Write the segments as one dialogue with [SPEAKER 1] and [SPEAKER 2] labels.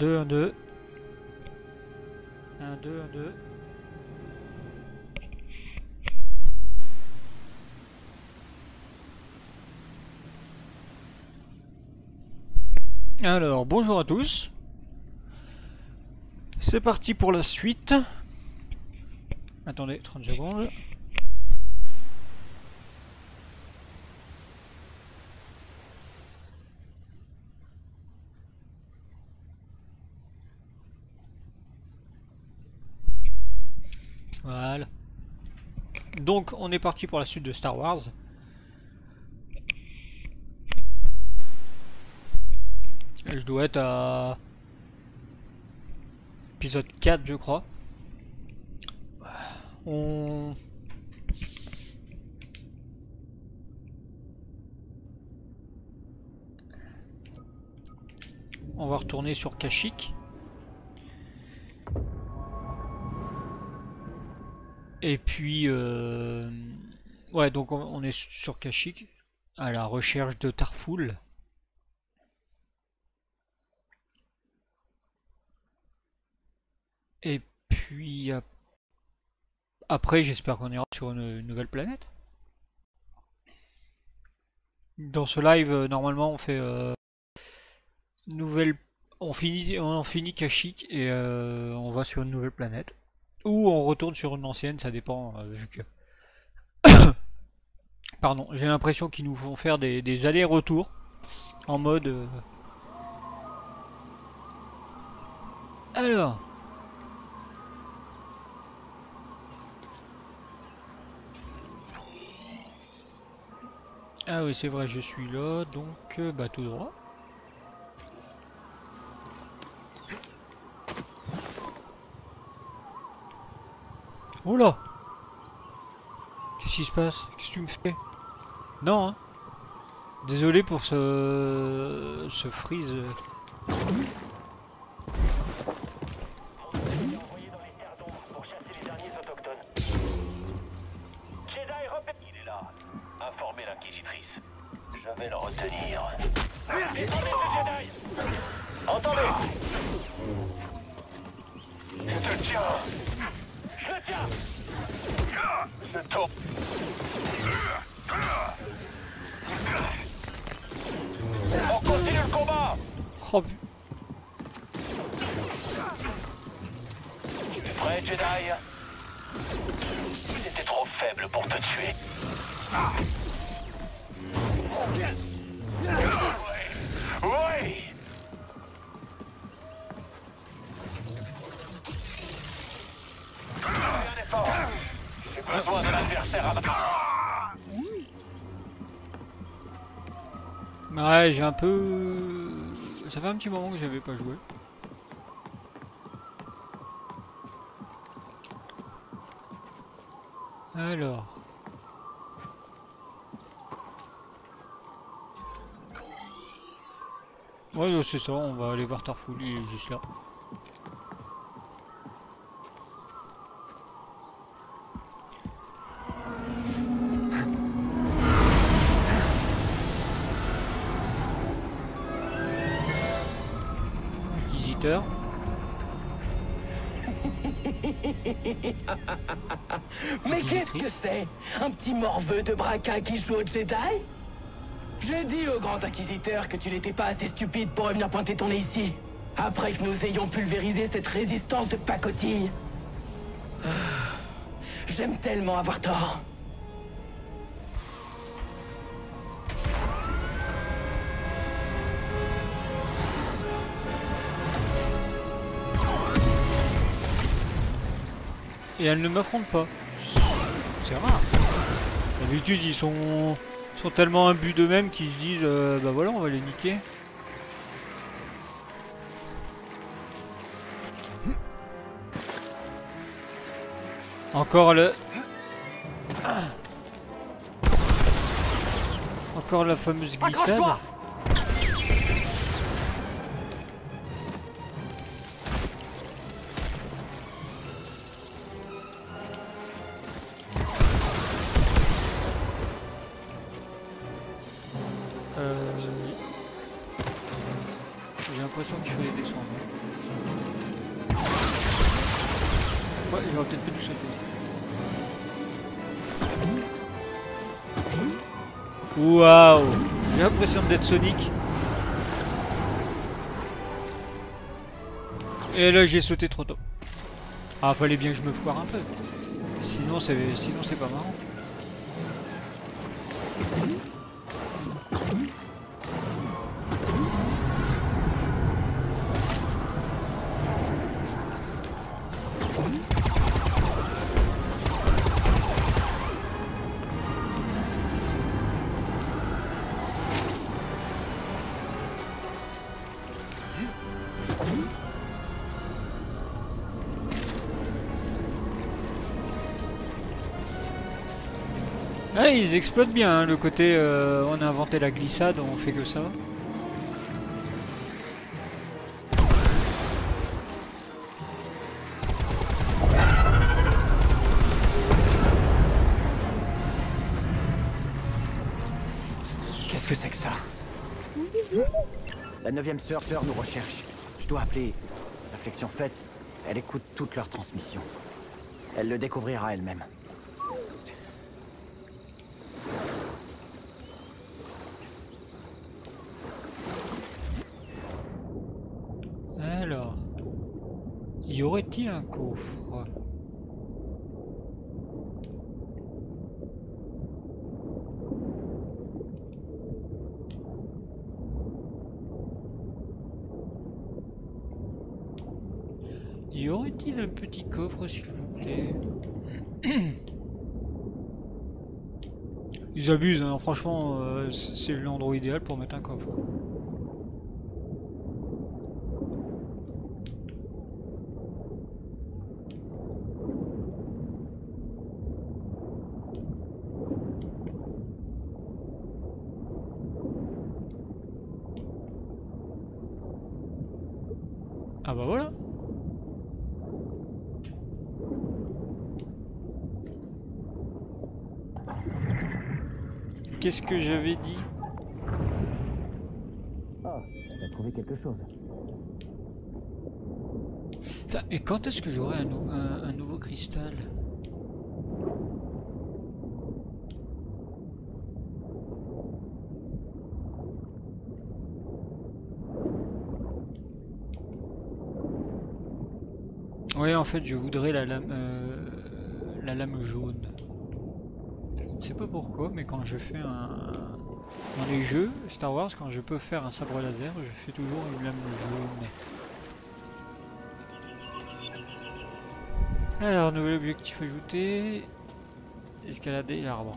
[SPEAKER 1] 1, 2, 1, 2. 1, 2, 1, 2. Alors, bonjour à tous. C'est parti pour la suite. Attendez, 30 secondes. Voilà. Donc, on est parti pour la suite de Star Wars. Je dois être à... Épisode 4, je crois. On... On va retourner sur Kashyyyk. Et puis... Euh... Ouais, donc on, est sur Kashyyyk, à la recherche de Tarfoul. Et puis après, j'espère qu'on ira sur une nouvelle planète. Dans ce live, euh, normalement, on fait euh, nouvelle, on finit, on finit Kashyyyk et euh, on va sur une nouvelle planète, ou on retourne sur une ancienne, ça dépend vu que. Pardon, j'ai l'impression qu'ils nous font faire des, allers-retours en mode. Alors. Ah oui, c'est vrai, je suis là, donc euh, bah tout droit. Oh là Qu'est-ce qui se passe? Qu'est-ce que tu me fais? Non, hein. Désolé pour ce... ce freeze.
[SPEAKER 2] On continue le combat.
[SPEAKER 1] Oh. Tu
[SPEAKER 2] es prêt, Jedi? C'était trop faible pour te tuer. Ah. Oui.
[SPEAKER 1] Ouais, j'ai un peu... Ça fait un petit moment que j'avais pas joué. Alors... Ouais, c'est ça, on va aller voir Tarfoul, il est juste là.
[SPEAKER 3] Mais qu'est-ce que c'est? Un petit morveux de braquin qui joue au Jedi? J'ai dit au grand inquisiteur que tu n'étais pas assez stupide pour revenir pointer ton nez ici. Après que nous ayons pulvérisé cette résistance de pacotille. Ah, j'aime tellement avoir tort.
[SPEAKER 1] Et elles ne m'affrontent pas. C'est rare. D'habitude, ils sont, sont tellement imbus d'eux-mêmes qu'ils se disent euh, bah voilà, on va les niquer. Encore le... Encore la fameuse glissade. D'être Sonic. Et là j'ai sauté trop tôt. Ah fallait bien que je me foire un peu. Sinon c'est sinon c'est pas marrant. Ils exploitent bien hein, le côté euh, on a inventé la glissade, on fait que ça.
[SPEAKER 3] Qu'est-ce que c'est que ça?
[SPEAKER 4] La neuvième sœur, sœur nous recherche. Je dois appeler. Réflexion faite, elle écoute toutes leurs transmissions. Elle le découvrira elle-même.
[SPEAKER 1] Alors, y aurait-il un coffre Y aurait-il un petit coffre, s'il vous plaît Ils abusent, hein, franchement, euh, c'est l'endroit idéal pour mettre un coffre. Ah bah voilà Qu'est-ce que j'avais dit
[SPEAKER 4] Oh, elle a trouvé quelque chose.
[SPEAKER 1] Et quand est-ce que j'aurai un, nou- un- un nouveau cristal Ouais, en fait, je voudrais la lame, euh, la lame jaune. Je sais pas pourquoi, mais quand je fais un... Dans les jeux Star Wars, quand je peux faire un sabre laser, je fais toujours une lame jaune. Alors, nouvel objectif ajouté. Escalader l'arbre.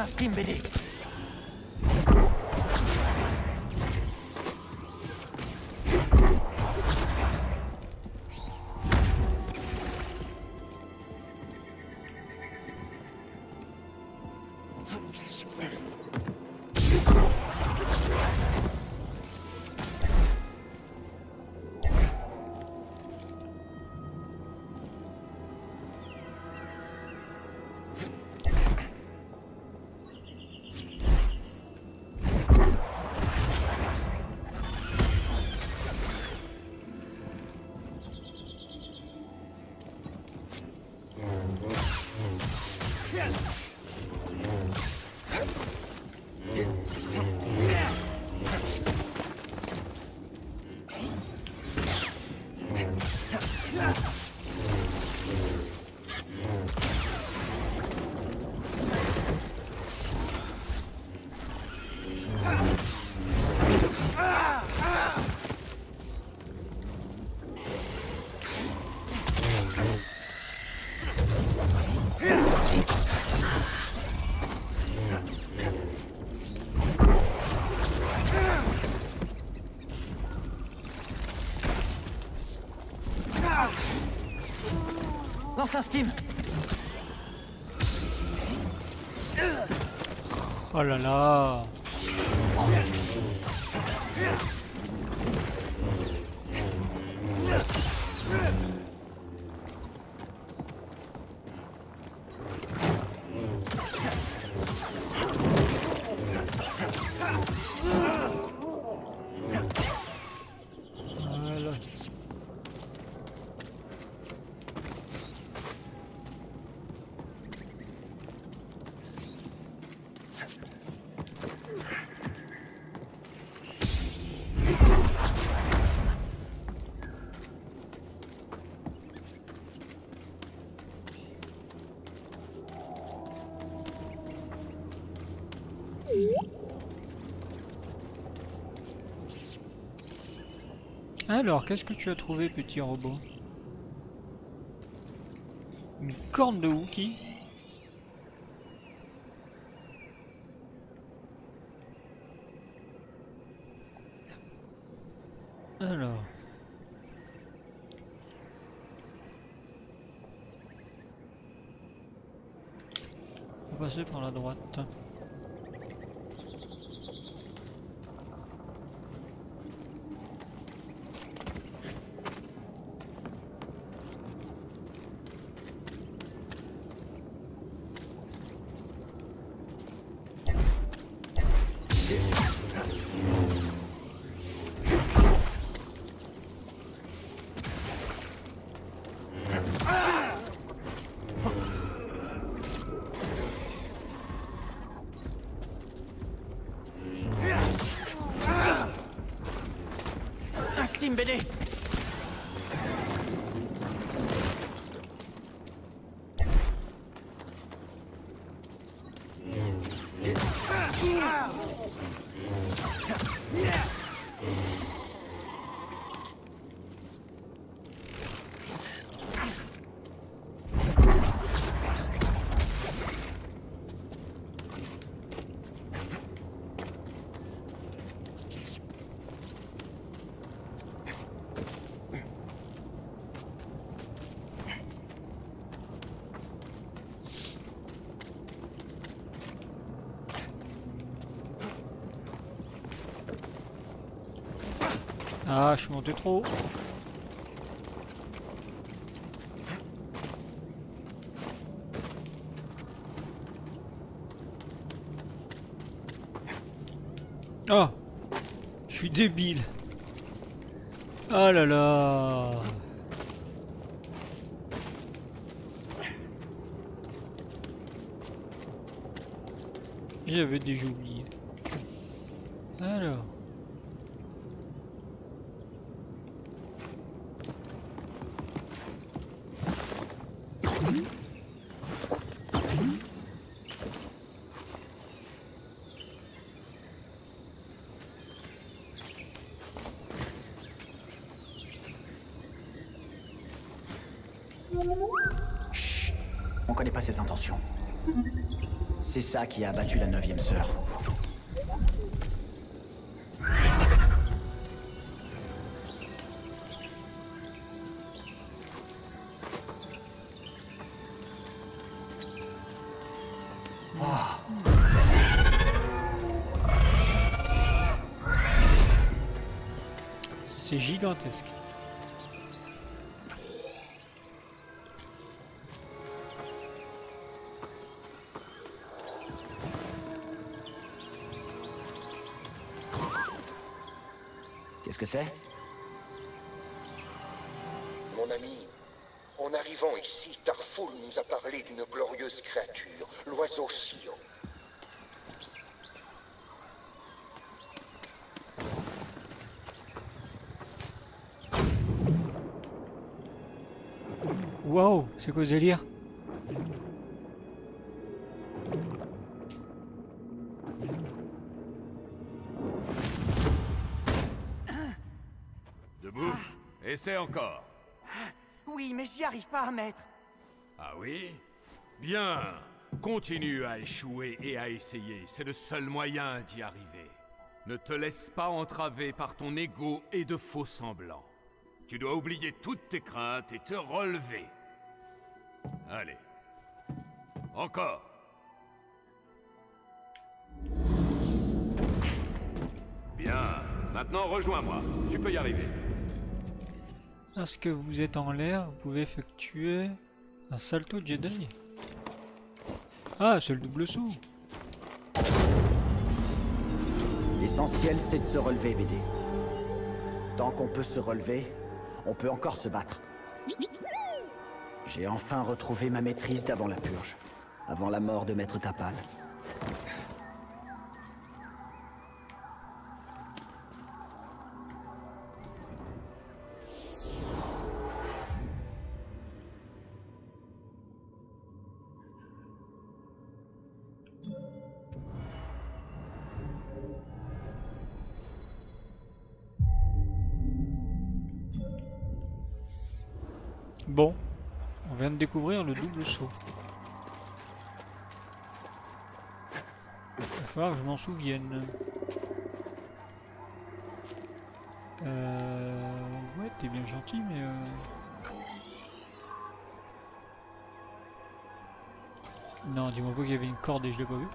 [SPEAKER 4] J'ai besoin d'un stream BD. Lance un steam.
[SPEAKER 1] Oh là là Alors, qu'est-ce que tu as trouvé, petit robot Une corne de Wookie Alors... On va passer par la droite.
[SPEAKER 4] Un
[SPEAKER 1] Ah, je suis monté trop. Oh Je suis débile Ah là là J'avais déjà oublié. Alors...
[SPEAKER 4] Chut On connaît pas ses intentions. C'est qui a abattu la neuvième sœur.
[SPEAKER 1] C'est gigantesque.
[SPEAKER 4] C'est
[SPEAKER 5] Mon ami, en arrivant ici, Tarful nous a parlé d'une glorieuse créature, l'oiseau Sion.
[SPEAKER 1] Waouh, c'est quoi ce délire?
[SPEAKER 6] Essaie encore.
[SPEAKER 4] Oui, mais j'y arrive pas, maître.
[SPEAKER 6] Ah oui? Bien. Continue à échouer et à essayer. C'est le seul moyen d'y arriver. Ne te laisse pas entraver par ton ego et de faux semblants. Tu dois oublier toutes tes craintes et te relever. Allez. Encore. Bien. Maintenant, rejoins-moi. Tu peux y arriver.
[SPEAKER 1] Lorsque vous êtes en l'air, vous pouvez effectuer un salto Jedi. Ah, c'est le double saut.
[SPEAKER 4] L'essentiel, c'est de se relever, BD. Tant qu'on peut se relever, on peut encore se battre. J'ai enfin retrouvé ma maîtrise d'avant la purge. Avant la mort de Maître Tapal.
[SPEAKER 1] Découvrir le double saut. Il va falloir que je m'en souvienne. Euh... Ouais, t'es bien gentil, mais... Euh... Non, dis-moi pas qu'il y avait une corde et je l'ai pas vu.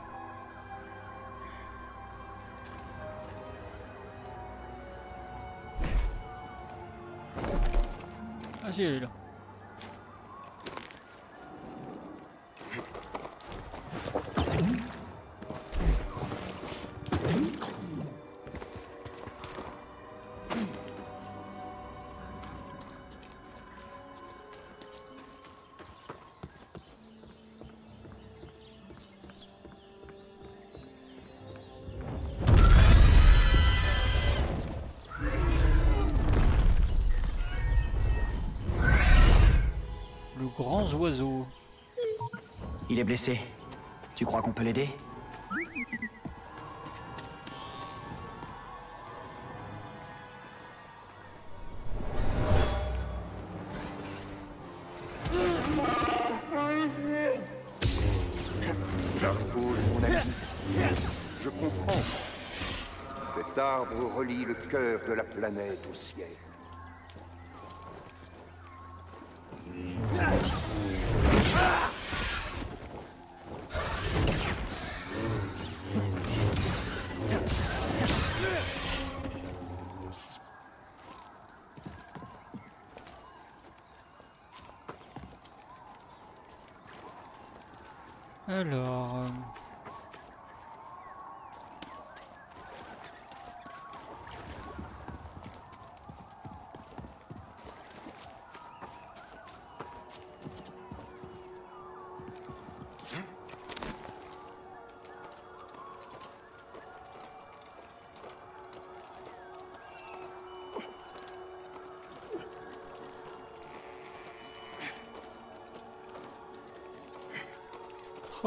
[SPEAKER 1] Ah si, elle est là.
[SPEAKER 4] Il est blessé. Tu crois qu'on peut l'aider?
[SPEAKER 1] Alors... euh,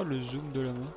[SPEAKER 1] Le zoom de la main.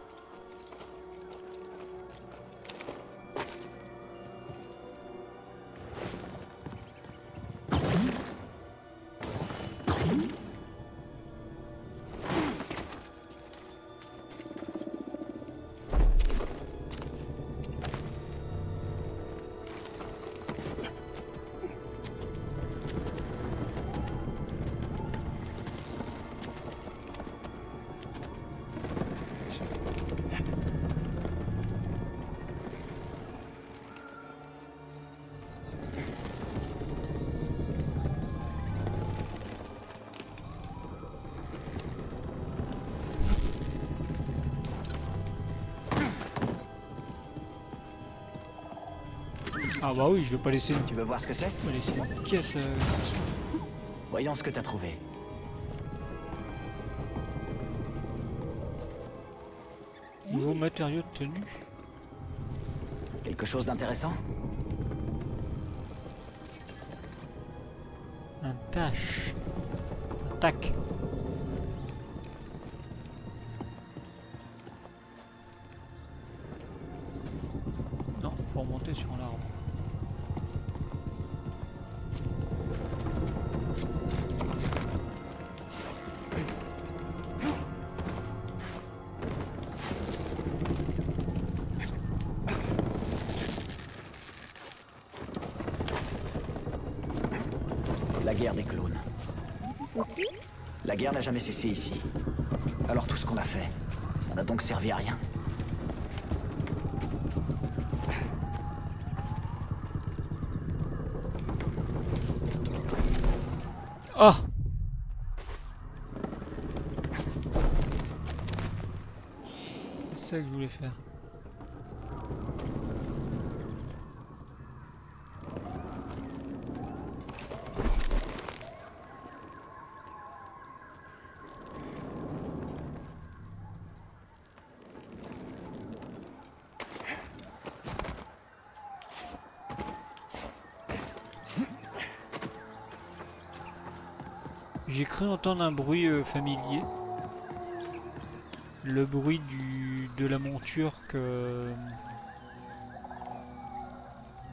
[SPEAKER 1] Ah bah oui, je vais pas laisser
[SPEAKER 4] Tu veux voir ce que c'est
[SPEAKER 1] pas laisser une caisse. euh.
[SPEAKER 4] Voyons ce que t'as trouvé.
[SPEAKER 1] Nouveau matériau de tenue.
[SPEAKER 4] Quelque chose d'intéressant
[SPEAKER 1] Un tache. Un tac.
[SPEAKER 4] N'a jamais cessé ici. Alors tout ce qu'on a fait, ça n'a donc servi à rien.
[SPEAKER 1] Ah C'est ça que je voulais faire. J'ai cru entendre un bruit euh, familier. Le bruit du, de la monture que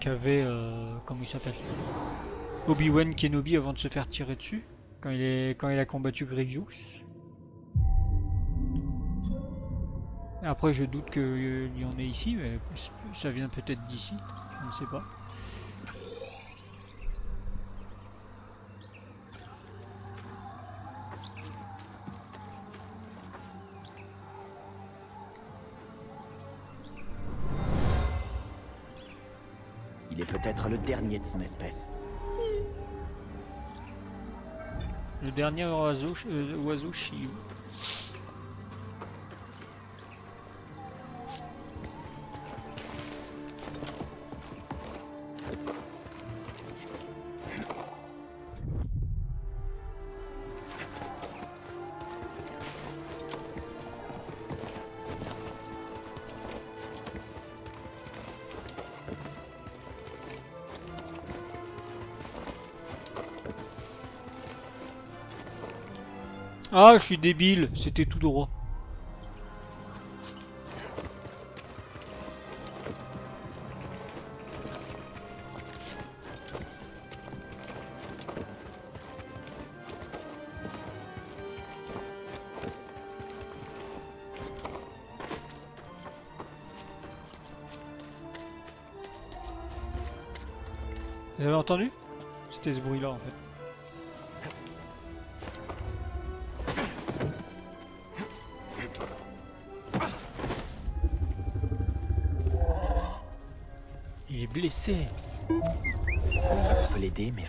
[SPEAKER 1] qu'avait euh, comment il s'appelle? Obi-Wan Kenobi avant de se faire tirer dessus quand il est quand il a combattu Grievous. Après je doute qu'il y en ait ici mais ça vient peut-être d'ici, je ne sais pas.
[SPEAKER 4] Dernier de son espèce.
[SPEAKER 1] Le dernier oiseau, euh, oiseau Shiyu. Ah, je suis débile, c'était tout droit. Vous avez entendu? C'était ce bruit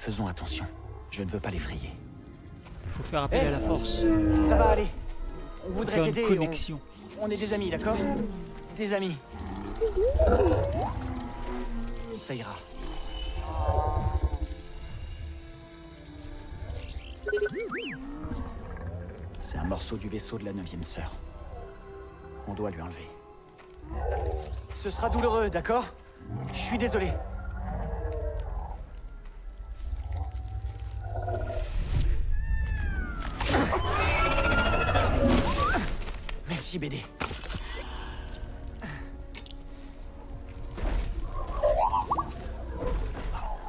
[SPEAKER 4] faisons attention. Je ne veux pas l'effrayer.
[SPEAKER 1] Il faut faire appel
[SPEAKER 4] Eh
[SPEAKER 1] à la force.
[SPEAKER 4] Ça va aller. On
[SPEAKER 1] Faut
[SPEAKER 4] voudrait t'aider. on-
[SPEAKER 1] connexion.
[SPEAKER 4] On... est des amis, d'accord? Des amis. Ça ira. C'est un morceau du vaisseau de la neuvième sœur. On doit lui enlever. Ce sera douloureux, d'accord? Je suis désolé. BD.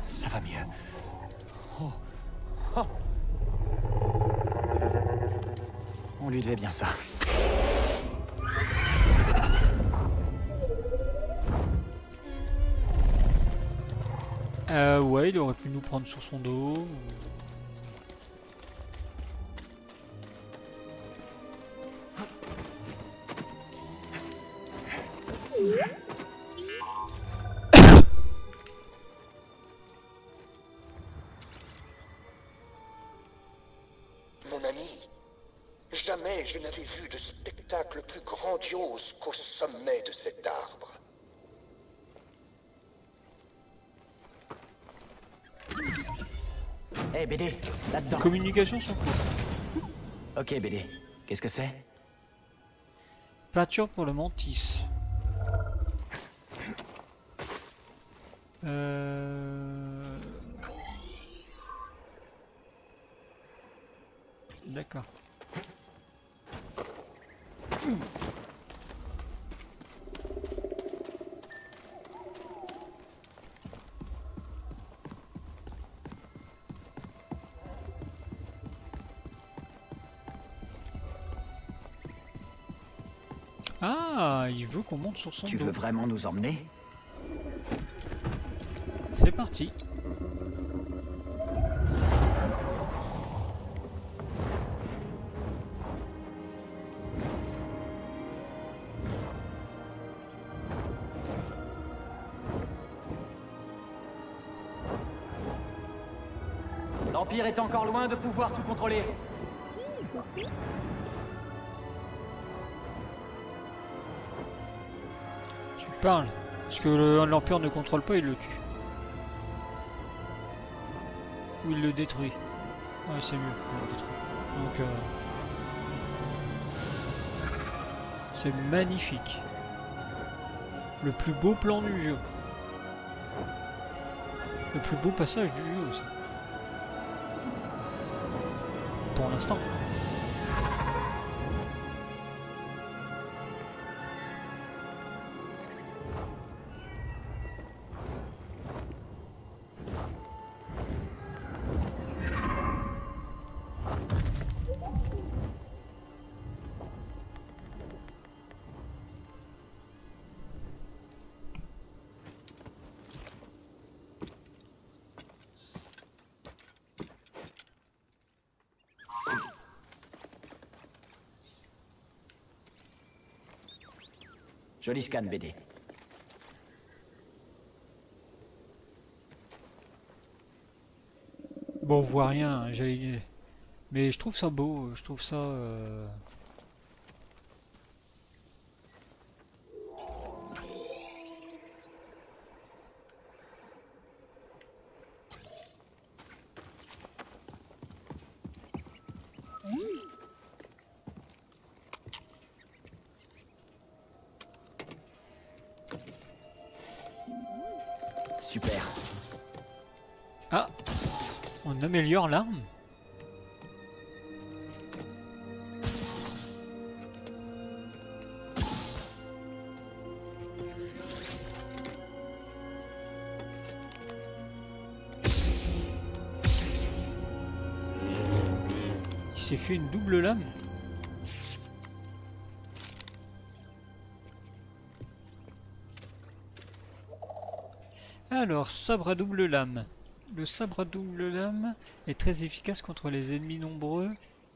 [SPEAKER 4] Ça va mieux. Oh. Oh. On lui devait bien ça.
[SPEAKER 1] Euh, ouais, il aurait pu nous prendre sur son dos.
[SPEAKER 5] Jamais je n'avais vu de spectacle plus grandiose qu'au sommet de cet arbre.
[SPEAKER 4] Hé, BD, là-dedans.
[SPEAKER 1] Communication sans cours.
[SPEAKER 4] Ok, BD. Qu'est-ce que c'est?
[SPEAKER 1] Peinture pour le mantis. Euh... D'accord. Ah, il veut qu'on monte sur son
[SPEAKER 4] Tu
[SPEAKER 1] dos.
[SPEAKER 4] veux vraiment nous emmener?
[SPEAKER 1] C'est parti.
[SPEAKER 4] Est encore loin de pouvoir tout contrôler.
[SPEAKER 1] Tu parles. Parce que le- l'Empire ne contrôle pas, il le tue. Ou il le détruit. Ouais, c'est mieux. Donc, euh, c'est magnifique. Le plus beau plan du jeu. Le plus beau passage du jeu aussi. Pour l'instant. Bon, on voit rien, hein. Mais je trouve ça beau, je trouve ça. euh, une double lame Alors, sabre à double lame. Le sabre à double lame est très efficace contre les ennemis nombreux.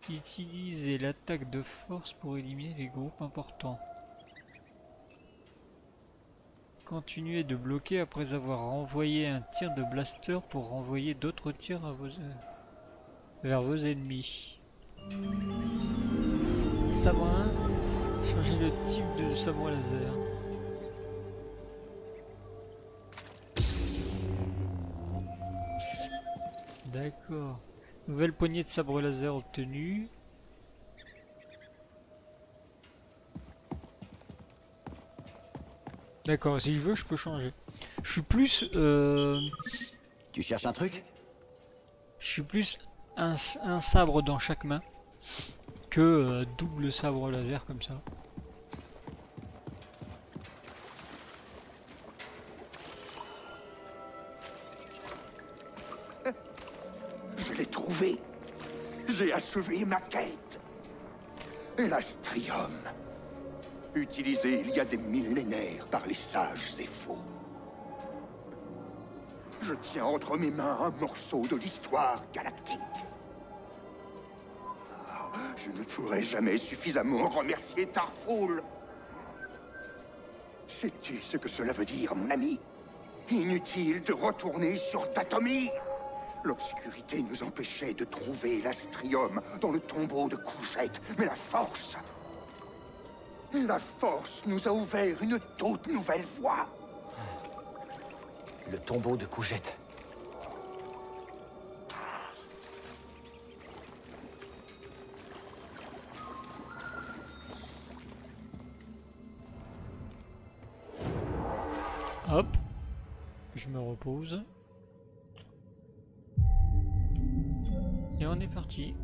[SPEAKER 1] Utilisez l'attaque de force pour éliminer les groupes importants. Continuez de bloquer après avoir renvoyé un tir de blaster pour renvoyer d'autres tirs vos, vers vos ennemis. Sabre 1, changez le type de sabre laser. D'accord. Nouvelle poignée de sabre laser obtenue. D'accord, si je veux, je peux changer. Je suis plus... Euh,
[SPEAKER 4] Tu cherches un truc?
[SPEAKER 1] je suis plus un sabre dans chaque main que euh, double sabre laser comme ça.
[SPEAKER 7] Je l'ai trouvé. J'ai achevé ma quête. L'astrium. Utilisé il y a des millénaires par les sages et faux. Je tiens entre mes mains un morceau de l'histoire galactique. Je ne pourrai jamais suffisamment remercier Tarfoul. Sais-tu ce que cela veut dire, mon ami? Inutile de retourner sur Tatomir. L'obscurité nous empêchait de trouver l'astrium dans le tombeau de Couchette, mais la force... La force nous a ouvert une toute nouvelle voie.
[SPEAKER 4] Le tombeau de Cougette.
[SPEAKER 1] Hop. Je me repose. Et on est parti.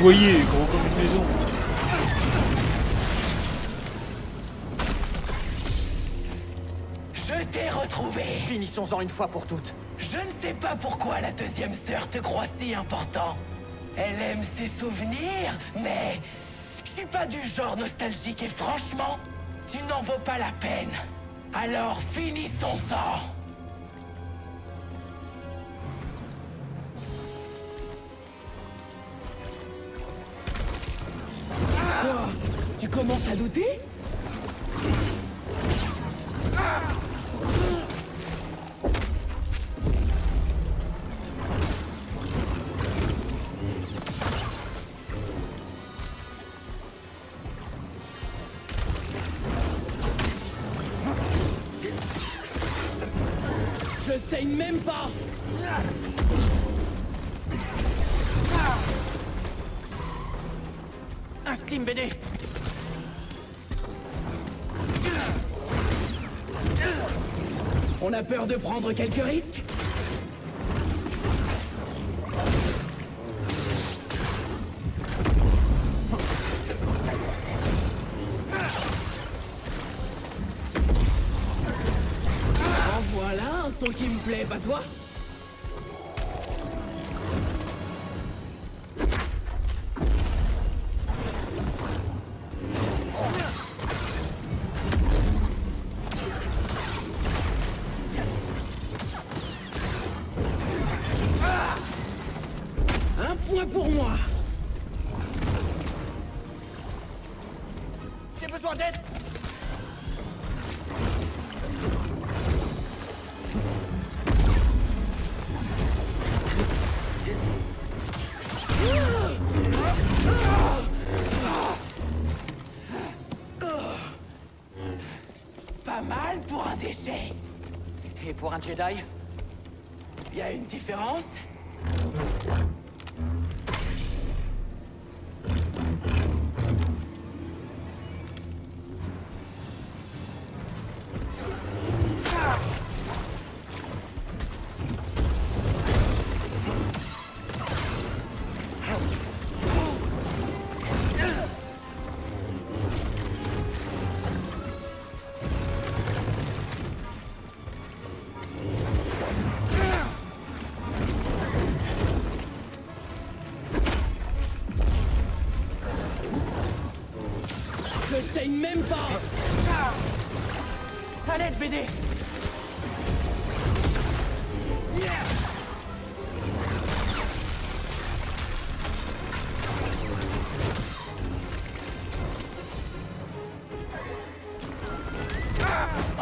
[SPEAKER 1] Voyais, gros comme une maison.
[SPEAKER 3] Je t'ai retrouvé
[SPEAKER 4] Finissons-en une fois pour toutes.
[SPEAKER 3] Je ne sais pas pourquoi la deuxième sœur te croit si important. Elle aime ses souvenirs, mais je suis pas du genre nostalgique et franchement, tu n'en vaux pas la peine. Alors finissons-en. Tu commences à douter? Je peur de prendre quelques risques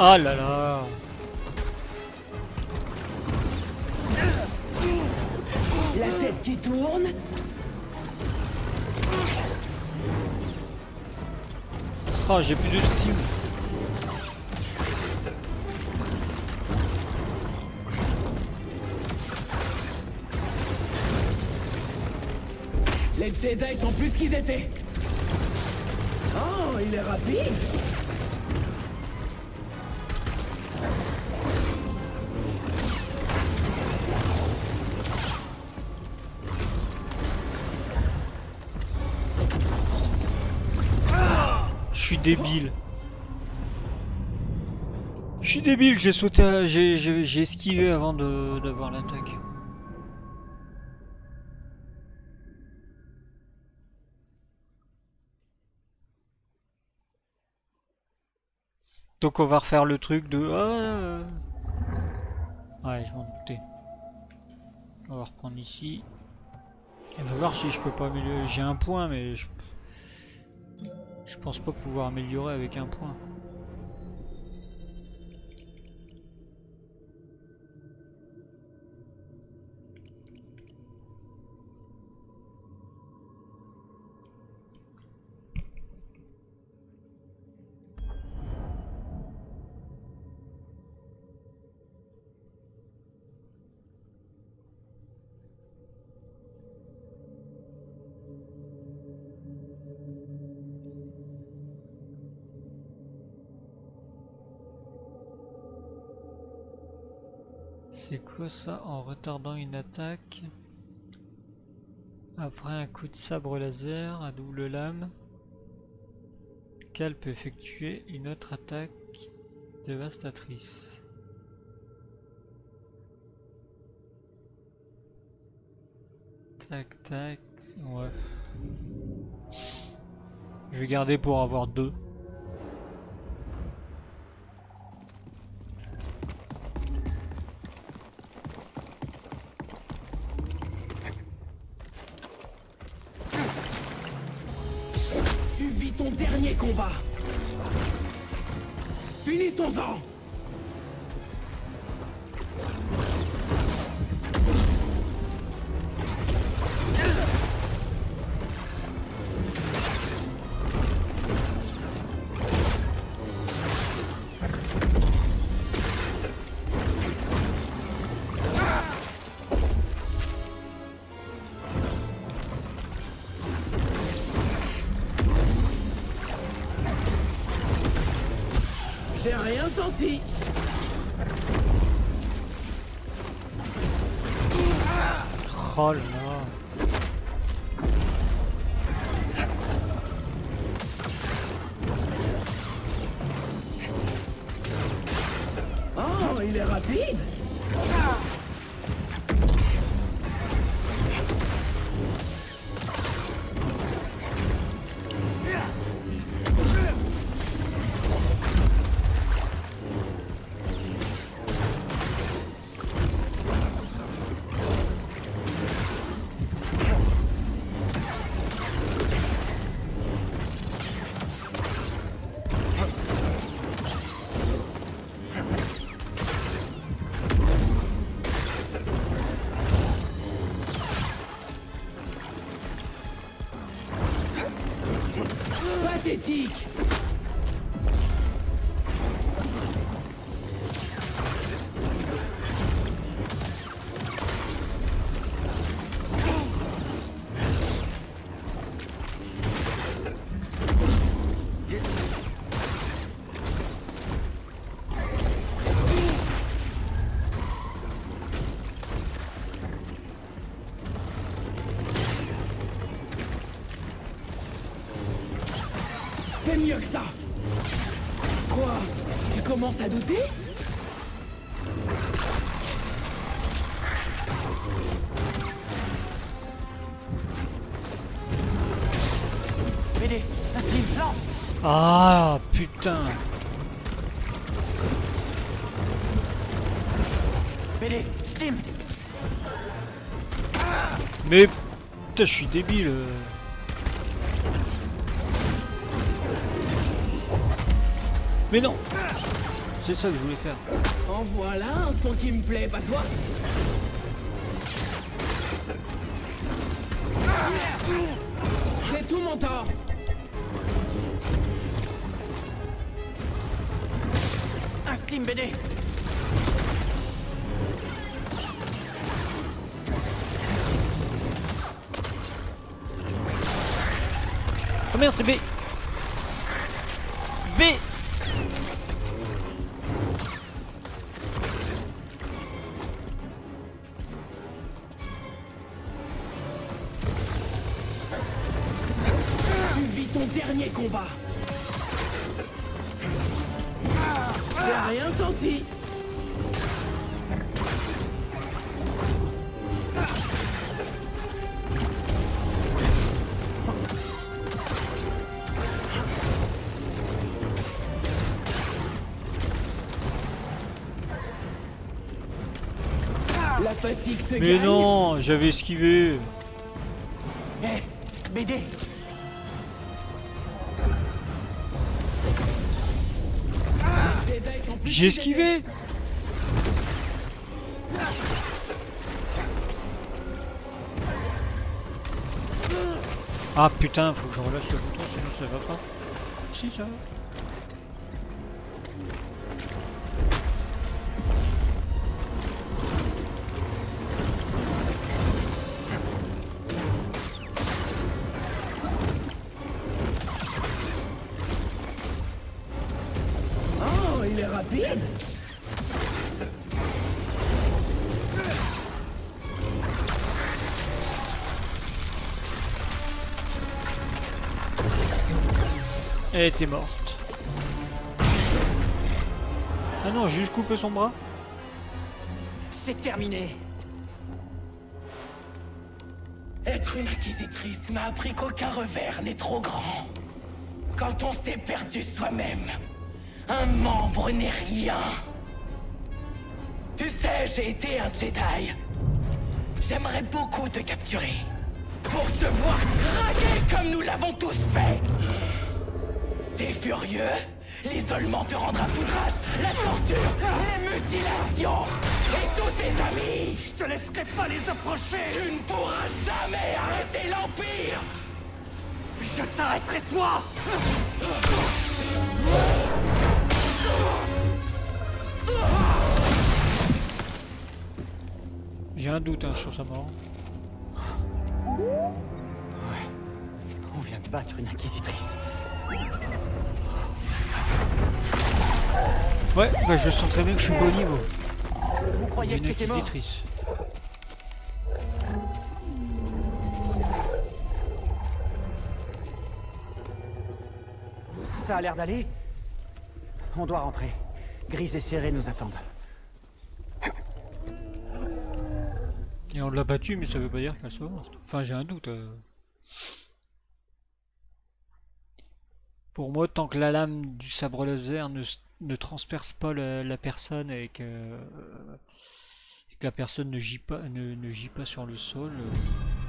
[SPEAKER 1] Là là.
[SPEAKER 3] La tête qui tourne.
[SPEAKER 1] Oh, j'ai plus de Steam.
[SPEAKER 3] Les Jedi sont plus qu'ils étaient
[SPEAKER 1] débile. Je suis débile, j'ai sauté, j'ai esquivé avant d'avoir l'attaque. Donc on va refaire le truc de... Ah ouais, je m'en doutais. On va reprendre ici. Et je vais voir si je peux pas améliorer. J'ai un point, mais je... Je pense pas pouvoir améliorer avec un point. ça En retardant une attaque. Après un coup de sabre laser à double lame. Cal peut effectuer une autre attaque dévastatrice. Tac tac. Ouais. Je vais garder pour avoir deux.
[SPEAKER 3] Finissons-en. Mieux que ça. Quoi? Tu commences à douter?
[SPEAKER 4] BD, un Slim, lance
[SPEAKER 1] Ah putain.
[SPEAKER 4] BD, Slim
[SPEAKER 1] Mais putain, je suis débile. C'est ça que je voulais faire.
[SPEAKER 3] En voilà un son qui me plaît, pas toi
[SPEAKER 1] Mais non, j'avais esquivé.
[SPEAKER 4] BD
[SPEAKER 3] decks en plus
[SPEAKER 1] J'ai esquivé. Ah putain, faut que je relâche le bouton, sinon ça va pas. Si ça va.
[SPEAKER 4] C'est terminé
[SPEAKER 3] Être une inquisitrice m'a appris qu'aucun revers n'est trop grand. Quand on s'est perdu soi-même, un membre n'est rien. Tu sais, j'ai été un Jedi. J'aimerais beaucoup te capturer. Pour te voir craquer comme nous l'avons tous fait. T'es furieux? L'isolement te rendra foudrage, la torture, les mutilations. Et tous tes amis.
[SPEAKER 7] Je te laisserai pas les approcher.
[SPEAKER 3] Tu ne pourras jamais arrêter l'Empire.
[SPEAKER 7] Je t'arrêterai toi.
[SPEAKER 1] J'ai un doute hein, sur sa mort.
[SPEAKER 4] On vient de battre une inquisitrice.
[SPEAKER 1] Ouais, bah je sens très bien que je suis pas au niveau.
[SPEAKER 4] Vous croyez
[SPEAKER 1] Une
[SPEAKER 4] que c'était mort. Ça a l'air d'aller On doit rentrer. Grise et Serré nous attendent.
[SPEAKER 1] Et on l'a battue, mais ça veut pas dire qu'elle soit morte. Enfin, j'ai un doute. euh. Pour moi, tant que la lame du sabre laser ne, transperce pas la, personne et que, et que la personne ne gît pas, ne, ne gît pas sur le sol. euh,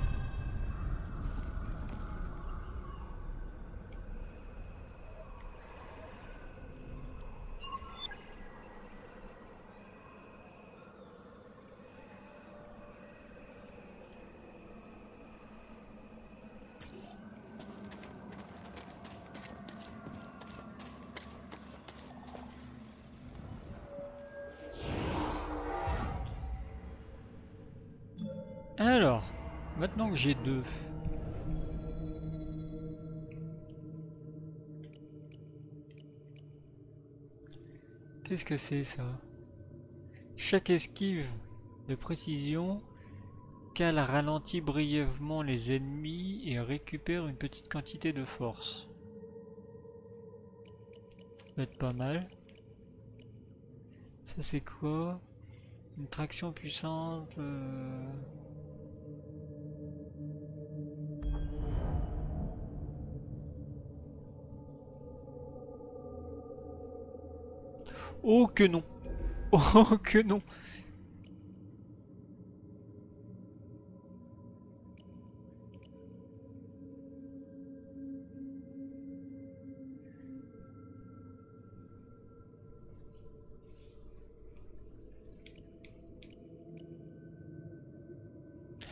[SPEAKER 1] Alors, maintenant que j'ai deux. Qu'est-ce que c'est ça? Chaque esquive de précision cale ralentit brièvement les ennemis et récupère une petite quantité de force. Ça peut être pas mal. Ça c'est quoi? Une traction puissante. euh, Oh que non Oh que non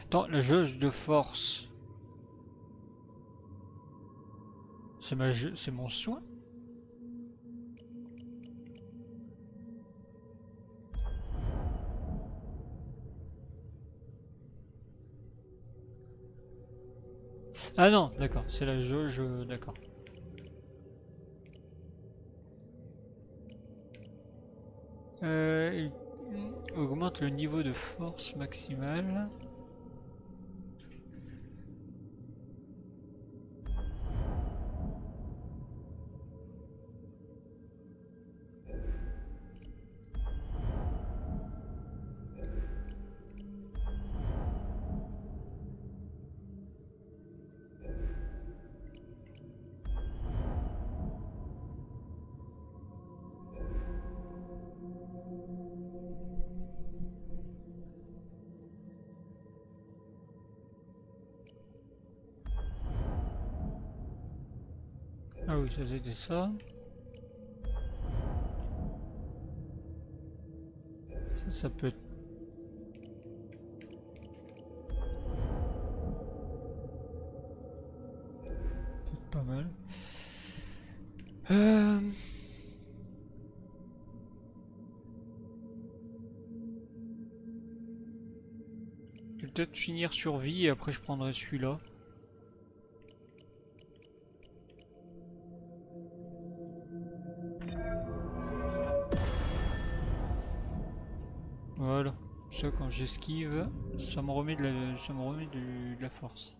[SPEAKER 1] Attends, la jauge de force. C'est ma mon soin? Ah non, d'accord, c'est la jauge, d'accord. Euh, augmente le niveau de force maximale. Oui, ça ça. Ça, peut être... pas mal. Euh... Peut-être finir sur vie et après je prendrai celui-là. J'esquive, ça me remet de la, ça me remet de la force.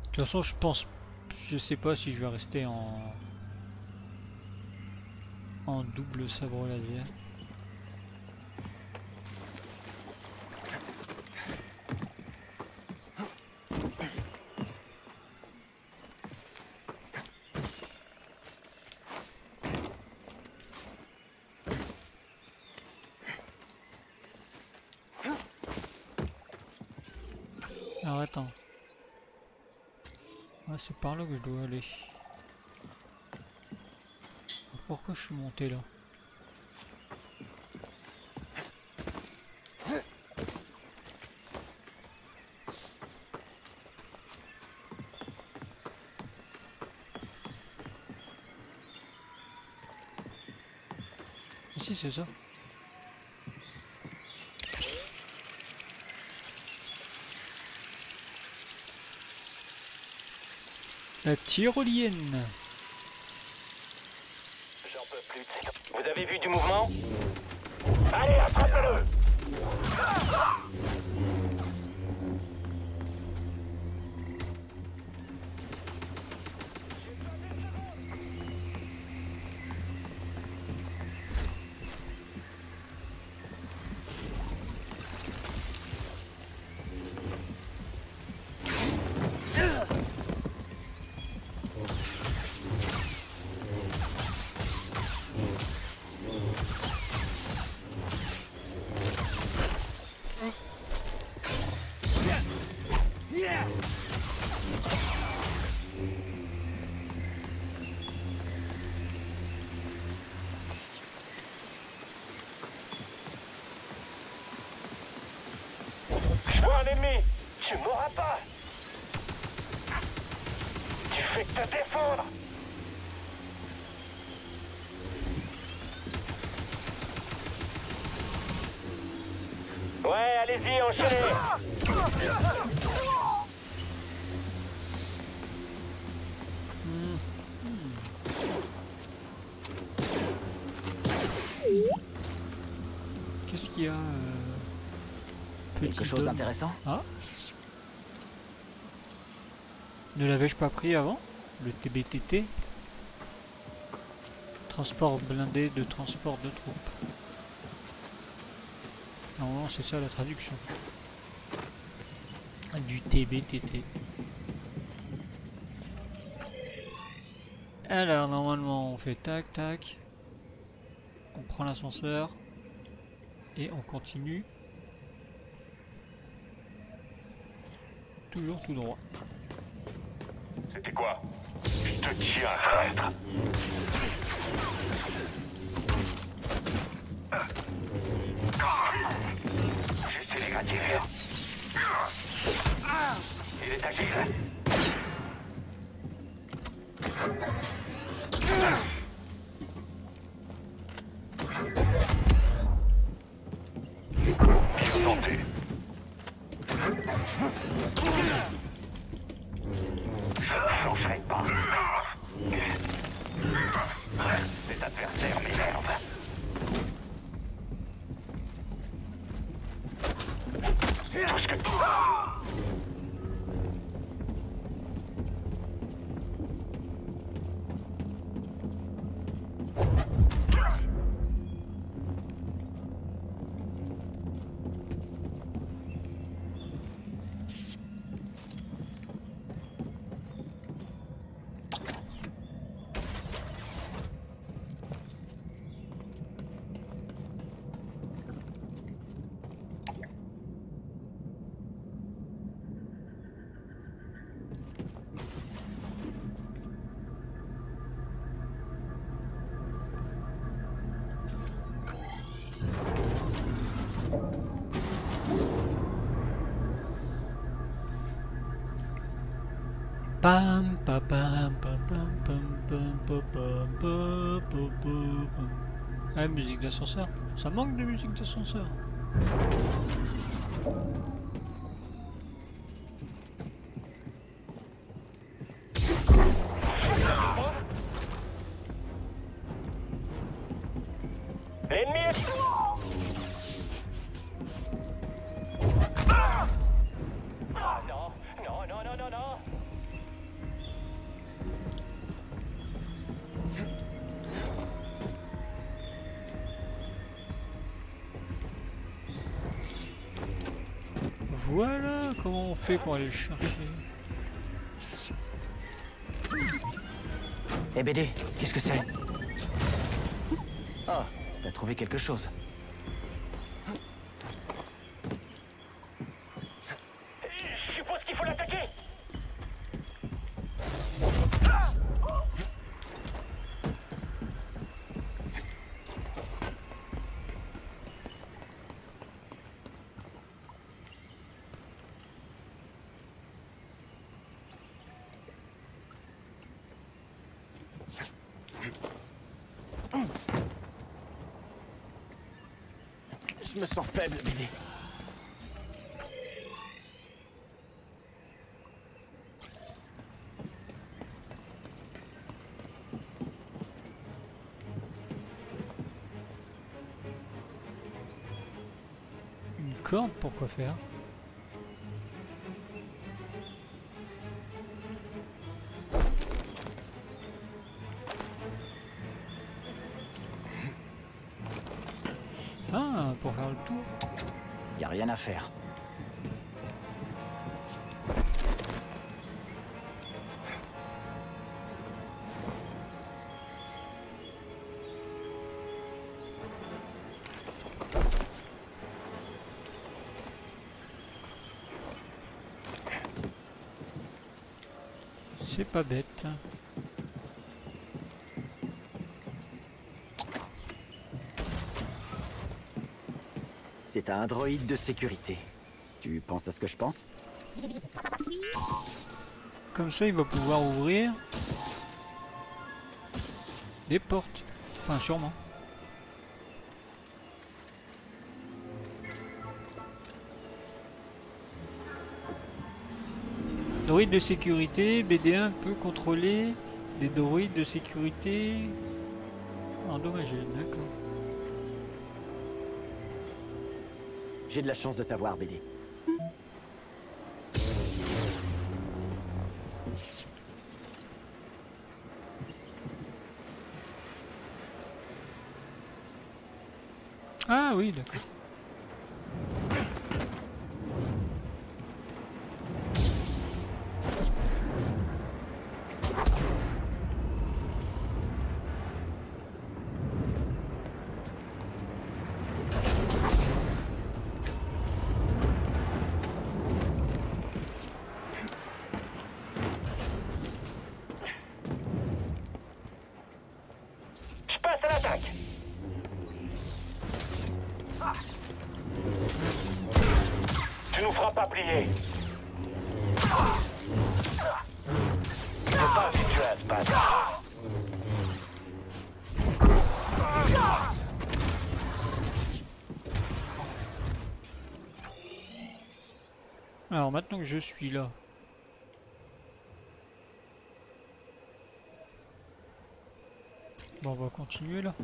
[SPEAKER 1] De toute façon, je pense, je sais pas si je vais rester en en double sabre laser. Alors attends. Ah, c'est par là que je dois aller. Pourquoi je suis monté là? Si, c'est ça. La tyrolienne.
[SPEAKER 2] J'en peux plus. Vous avez vu du mouvement? Allez, attrape-le
[SPEAKER 1] Qu'est-ce qu'il y a euh,
[SPEAKER 4] Quelque chose d'intéressant?
[SPEAKER 1] Ah. Ne l'avais-je pas pris avant Le TBTT Transport blindé de transport de troupes. Normalement c'est ça la traduction. Du TBTT. Alors normalement on fait tac tac. On prend l'ascenseur. Et on continue. Toujours tout droit.
[SPEAKER 2] C'était quoi? Je te tiens, traître
[SPEAKER 1] Yeah. Ah, musique d'ascenseur. Ça manque de musique d'ascenseur. Fait pour aller le chercher.
[SPEAKER 4] Eh BD, qu'est-ce que c'est? Oh, t'as trouvé quelque chose.
[SPEAKER 2] Je suppose
[SPEAKER 4] Je me sens faible, BD.
[SPEAKER 1] Corde, pourquoi faire? Ah, pour faire le tour.
[SPEAKER 4] Y a rien à faire.
[SPEAKER 1] Pas bête.
[SPEAKER 4] C'est un droïde de sécurité. Tu penses à ce que je pense?
[SPEAKER 1] Comme ça, il va pouvoir ouvrir des portes. Enfin, sûrement. Droïde de sécurité, BD1 peut contrôler des droïdes de sécurité endommagés, d'accord.
[SPEAKER 4] J'ai de la chance de t'avoir, BD.
[SPEAKER 3] Je
[SPEAKER 1] suis là. Bon, on va continuer là.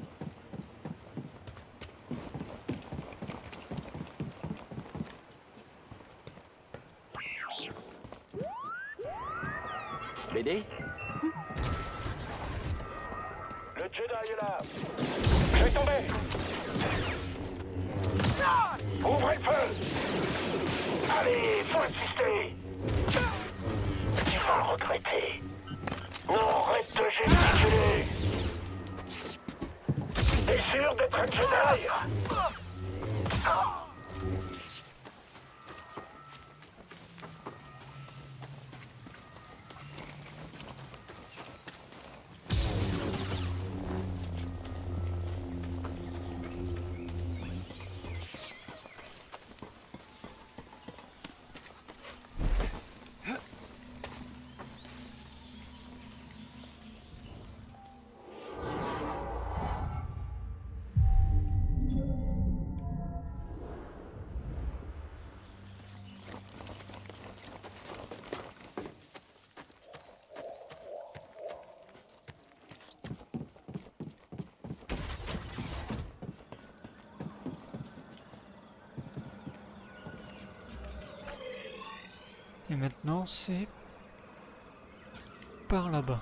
[SPEAKER 1] Et maintenant c'est par là-bas.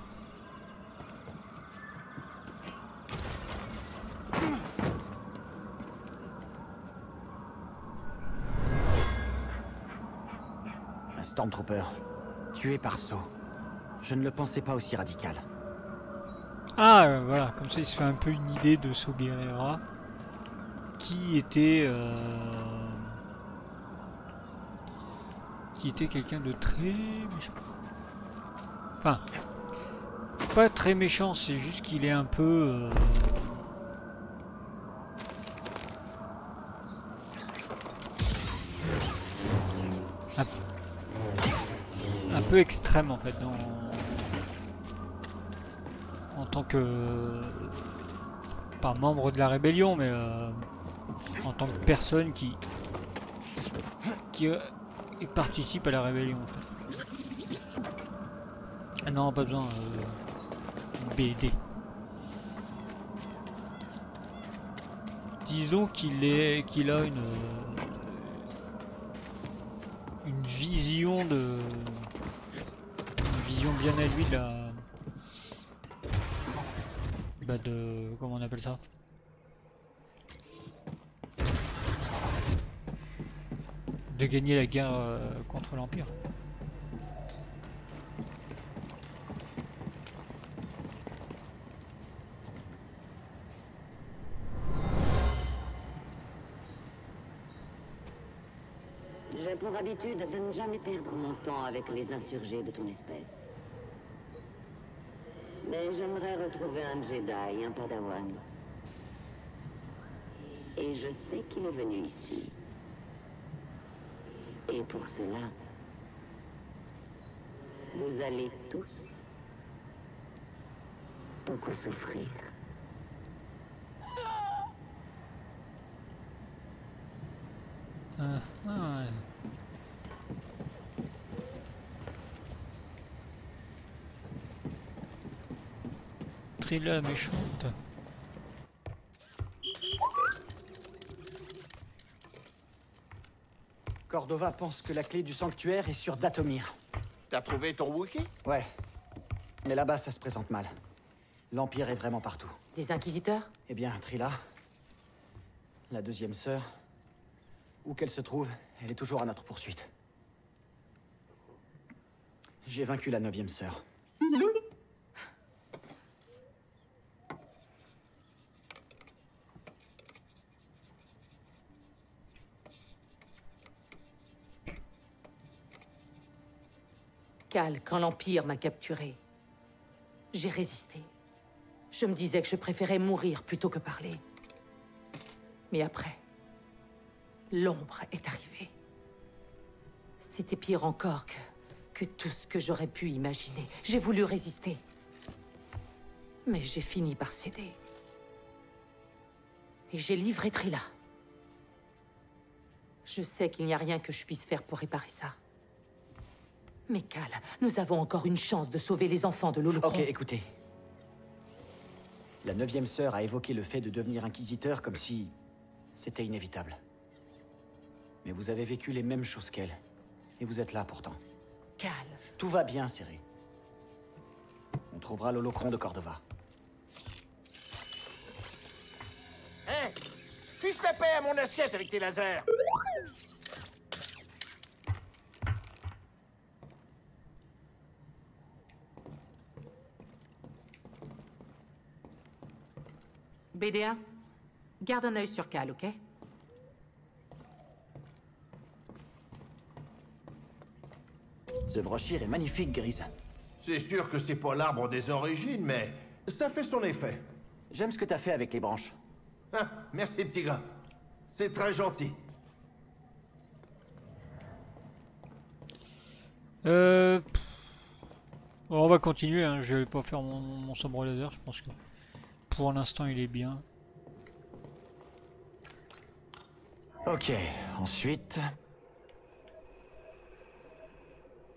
[SPEAKER 4] Un Stormtrooper. Tué par saut. Je ne le pensais pas aussi radical.
[SPEAKER 1] Ah euh, voilà, comme ça il se fait un peu une idée de So Guerrera qui était euh, était quelqu'un de très méchant. Enfin, pas très méchant, c'est juste qu'il est un peu euh, un, peu extrême en fait dans en tant que pas membre de la rébellion mais euh, en tant que personne qui qui, participe à la rébellion. Ah non, pas besoin. euh, BD. Disons qu'il est qu'il a une euh, une vision de une vision bien à lui de la bah de comment on appelle ça? De gagner la guerre euh, contre l'empire.
[SPEAKER 8] J'ai pour habitude de ne jamais perdre mon temps avec les insurgés de ton espèce. Mais j'aimerais retrouver un Jedi, un Padawan. Et je sais qu'il est venu ici. Pour cela, vous allez tous beaucoup souffrir.
[SPEAKER 1] Ah, ah, méchante.
[SPEAKER 4] Cordova pense que la clé du sanctuaire est sur Datomir.
[SPEAKER 7] T'as trouvé ton Wookie
[SPEAKER 4] Ouais. Mais là-bas, ça se présente mal. L'Empire est vraiment partout.
[SPEAKER 9] Des inquisiteurs?
[SPEAKER 4] Eh bien, Trilla, la deuxième sœur, où qu'elle se trouve, elle est toujours à notre poursuite. J'ai vaincu la neuvième sœur.
[SPEAKER 9] Quand l'Empire m'a capturé, j'ai résisté. Je me disais que je préférais mourir plutôt que parler. Mais après, l'ombre est arrivée. C'était pire encore que, que tout ce que j'aurais pu imaginer. J'ai voulu résister. Mais j'ai fini par céder. Et j'ai livré Trilla. Je sais qu'il n'y a rien que je puisse faire pour réparer ça. Mais Cal, nous avons encore une chance de sauver les enfants de l'Holocron.
[SPEAKER 4] Ok, écoutez. La neuvième sœur a évoqué le fait de devenir inquisiteur comme si c'était inévitable. Mais vous avez vécu les mêmes choses qu'elle. Et vous êtes là pourtant.
[SPEAKER 9] Cal,
[SPEAKER 4] Tout va bien, Céré. On trouvera l'holocron de Cordova.
[SPEAKER 10] Hein Fiche la paix à mon assiette avec tes lasers
[SPEAKER 9] BD1, garde un œil sur Cal, ok?
[SPEAKER 4] Ce brochir est magnifique, Grise.
[SPEAKER 10] C'est sûr que c'est pas l'arbre des origines, mais ça fait son effet.
[SPEAKER 4] J'aime ce que t'as fait avec les branches.
[SPEAKER 10] Ah, merci petit gars. C'est très gentil.
[SPEAKER 1] Euh, pff. On va continuer, hein. je vais pas faire mon, mon sombre laser, je pense que pour l'instant il est bien.
[SPEAKER 4] Ok, ensuite...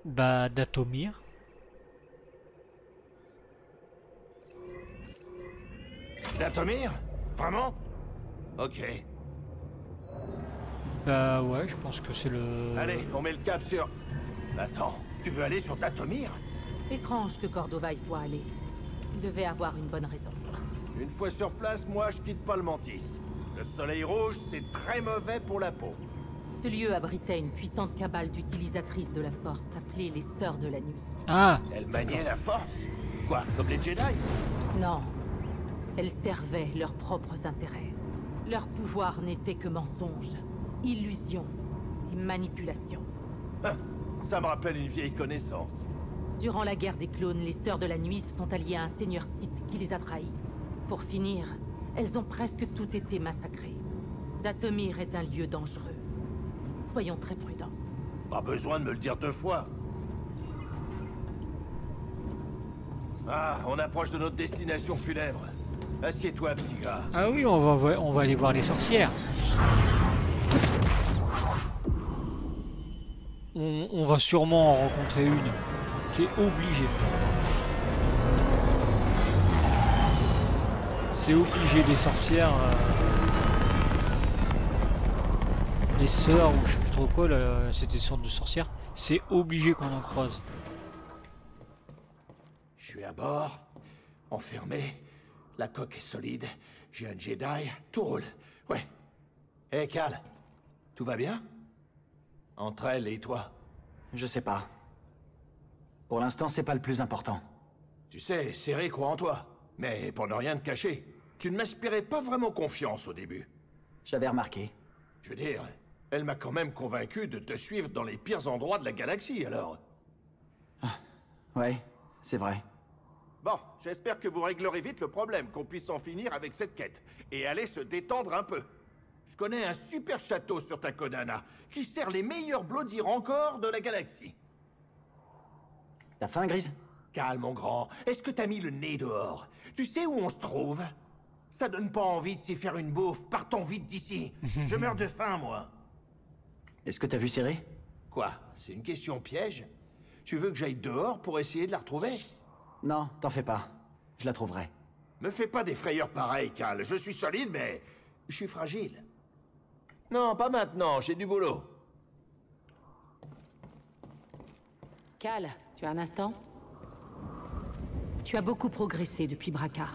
[SPEAKER 1] Bah, Datomir.
[SPEAKER 10] Datomir? Vraiment? Ok.
[SPEAKER 1] Bah ouais, je pense que c'est le...
[SPEAKER 10] Allez, on met le cap sur... Attends, tu veux aller sur Datomir?
[SPEAKER 9] Étrange que Cordova y soit allé. Il devait avoir une bonne raison.
[SPEAKER 10] Une fois sur place, moi je quitte pas le Mantis. Le soleil rouge, c'est très mauvais pour la peau.
[SPEAKER 9] Ce lieu abritait une puissante cabale d'utilisatrices de la Force appelée les Sœurs de la Nuit.
[SPEAKER 1] Ah
[SPEAKER 10] Elle maniait la force Quoi, comme les Jedi?
[SPEAKER 9] Non. Elles servaient leurs propres intérêts. Leur pouvoir n'était que mensonge, illusion et manipulation.
[SPEAKER 10] Hein, Ça me rappelle une vieille connaissance.
[SPEAKER 9] Durant la guerre des clones, les Sœurs de la Nuit se sont alliées à un seigneur Sith qui les a trahis. Pour finir, elles ont presque toutes été massacrées. Datomir est un lieu dangereux. Soyons très prudents.
[SPEAKER 10] Pas besoin de me le dire deux fois. Ah, on approche de notre destination funèbre. Assieds-toi, petit gars.
[SPEAKER 1] Ah oui, on va, vo- on va aller voir les sorcières. On, on va sûrement en rencontrer une. C'est obligé. C'est obligé, les sorcières. euh, Les sœurs, ou je sais plus trop quoi, là, c'était une sorte de sorcière. C'est obligé qu'on en croise.
[SPEAKER 10] Je suis à bord, enfermé, la coque est solide, j'ai un Jedi, tout roule. Ouais. Hé, Cal, tout va bien? Entre elle et toi
[SPEAKER 4] Je sais pas. Pour l'instant, c'est pas le plus important.
[SPEAKER 10] Tu sais, Céré croit en toi. Mais pour ne rien te cacher, tu ne m'inspirais pas vraiment confiance au début.
[SPEAKER 4] J'avais remarqué.
[SPEAKER 10] Je veux dire, elle m'a quand même convaincu de te suivre dans les pires endroits de la galaxie, alors.
[SPEAKER 4] Ouais, c'est vrai.
[SPEAKER 10] Bon, j'espère que vous réglerez vite le problème, qu'on puisse en finir avec cette quête, et aller se détendre un peu. Je connais un super château sur Takodana, qui sert les meilleurs Bloody encore de la galaxie.
[SPEAKER 4] T'as faim, Grise?
[SPEAKER 10] Calme, mon grand. Est-ce que t'as mis le nez dehors? Tu sais où on se trouve? Ça donne pas envie de s'y faire une bouffe. Partons vite d'ici. Je meurs de faim, moi.
[SPEAKER 4] Est-ce que t'as vu Serré
[SPEAKER 10] Quoi? C'est une question piège Tu veux que j'aille dehors pour essayer de la retrouver?
[SPEAKER 4] Non, t'en fais pas. Je la trouverai.
[SPEAKER 10] Me fais pas des frayeurs pareilles, Cal. Je suis solide, mais je suis fragile. Non, pas maintenant. J'ai du boulot.
[SPEAKER 9] Cal, tu as un instant? Tu as beaucoup progressé depuis Braca.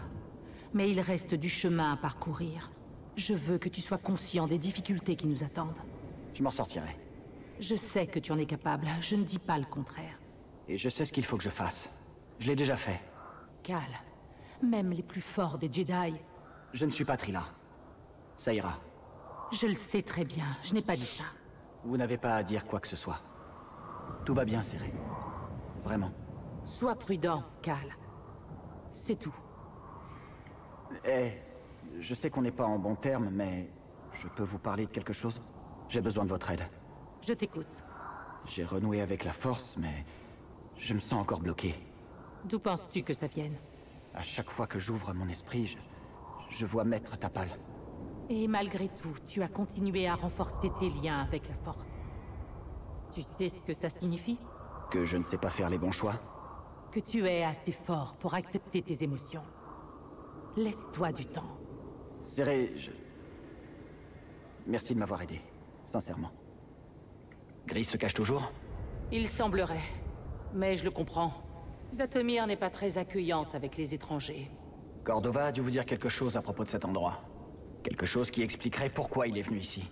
[SPEAKER 9] Mais il reste du chemin à parcourir. Je veux que tu sois conscient des difficultés qui nous attendent.
[SPEAKER 4] Je m'en sortirai.
[SPEAKER 9] Je sais que tu en es capable, je ne dis pas le contraire.
[SPEAKER 4] Et je sais ce qu'il faut que je fasse. Je l'ai déjà fait.
[SPEAKER 9] Cal, même les plus forts des Jedi,
[SPEAKER 4] Je ne suis pas Trila. Ça ira.
[SPEAKER 9] je le sais très bien, je n'ai pas dit ça.
[SPEAKER 4] Vous n'avez pas à dire quoi que ce soit. Tout va bien, Serré. Vraiment.
[SPEAKER 9] Sois prudent, Cal. C'est tout.
[SPEAKER 4] Eh, je sais qu'on n'est pas en bon terme, mais je peux vous parler de quelque chose J'ai besoin de votre aide.
[SPEAKER 9] Je t'écoute.
[SPEAKER 4] J'ai renoué avec la force, mais je me sens encore bloqué.
[SPEAKER 9] D'où penses-tu que ça vienne?
[SPEAKER 4] À chaque fois que j'ouvre mon esprit, je, je vois Maître Tapal.
[SPEAKER 9] Et malgré tout, tu as continué à renforcer tes liens avec la Force. Tu sais ce que ça signifie?
[SPEAKER 4] Que je ne sais pas faire les bons choix
[SPEAKER 9] Que tu es assez fort pour accepter tes émotions. Laisse-toi du temps.
[SPEAKER 4] Serré, je... Merci de m'avoir aidé, sincèrement. Gris se cache toujours?
[SPEAKER 9] Il semblerait. Mais je le comprends. Datomir n'est pas très accueillante avec les étrangers.
[SPEAKER 4] Cordova a dû vous dire quelque chose à propos de cet endroit. Quelque chose qui expliquerait pourquoi il est venu ici.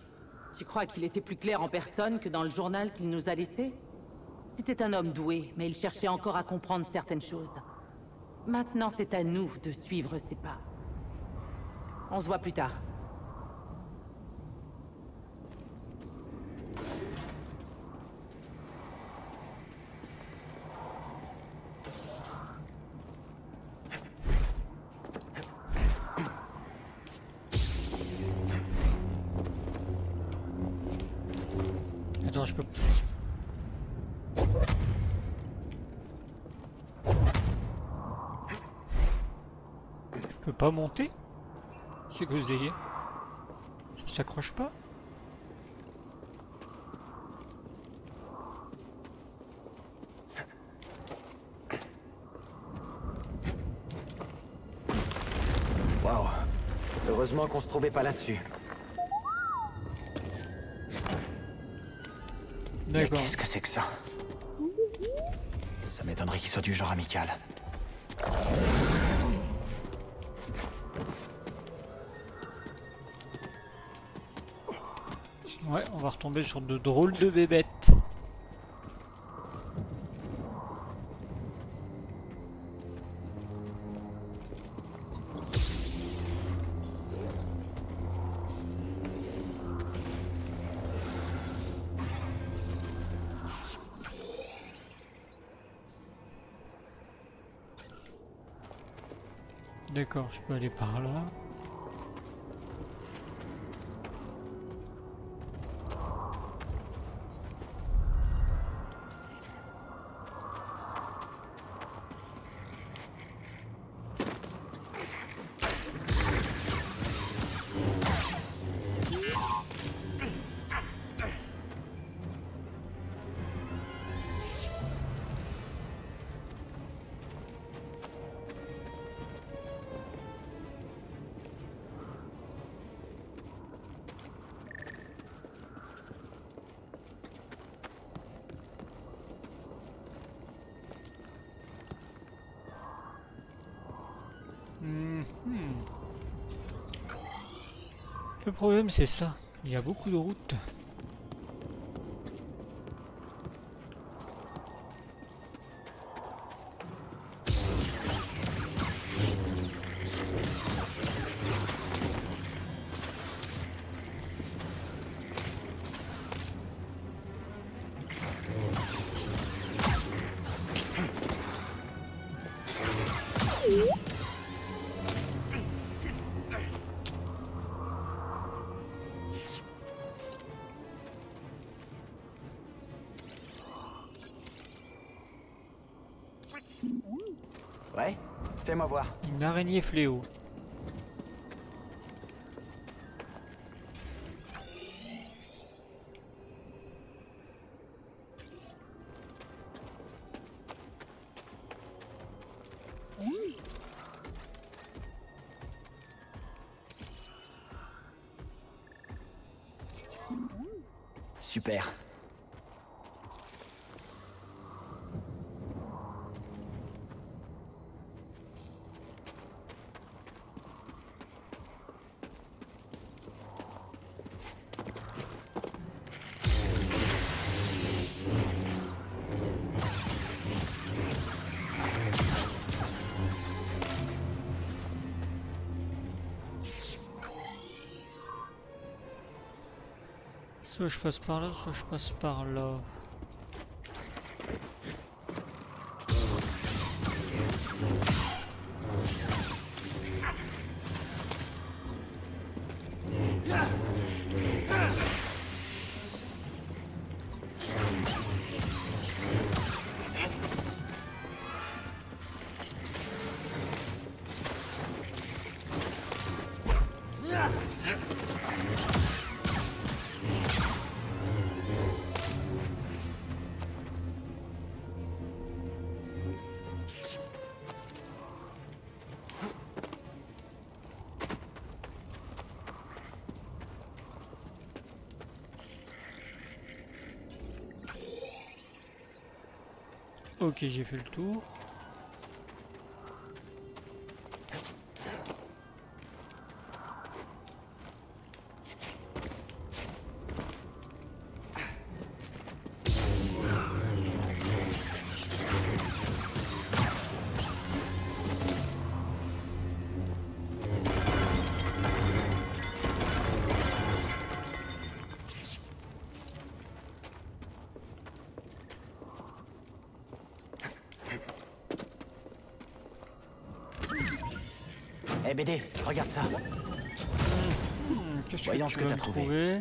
[SPEAKER 9] Tu crois qu'il était plus clair en personne que dans le journal qu'il nous a laissé? C'était un homme doué, mais il cherchait encore à comprendre certaines choses. Maintenant, c'est à nous de suivre ses pas. On se voit plus tard.
[SPEAKER 1] Pas monter C'est quoi ce délire? Ça s'accroche pas
[SPEAKER 4] Waouh Heureusement qu'on se trouvait pas là-dessus. Mais
[SPEAKER 1] D'accord.
[SPEAKER 4] qu'est-ce que c'est que ça? Ça m'étonnerait qu'il soit du genre amical.
[SPEAKER 1] Ouais, on va retomber sur de drôles de bébêtes. D'accord, je peux aller par là. Problème c'est ça, il y a beaucoup de routes. Une araignée fléau. Soit je passe par là, soit je passe par là. J'ai fait le tour.
[SPEAKER 4] Regarde ça.
[SPEAKER 1] Hmm, Qu'est-ce
[SPEAKER 4] Voyons
[SPEAKER 1] que
[SPEAKER 4] ce que t'as trouvé.
[SPEAKER 1] trouver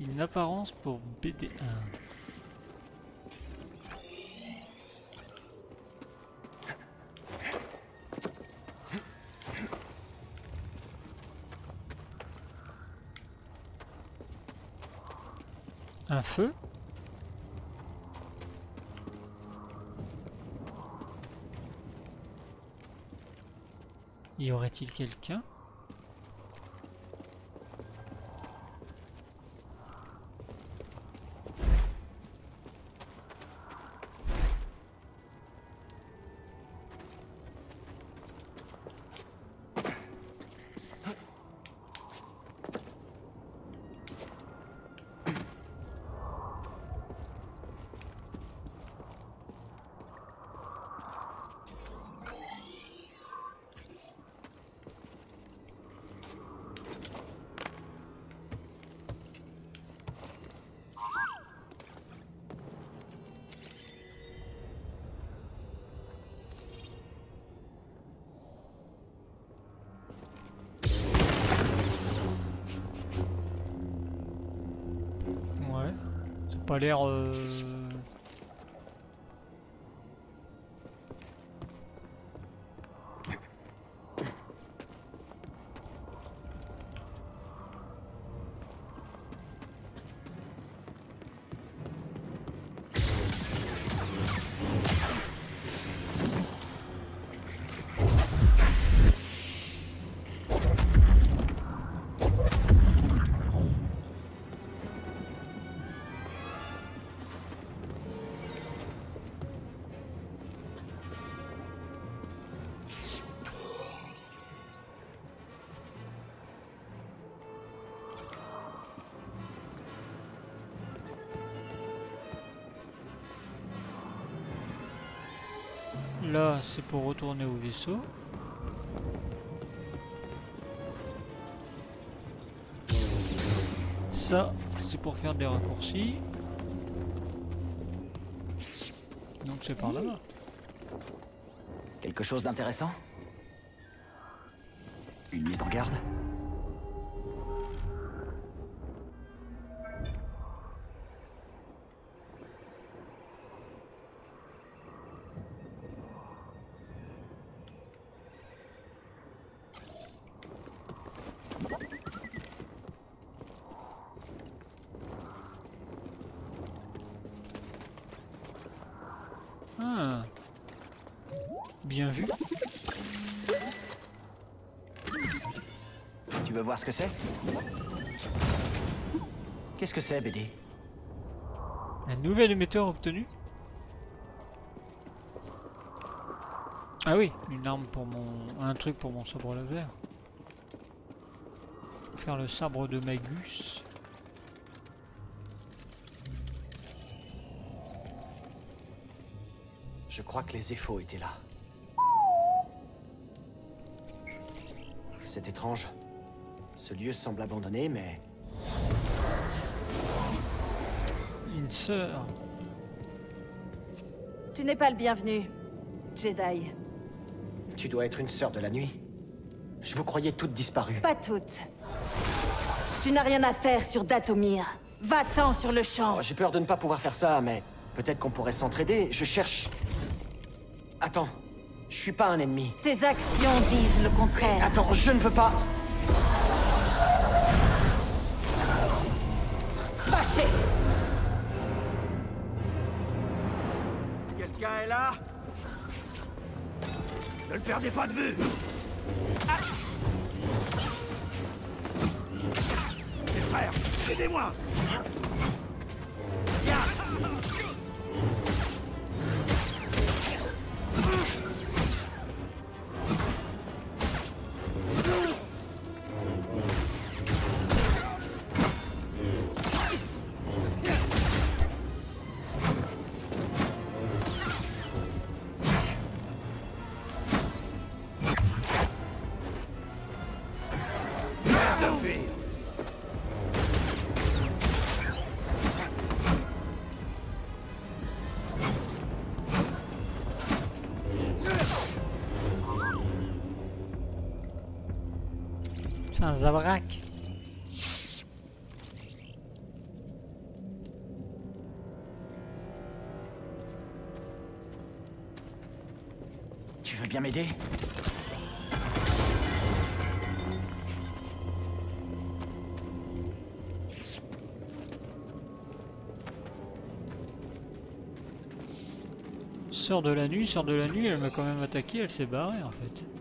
[SPEAKER 1] Une apparence pour BD1. Un feu? Y aurait-il quelqu'un? L'air... c'est pour retourner au vaisseau. Ça, c'est pour faire des raccourcis. Donc c'est par là-bas.
[SPEAKER 4] Quelque chose d'intéressant? Une mise en garde? Voir ce que c'est Qu'est-ce que c'est, BD
[SPEAKER 1] La nouvelle émetteur obtenue. Ah oui, une arme pour mon... un truc pour mon sabre laser. Faire le sabre de Magus.
[SPEAKER 4] Je crois que les effaux étaient là. C'est étrange. Ce lieu semble abandonné, mais
[SPEAKER 1] Une sœur.
[SPEAKER 11] Tu n'es pas le bienvenu, Jedi.
[SPEAKER 4] tu dois être une sœur de la nuit. Je vous croyais toutes disparues.
[SPEAKER 11] Pas toutes. Tu n'as rien à faire sur Datomir. Va-t'en sur le champ.
[SPEAKER 4] Oh, J'ai peur de ne pas pouvoir faire ça, mais peut-être qu'on pourrait s'entraider. Je cherche... Attends, je suis pas un ennemi.
[SPEAKER 11] Tes actions disent le contraire.
[SPEAKER 4] Attends, je ne veux pas...
[SPEAKER 10] le perdez pas de vue. Ah. Mes frères, aidez-moi
[SPEAKER 1] un Zabrak.
[SPEAKER 4] Tu veux bien m'aider?
[SPEAKER 1] Sœur de la nuit, sœur de la nuit, elle m'a quand même attaqué, elle s'est barrée en fait.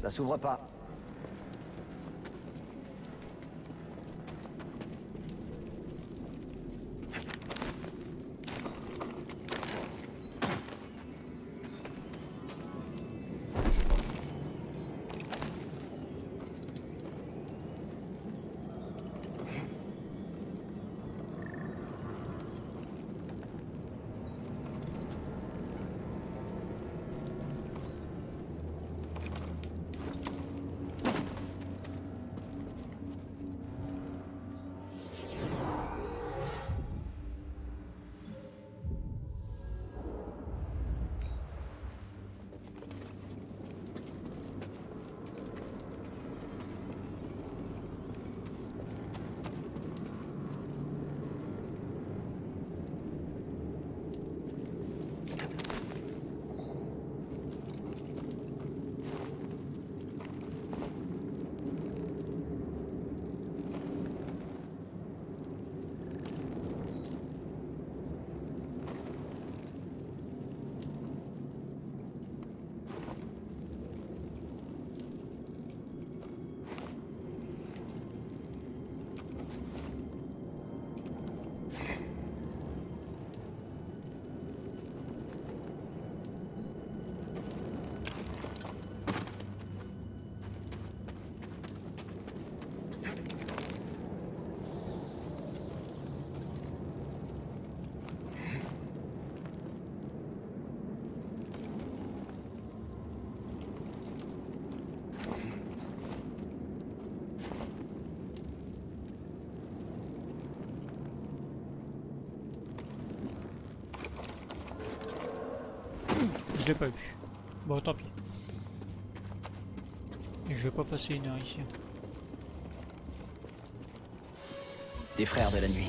[SPEAKER 4] Ça s'ouvre pas.
[SPEAKER 1] L'ai pas eu. Bon, tant pis. Et je vais pas passer une heure ici.
[SPEAKER 4] Des frères de la nuit.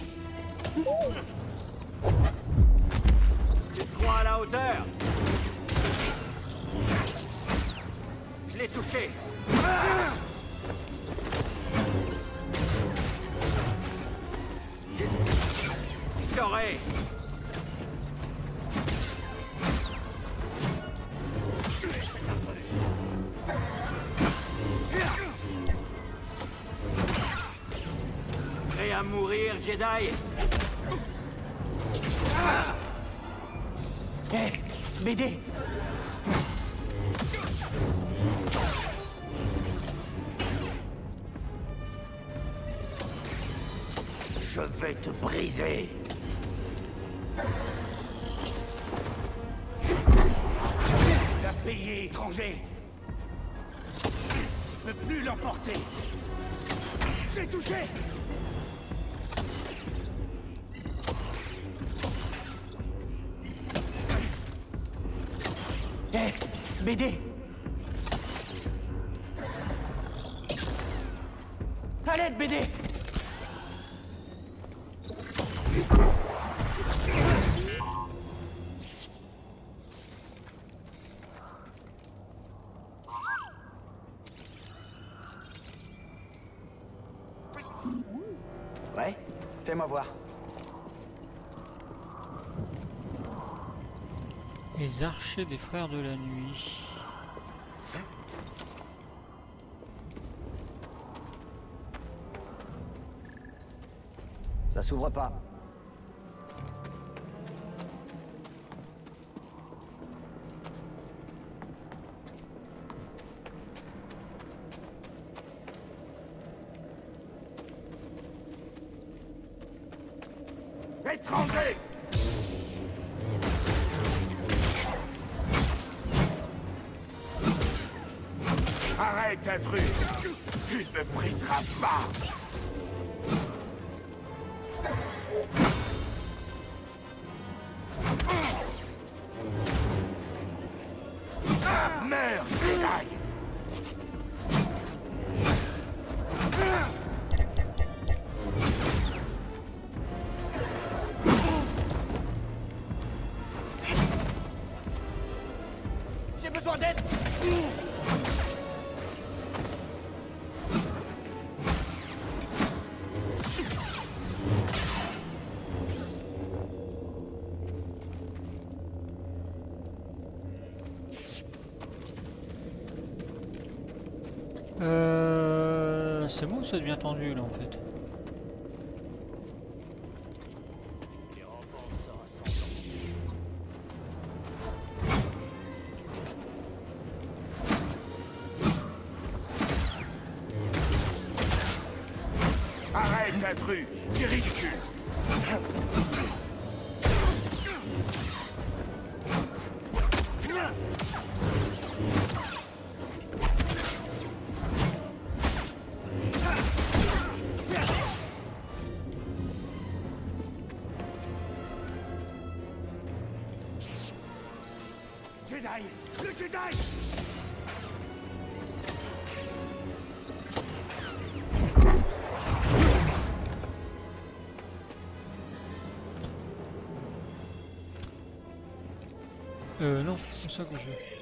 [SPEAKER 12] Tu te crois à la hauteur? Je l'ai touché. Jedi.
[SPEAKER 4] Hé BD
[SPEAKER 12] Je vais te briser.
[SPEAKER 4] BD
[SPEAKER 1] Des frères de la nuit.
[SPEAKER 4] Ça s'ouvre pas.
[SPEAKER 1] Ça devient tendu Euh, non, c'est ça que je veux.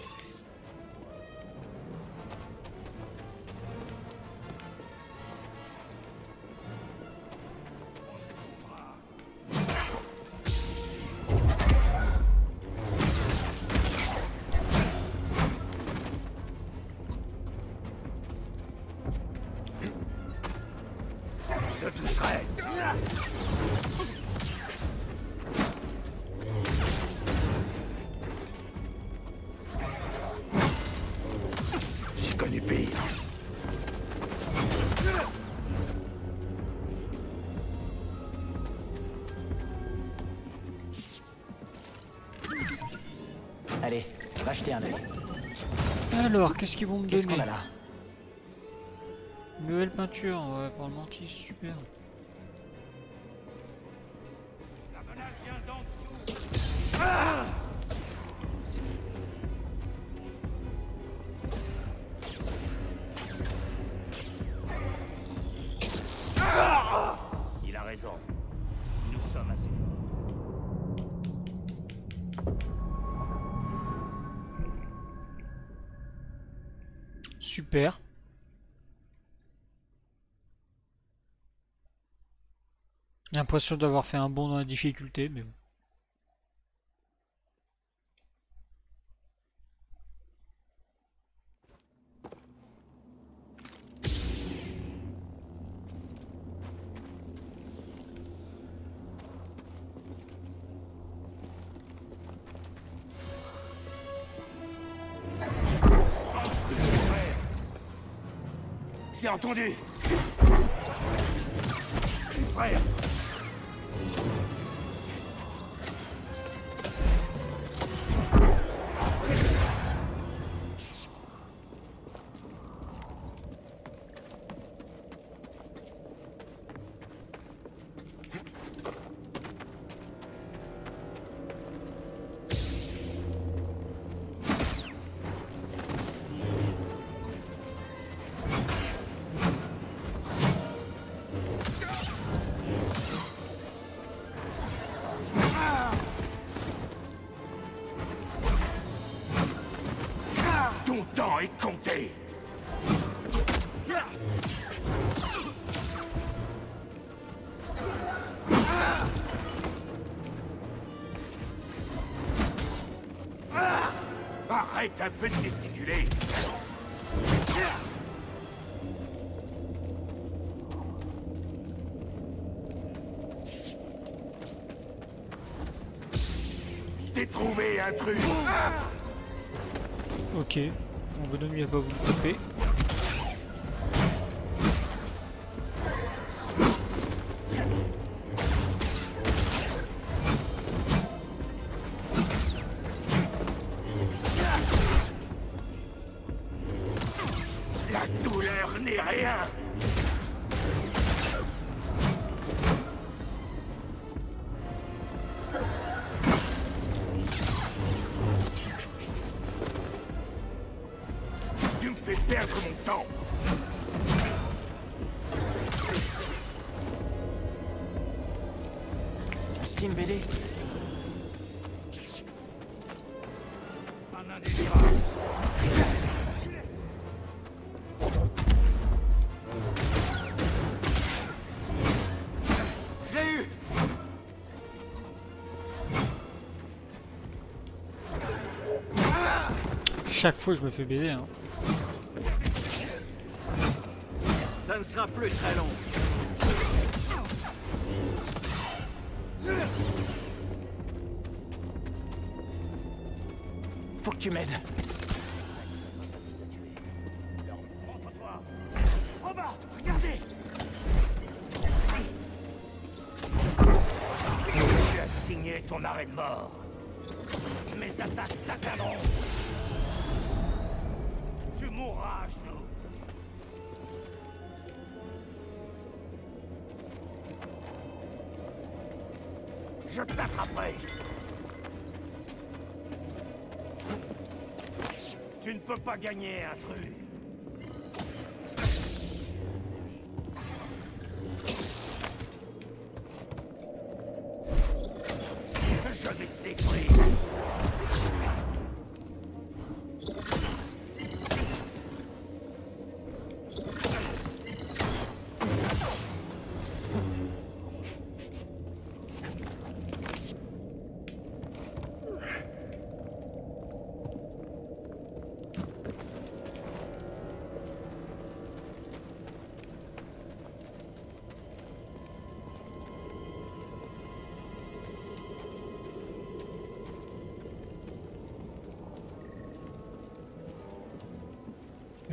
[SPEAKER 1] Alors, qu'est-ce qu'ils vont me donner
[SPEAKER 4] qu'on a là?
[SPEAKER 1] Nouvelle peinture, ouais, pour le mantis. Super. L'impression d'avoir fait un bond dans la difficulté, mais bon.
[SPEAKER 10] J'ai entendu
[SPEAKER 1] Ok. Chaque fois je me fais baiser. Hein.
[SPEAKER 4] Ça ne sera plus très long.
[SPEAKER 12] Faut que tu m'aides.
[SPEAKER 10] Gagner, intrus. Je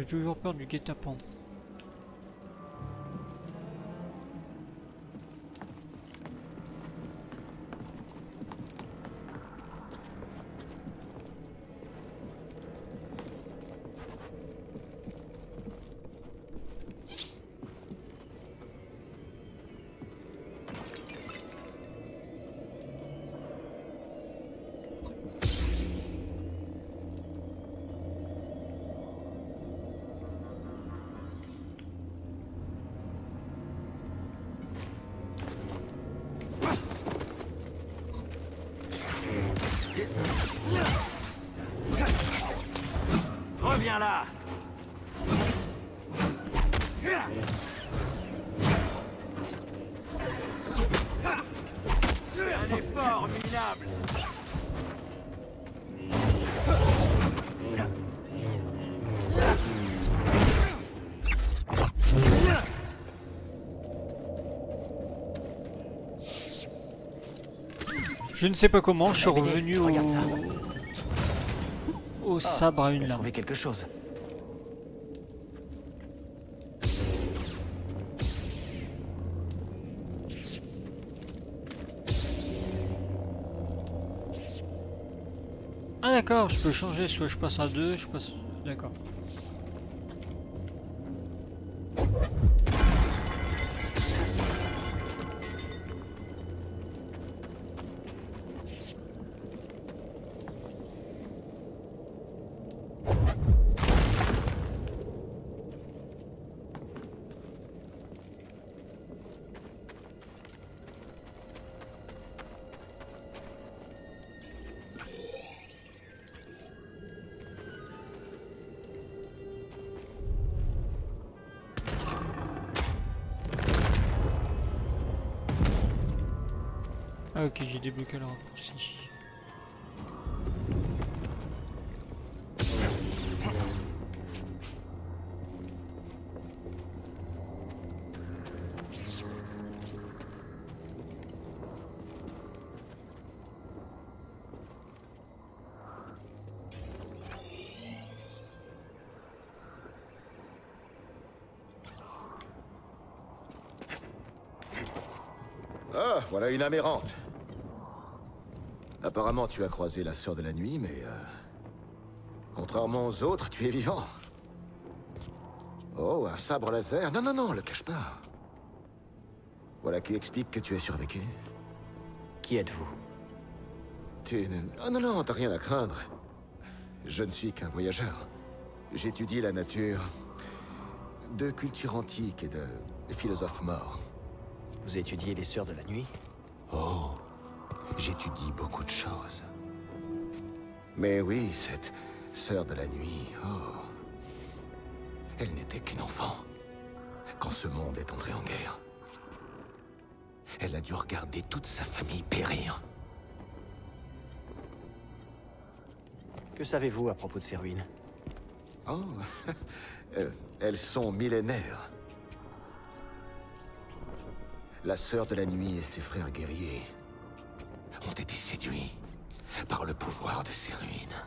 [SPEAKER 1] J'ai toujours peur du guet-apens. Je ne sais pas comment, je suis revenu au, au sabre à une
[SPEAKER 4] J'ai
[SPEAKER 1] lame.
[SPEAKER 4] quelque chose.
[SPEAKER 1] Ah d'accord, je peux changer, soit je passe à 2, je passe... D'accord. Ok, j'ai débloqué le raccourci.
[SPEAKER 13] Ah, voilà une amérante. Apparemment, tu as croisé la sœur de la nuit, mais... euh, Contrairement aux autres, tu es vivant. Oh, un sabre laser Non, non, non, le cache pas. Voilà qui explique que tu es survécu.
[SPEAKER 4] Qui êtes-vous?
[SPEAKER 13] Tu... ne- Oh non, non, t'as rien à craindre. Je ne suis qu'un voyageur. J'étudie la nature de culture antique et de philosophes morts.
[SPEAKER 4] Vous étudiez les Sœurs de la Nuit?
[SPEAKER 13] Oh, j'étudie beaucoup de choses. Mais oui, cette sœur de la nuit, oh. Elle n'était qu'une enfant. Quand ce monde est entré en guerre. Elle a dû regarder toute sa famille périr.
[SPEAKER 4] Que savez-vous à propos de ces ruines?
[SPEAKER 13] Oh, euh, elles sont millénaires. La sœur de la nuit et ses frères guerriers séduits par le pouvoir de ces ruines.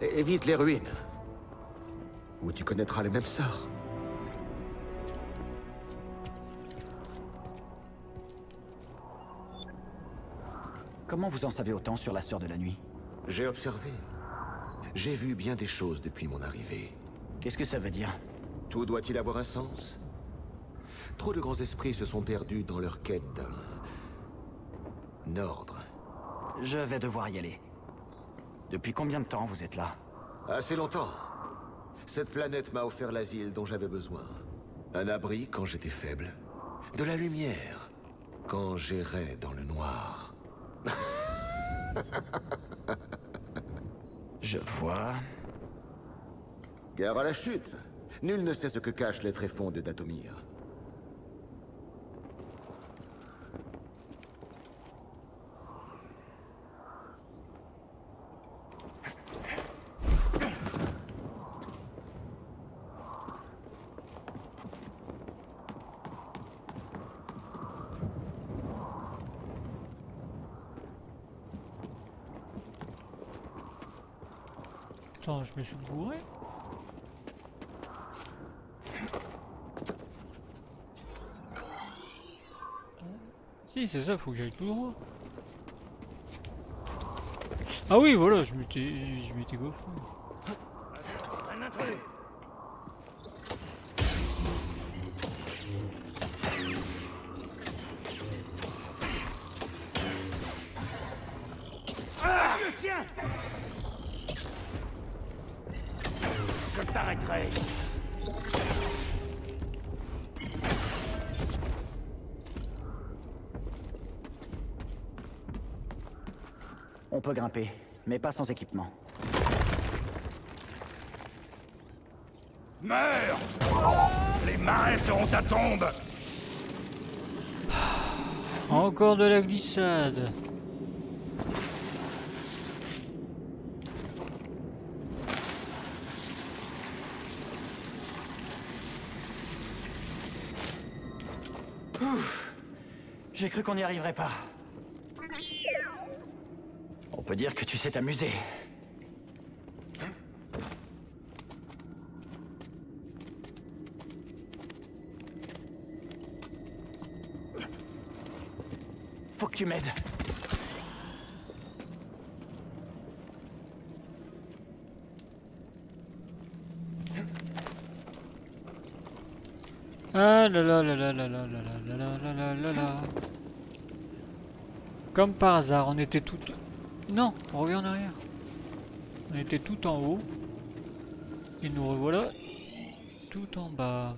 [SPEAKER 13] É- Évite les ruines, ou tu connaîtras le même sort.
[SPEAKER 4] Comment vous en savez autant sur la Sœur de la Nuit?
[SPEAKER 13] J'ai observé. J'ai vu bien des choses depuis mon arrivée.
[SPEAKER 4] Qu'est-ce que ça veut dire?
[SPEAKER 13] Tout doit-il avoir un sens? Trop de grands esprits se sont perdus dans leur quête d'un... ordre.
[SPEAKER 4] Je vais devoir y aller. Depuis combien de temps vous êtes là
[SPEAKER 13] Assez longtemps. Cette planète m'a offert l'asile dont j'avais besoin. Un abri quand j'étais faible. De la lumière quand j'errais dans le noir.
[SPEAKER 4] Je vois.
[SPEAKER 13] Gare à la chute. Nul ne sait ce que cache les tréfonds de Datomir.
[SPEAKER 1] Attends, je me suis bourré Si, c'est ça, faut que j'aille tout droit. Ah oui, voilà, je m'étais je m'étais gaufré.
[SPEAKER 4] Peut grimper, mais pas sans équipement.
[SPEAKER 7] Meurs Les marins seront ta tombe
[SPEAKER 1] Encore de la glissade.
[SPEAKER 4] J'ai cru qu'on n'y arriverait pas. Dire que tu sais t'amuser. Faut que tu m'aides.
[SPEAKER 1] Ah là là là là là là là là là là là. Comme par hasard, on était tout... Non, on revient en arrière. On était tout en haut. Et nous revoilà tout en bas.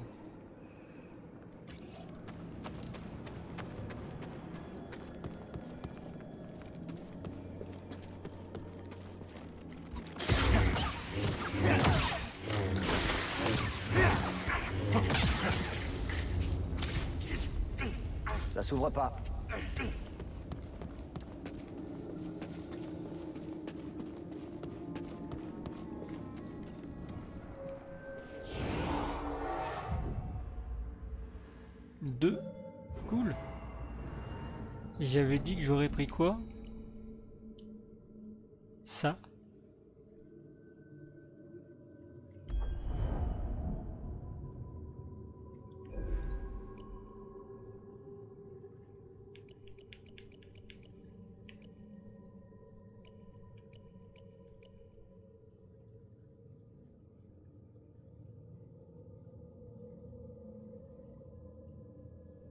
[SPEAKER 4] Ça s'ouvre pas.
[SPEAKER 1] J'avais dit que j'aurais pris quoi? Ça?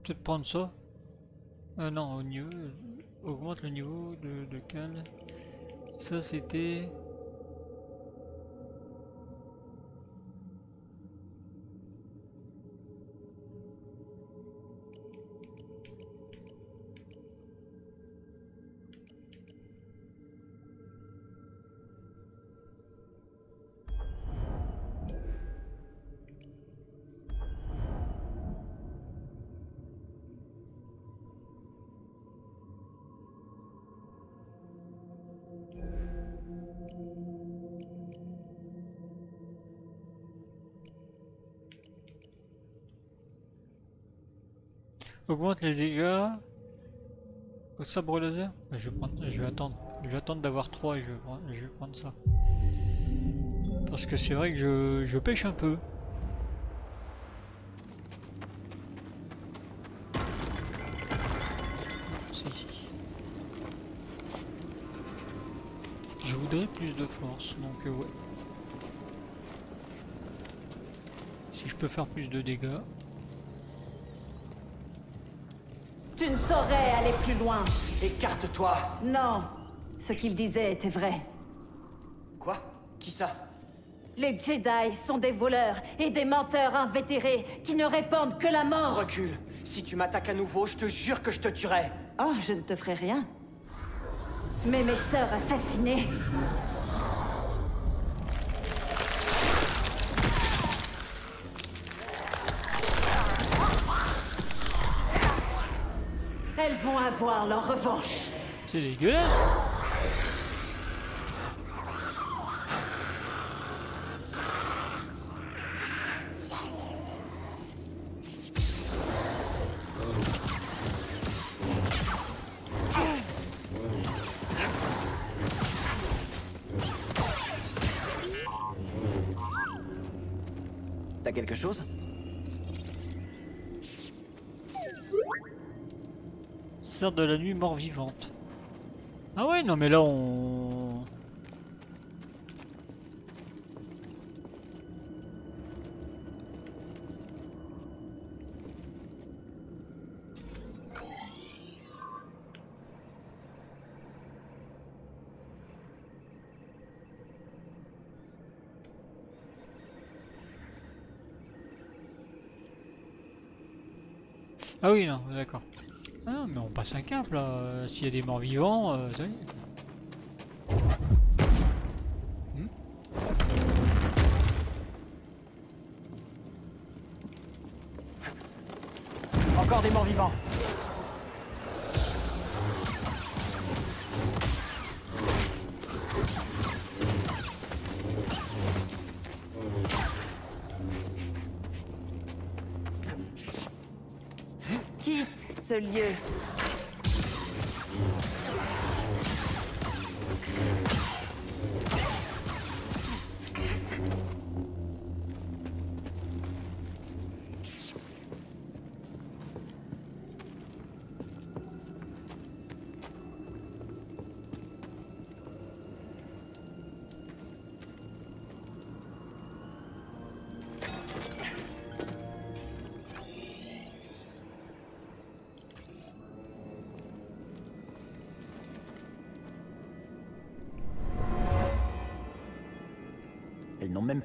[SPEAKER 1] Peut-être prendre ça? Euh, non, au niveau. Augmente le niveau de, de. Ça c'était. Augmente les dégâts au sabre laser je, vais prendre, je vais attendre. Je vais attendre d'avoir 3 et je vais, prendre, je vais prendre ça. Parce que c'est vrai que je, je pêche un peu. C'est ici. Je voudrais plus de force, donc euh, ouais. Si je peux faire plus de dégâts.
[SPEAKER 11] Tu ne saurais aller plus loin.
[SPEAKER 4] Écarte-toi
[SPEAKER 11] Non. Ce qu'il disait était vrai.
[SPEAKER 4] Quoi? Qui ça?
[SPEAKER 11] Les Jedi sont des voleurs et des menteurs invétérés qui ne répandent que la mort.
[SPEAKER 4] Recule. Si tu m'attaques à nouveau, je te jure que je te tuerai.
[SPEAKER 11] Oh, je ne te ferai rien. Mais mes sœurs assassinées... revanche.
[SPEAKER 1] C'est dégueulasse De la nuit mort vivante. Ah ouais, non mais là on... Ah oui, non, d'accord. On passe un là. Euh, S'il y a des morts vivants, euh, ça y est.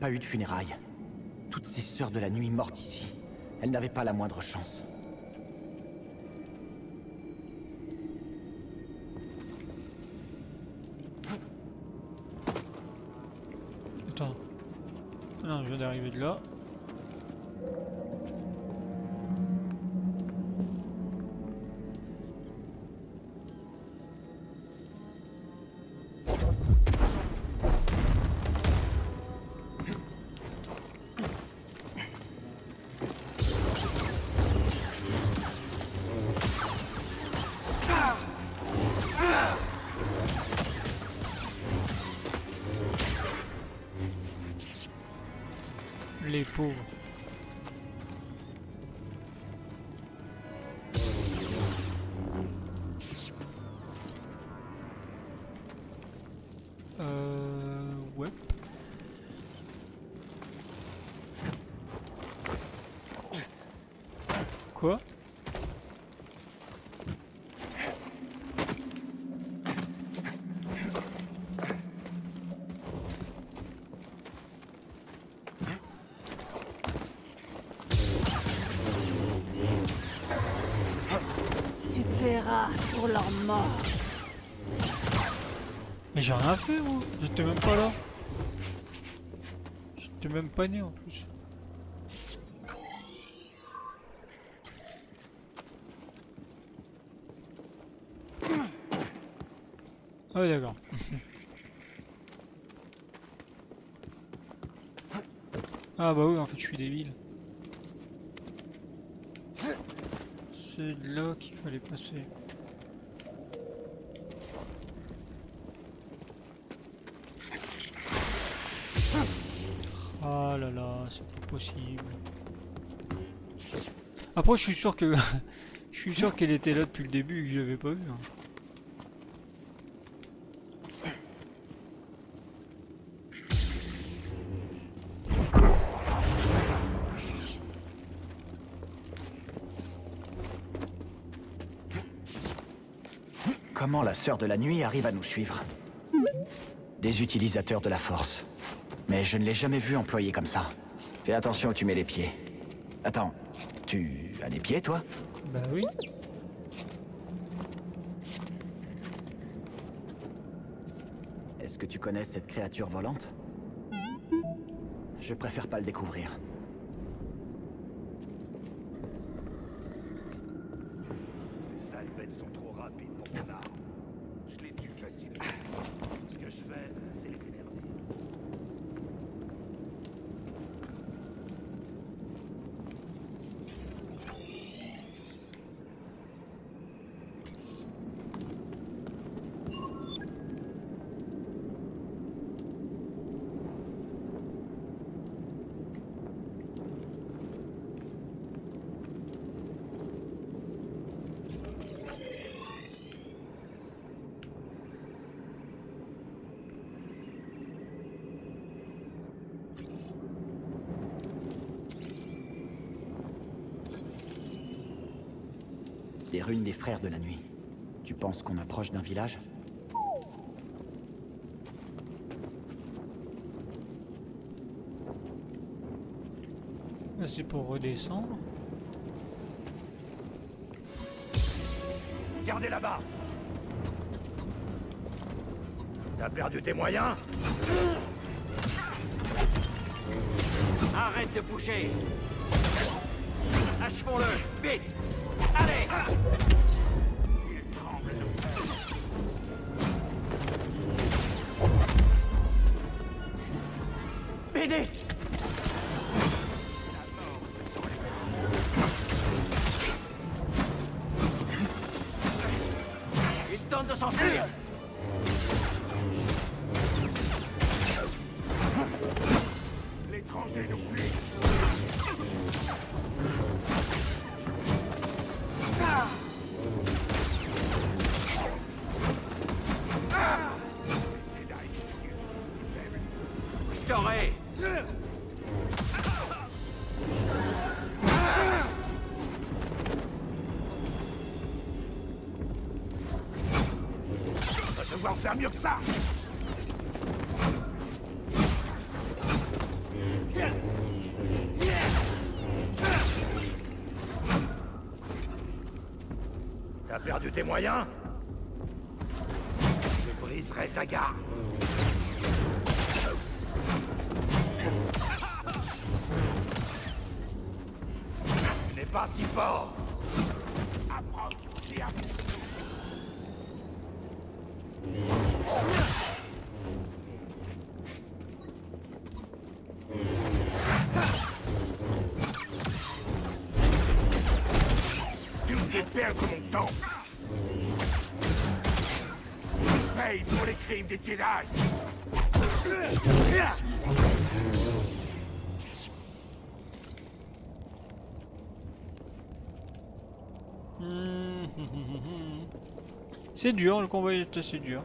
[SPEAKER 4] pas eu de funérailles. Toutes ces sœurs de la nuit mortes ici. Elles n'avaient pas la moindre chance.
[SPEAKER 1] Quoi
[SPEAKER 11] Tu paieras pour leur mort.
[SPEAKER 1] Mais j'ai rien fait moi, j'étais même pas là. J'étais même pas né en plus. Ah bah oui en fait je suis débile. C'est de là qu'il fallait passer. Ah là là, c'est pas possible. Après, je suis sûr que je suis sûr qu'elle était là depuis le début et que je l'avais pas vu. hein.
[SPEAKER 4] La sœur de la nuit arrive à nous suivre Des utilisateurs de la force. Mais je ne l'ai jamais vu employé comme ça. Fais attention où tu mets les pieds. Attends, tu as des pieds, toi?
[SPEAKER 1] Bah oui.
[SPEAKER 4] Est-ce que tu connais cette créature volante? Je préfère pas le découvrir.
[SPEAKER 12] Ces sales bêtes sont trop rapides pour mon arme. Je les tue facilement. Ce que je fais, c'est les énerver.
[SPEAKER 4] De la nuit. Tu penses qu'on approche d'un village?
[SPEAKER 1] Là, c'est pour redescendre.
[SPEAKER 12] Gardez la barre. T'as perdu tes moyens. Arrête de bouger.
[SPEAKER 10] Achevons-le. Vite. Allez T'as perdu
[SPEAKER 1] C'est dur, le convoi est assez dur.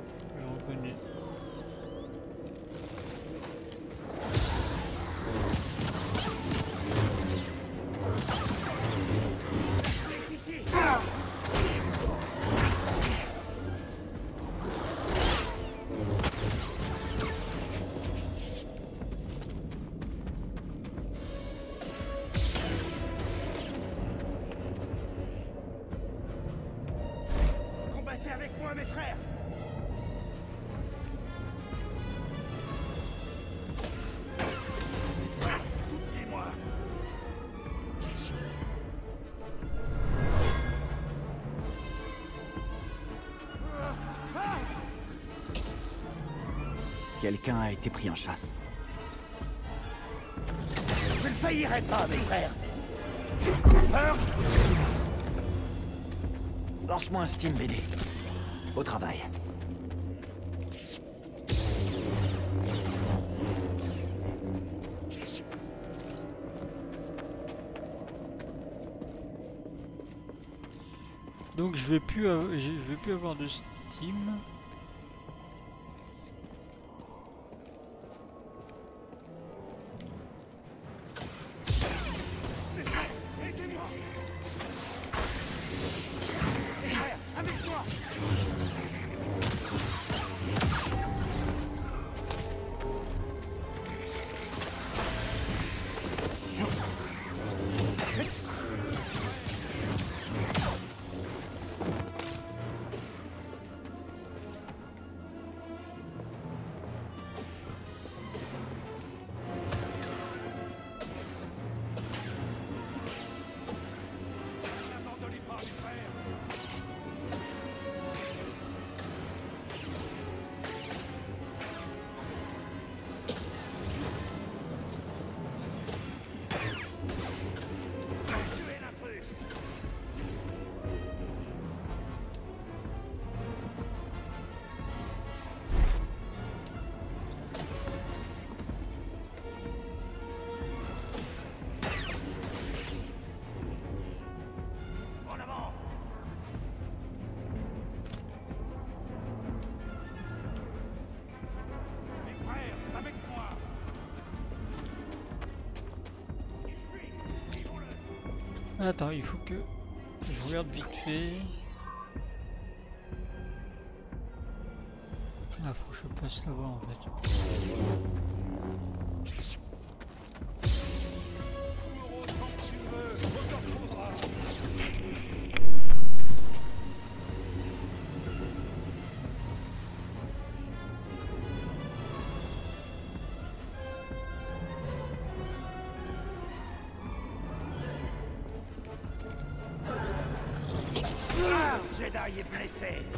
[SPEAKER 4] Été pris en chasse.
[SPEAKER 3] Je ne faillirai pas, mes frères Peur
[SPEAKER 4] Lance-moi un Steam BD. Au travail.
[SPEAKER 1] Donc je vais plus, av- j'ai- je vais plus avoir de Steam. Attends, il faut que je regarde vite fait. Ah, faut que je passe là-bas en fait.
[SPEAKER 12] Taille est blessé.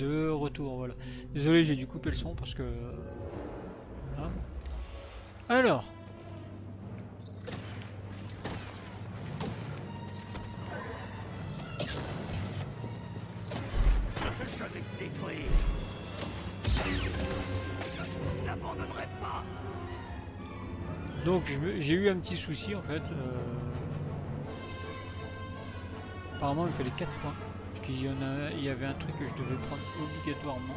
[SPEAKER 1] De retour, voilà. Désolé, j'ai dû couper le son parce que... voilà. Alors... Donc j'ai eu un petit souci en fait. euh, Apparemment il me fallait 4 points. Il y avait un truc que je devais prendre obligatoirement.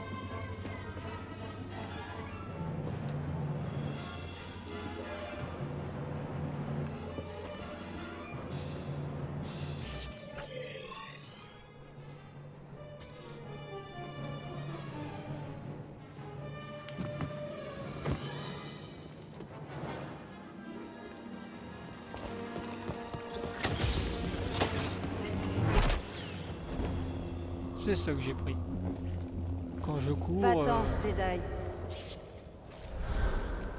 [SPEAKER 1] Ça que j'ai pris. Quand je cours, euh,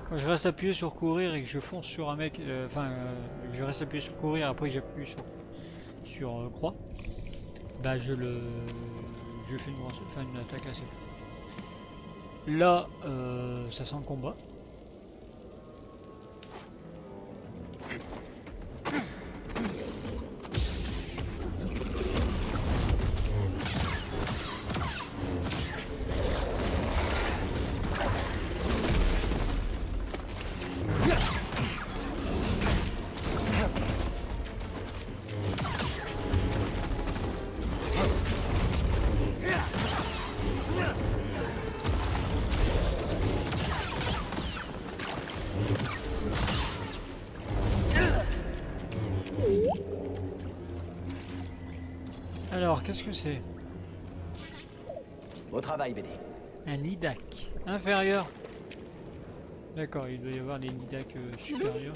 [SPEAKER 1] quand je reste appuyé sur courir et que je fonce sur un mec, euh, enfin, euh, je reste appuyé sur courir, après j'appuie sur, sur croix, bah je le, je fais une, grosse- enfin, une attaque assez forte. Là, ça sent le combat. C'est
[SPEAKER 4] Au travail, BD.
[SPEAKER 1] Un Nidak inférieur. D'accord, il doit y avoir des Nidak euh, supérieurs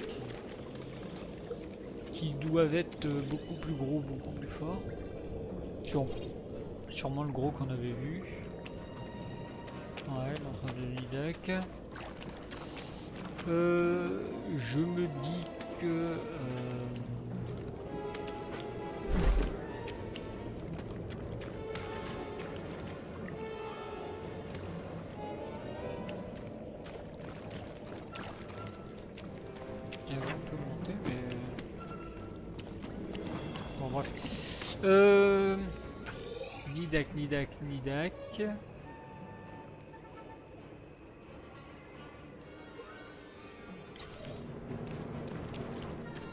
[SPEAKER 1] qui... qui doivent être euh, beaucoup plus gros, beaucoup plus forts. Sûre- Sûrement le gros qu'on avait vu. Ouais, l'entrain de Nidak. Euh, je me dis que...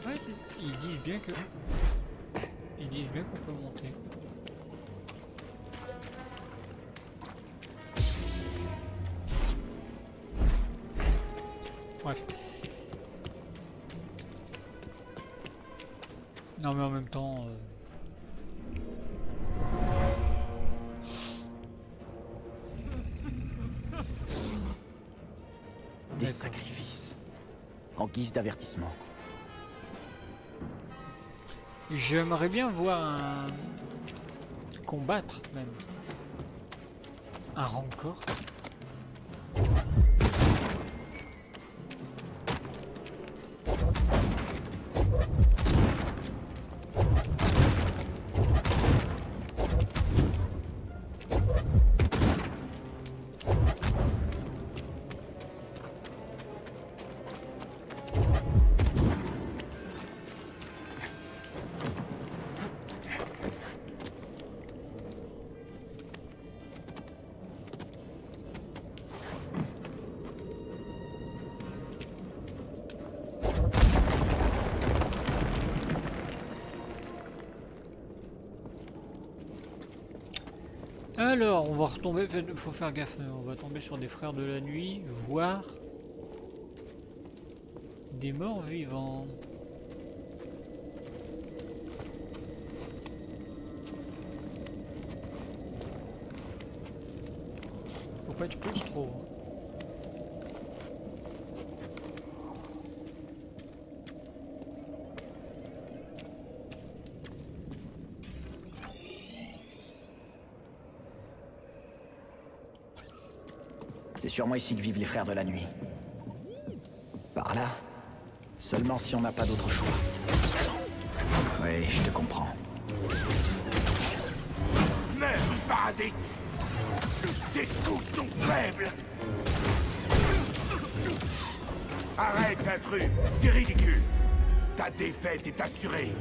[SPEAKER 1] Ouais, ils disent bien que... Ils disent bien qu'on peut monter. Bref. Non mais en même temps... euh,
[SPEAKER 4] d'avertissement.
[SPEAKER 1] J'aimerais bien voir un... combattre même. Un rancor. Va retomber, faut faire gaffe, hein, on va tomber sur des frères de la nuit, voire des morts vivants. Faut pas être plus trop.
[SPEAKER 4] Sûrement ici que vivent les frères de la nuit. Par là Seulement si on n'a pas d'autre choix. Oui, je te comprends.
[SPEAKER 7] Merde, parasite Tes coups sont faibles Arrête, intrus C'est ridicule Ta défaite est assurée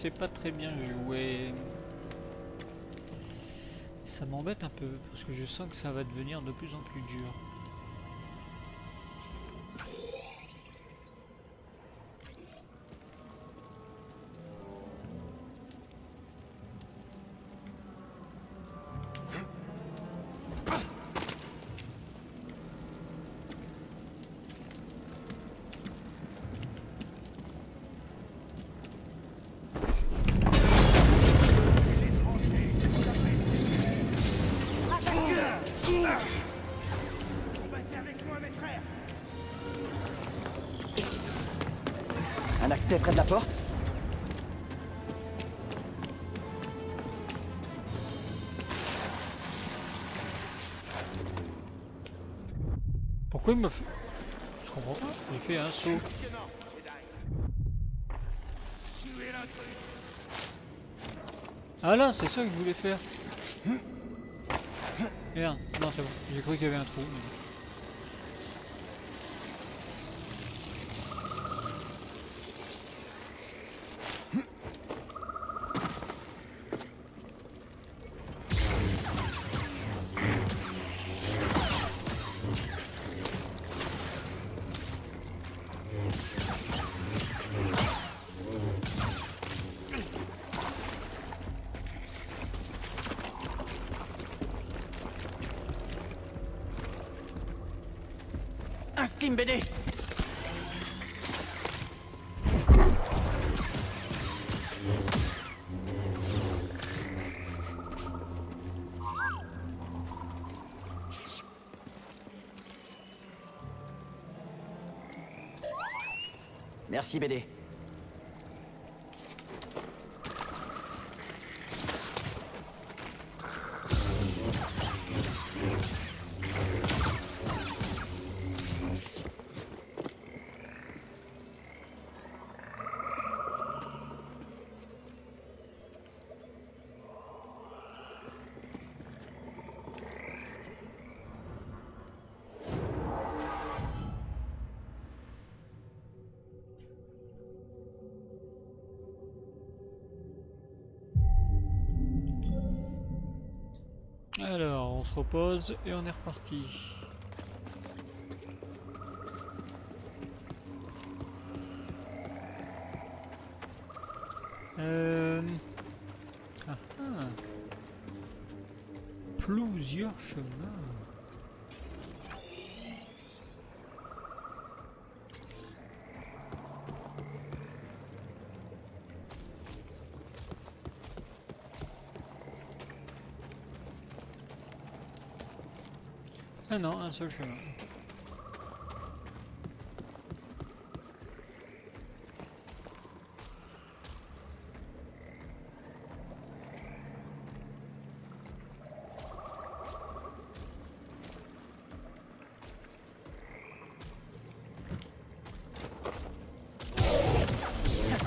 [SPEAKER 1] sais pas très bien jouer. Ça m'embête un peu parce que je sens que ça va devenir de plus en plus dur. Il fait... Je comprends pas. Il fait un saut. Ah là, c'est ça que je voulais faire. Merde, non c'est bon. J'ai cru qu'il y avait un trou. mais- on se repose et on est reparti. Euh... Ah, ah. Plusieurs chemins. Ah non, un seul chemin.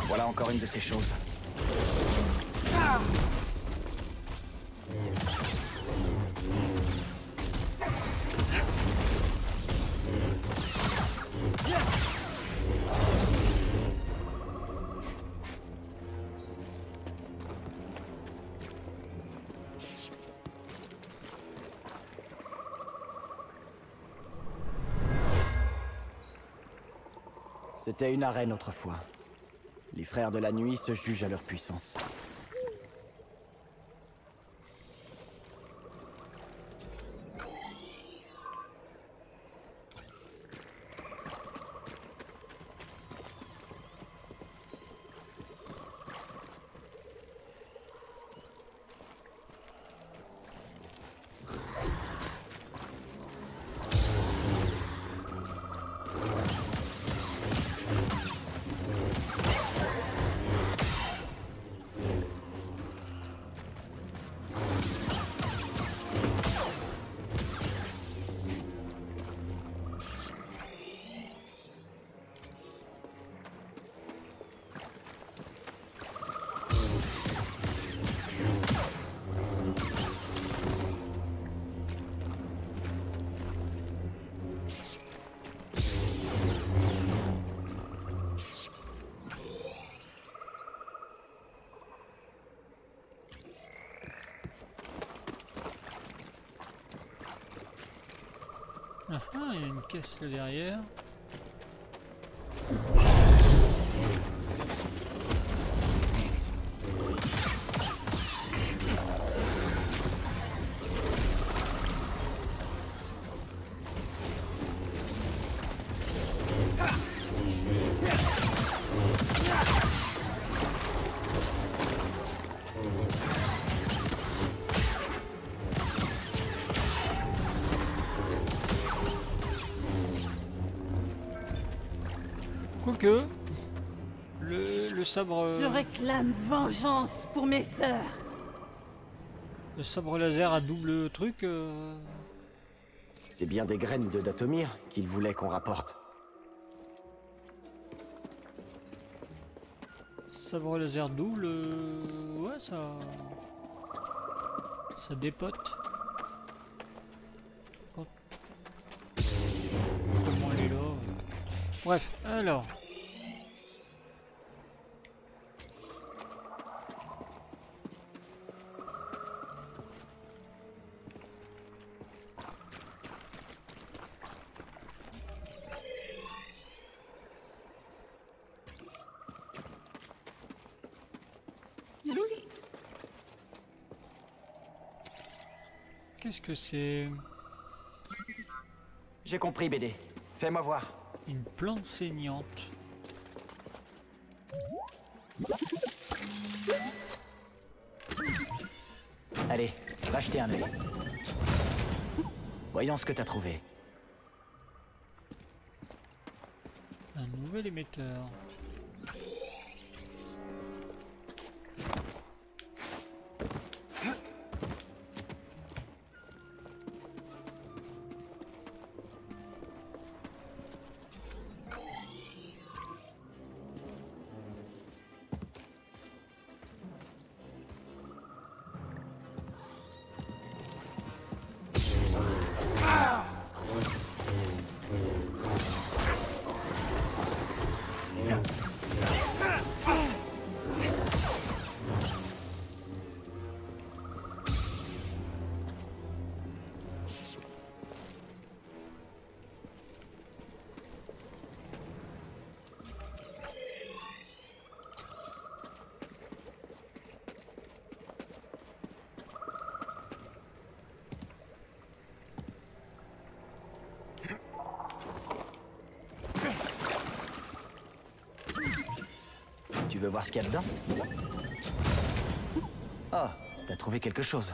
[SPEAKER 4] Voilà encore une de ces choses. C'était une arène autrefois. Les frères de la nuit se jugent à leur puissance. Là derrière. Sabre,
[SPEAKER 11] Je réclame vengeance pour mes sœurs.
[SPEAKER 1] le sabre laser à double truc. euh,
[SPEAKER 4] C'est bien des graines de Datomir qu'il voulait qu'on rapporte.
[SPEAKER 1] Sabre laser double, euh, ouais ça, ça dépote. Comment elle est là? Euh. Bref, alors. Que c'est
[SPEAKER 4] J'ai compris, BD. Fais-moi voir.
[SPEAKER 1] Une plante saignante.
[SPEAKER 4] Allez, va jeter un œil. Voyons ce que t'as trouvé.
[SPEAKER 1] Un nouvel émetteur.
[SPEAKER 4] Voir ce qu'il y a dedans Oh, t'as trouvé quelque chose.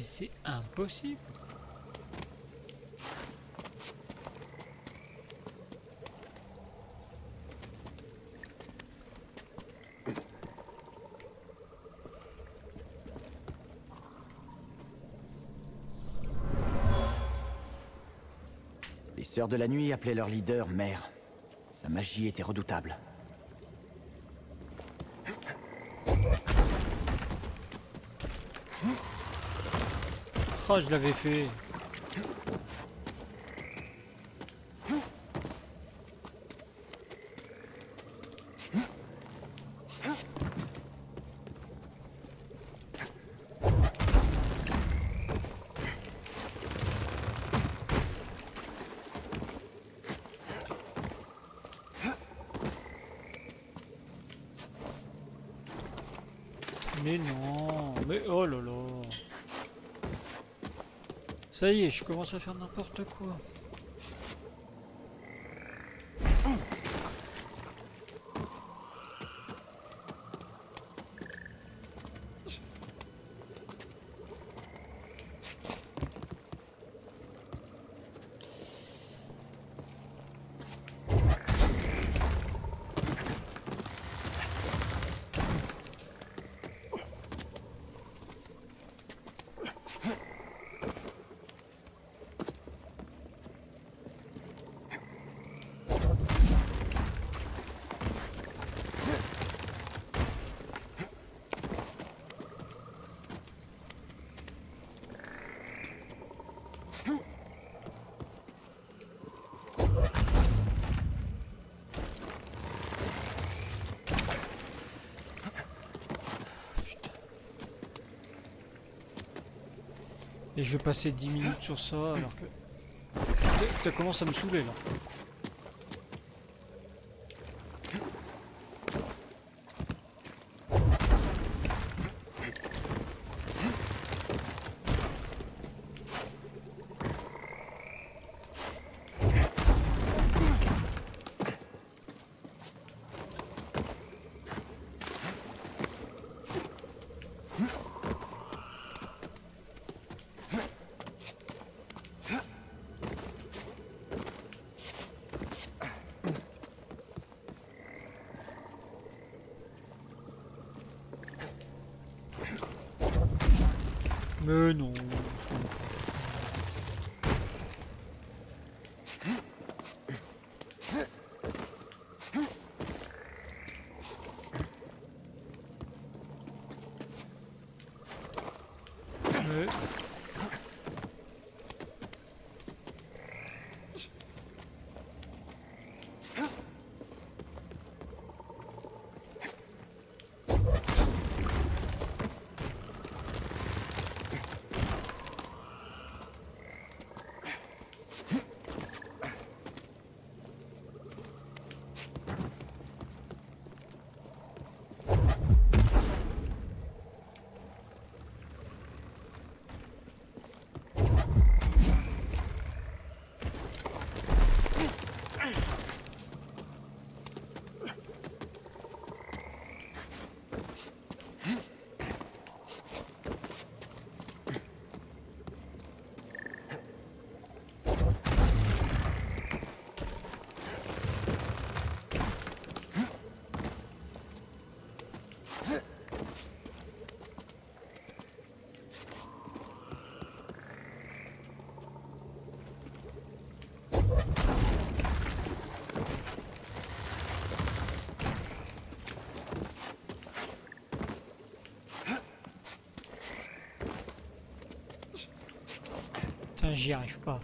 [SPEAKER 1] Mais
[SPEAKER 4] Les Sœurs de la Nuit appelaient leur leader Mère. Sa magie était redoutable.
[SPEAKER 1] Je l'avais fait. Mais non, mais oh là là. Ça y est, je commence à faire n'importe quoi. Et je vais passer 10 minutes sur ça alors que... Ça- commence à me saouler là. Putain, j'y arrive pas.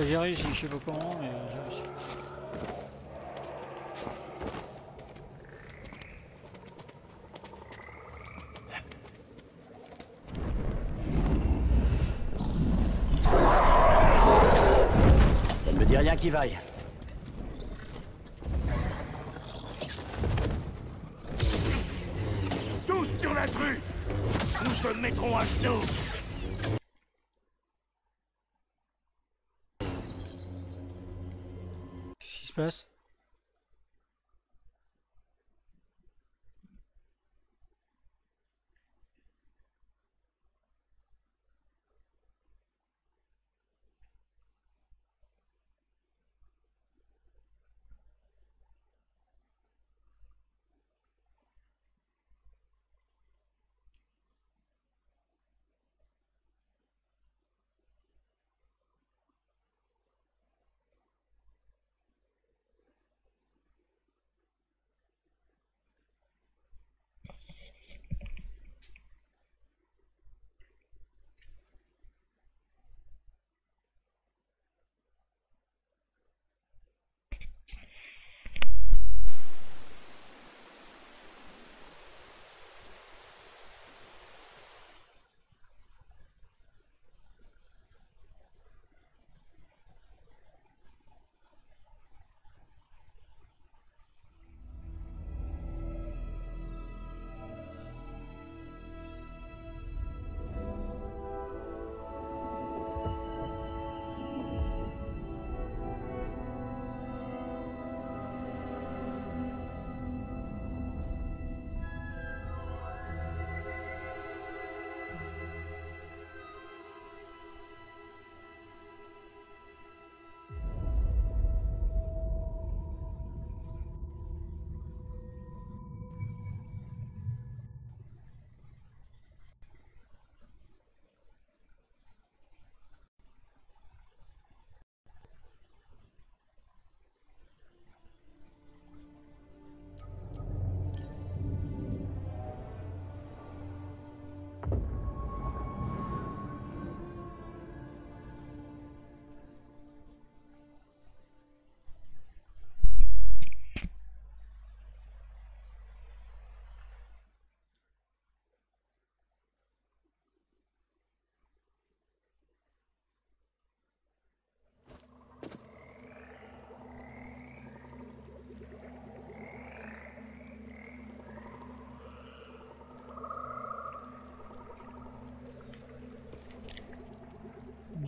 [SPEAKER 1] Voilà, j'ai réussi, je sais pas comment, mais j'ai réussi.
[SPEAKER 4] Ça ne me dit rien qui vaille.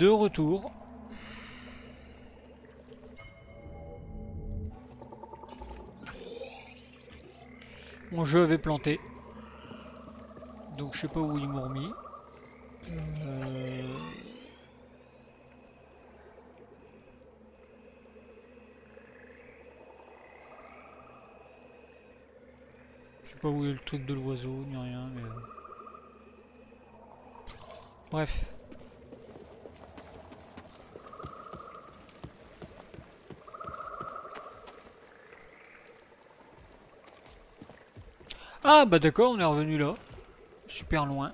[SPEAKER 1] De retour. Mon jeu avait planté. Donc je sais pas où ils m'ont remis. Euh, Je sais pas où est le truc de l'oiseau, ni rien, mais... Bref. Ah bah d'accord, on est revenu là. Super loin.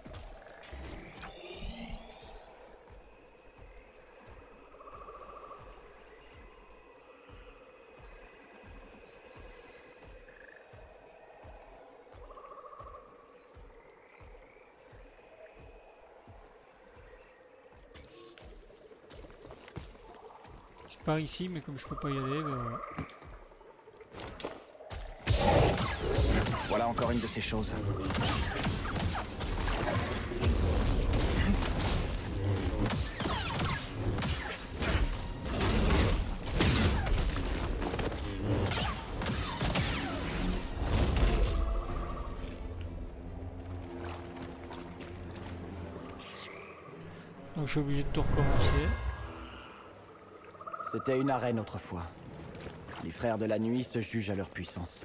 [SPEAKER 1] C'est par ici, mais comme je peux pas y aller, voilà.
[SPEAKER 4] Voilà encore une de ces choses.
[SPEAKER 1] Donc je suis obligé de tout recommencer.
[SPEAKER 4] C'était une arène autrefois. Les frères de la nuit se jugent à leur puissance.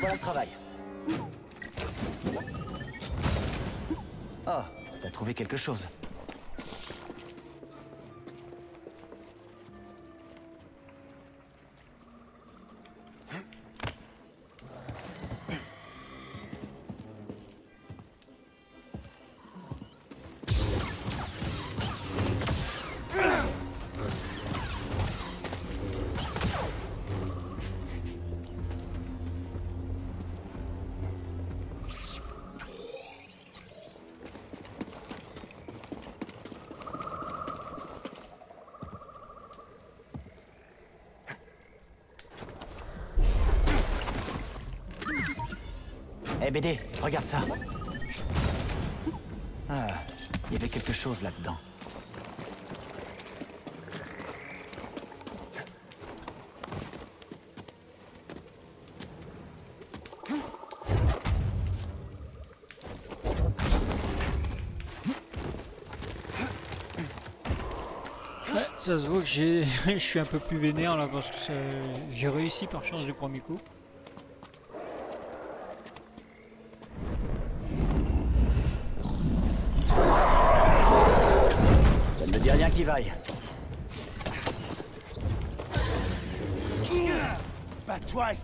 [SPEAKER 4] Voilà le travail. Oh, t'as trouvé quelque chose. Eh BD, regarde ça. Ah, il y avait quelque chose là-dedans.
[SPEAKER 1] Ça se voit que je suis un peu plus vénère là parce que j'ai réussi par chance du premier coup.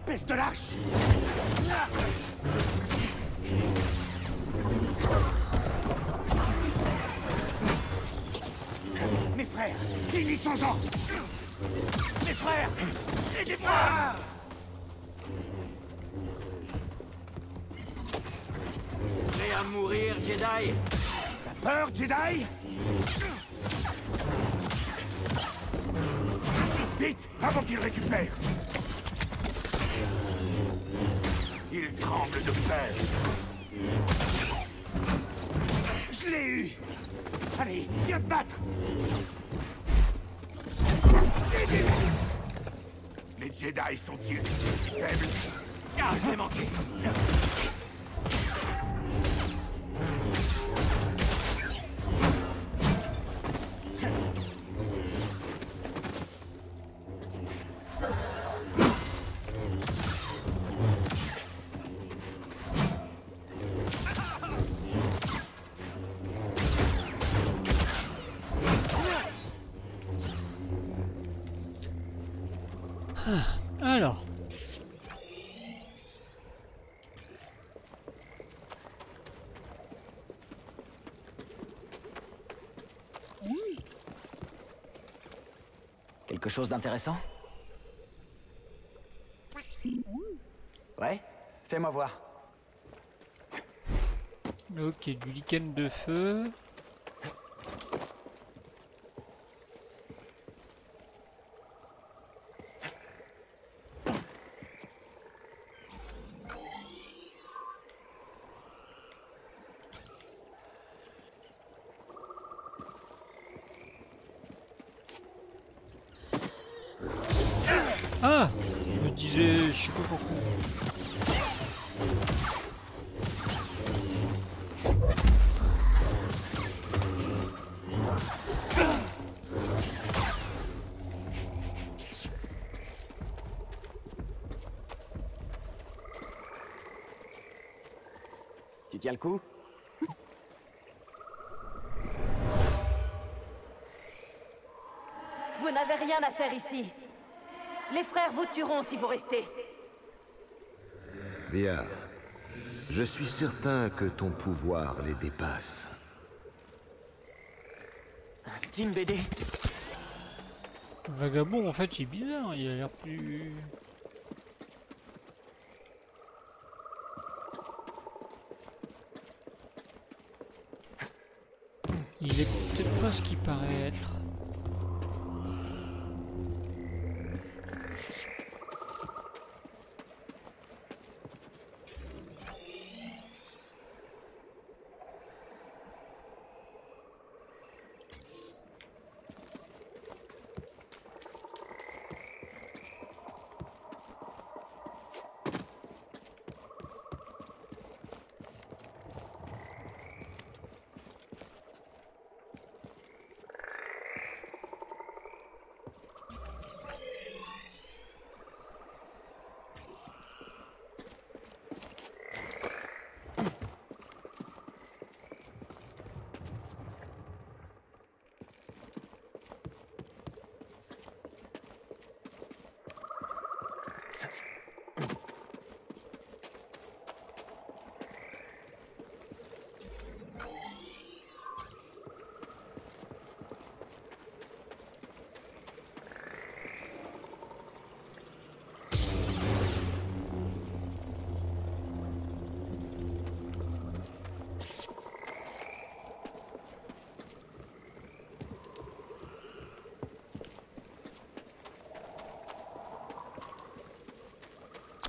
[SPEAKER 12] Toi, espèce
[SPEAKER 4] chose d'intéressant Ouais Fais-moi voir.
[SPEAKER 1] Ok, du lichen de feu.
[SPEAKER 4] Le coup
[SPEAKER 11] Vous n'avez rien à faire ici. Les frères vous tueront si vous restez.
[SPEAKER 13] Viens. Je suis certain que ton pouvoir les dépasse.
[SPEAKER 4] Un Steam BD
[SPEAKER 1] Vagabond, en fait, il est bizarre. Il a l'air plus. Il est peut-être pas ce qu'il paraît être.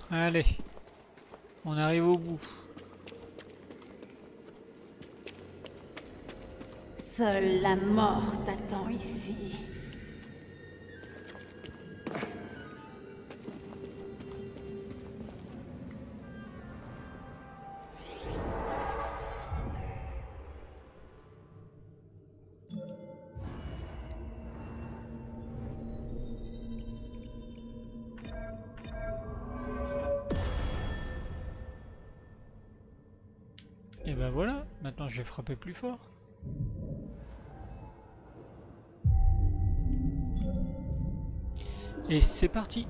[SPEAKER 1] Allez, on arrive au bout.
[SPEAKER 11] Seule la mort t'attend ici.
[SPEAKER 1] Et ben voilà, maintenant je vais frapper plus fort. Et c'est parti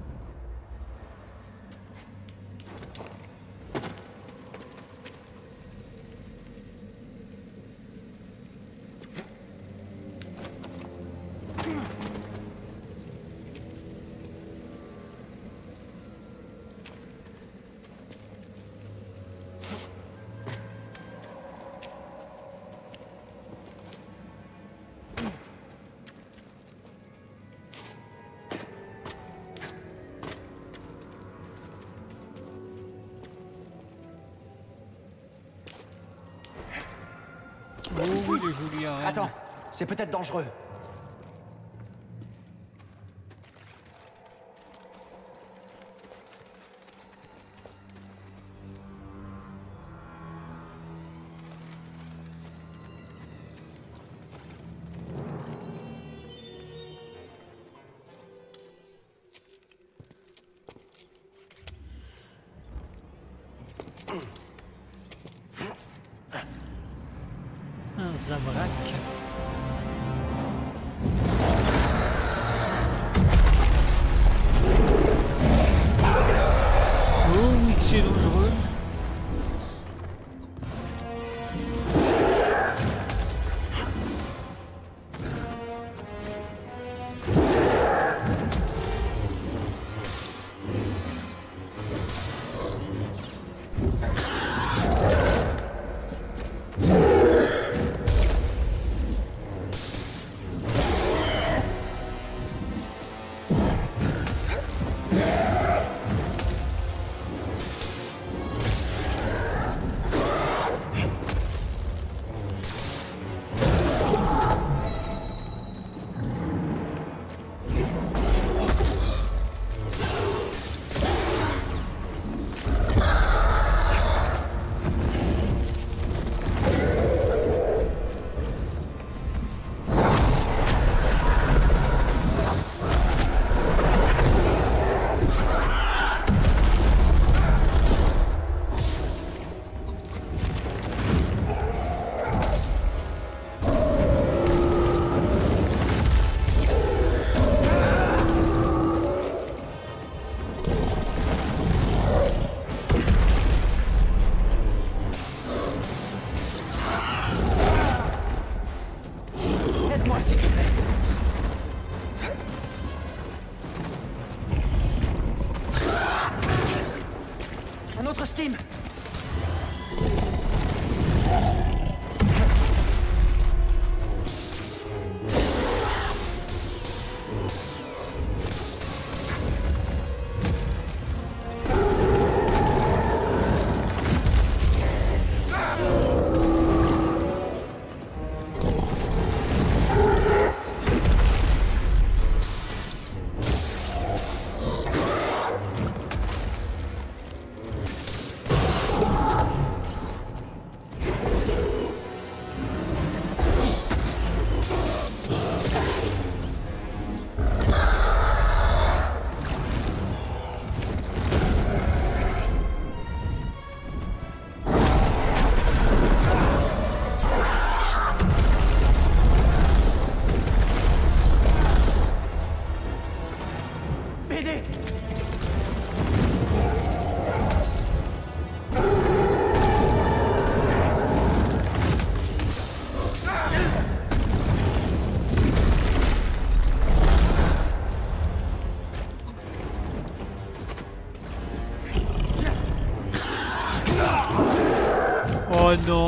[SPEAKER 4] c'est peut-être dangereux.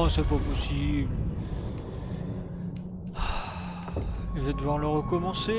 [SPEAKER 1] C'est pas possible. Je vais devoir le recommencer.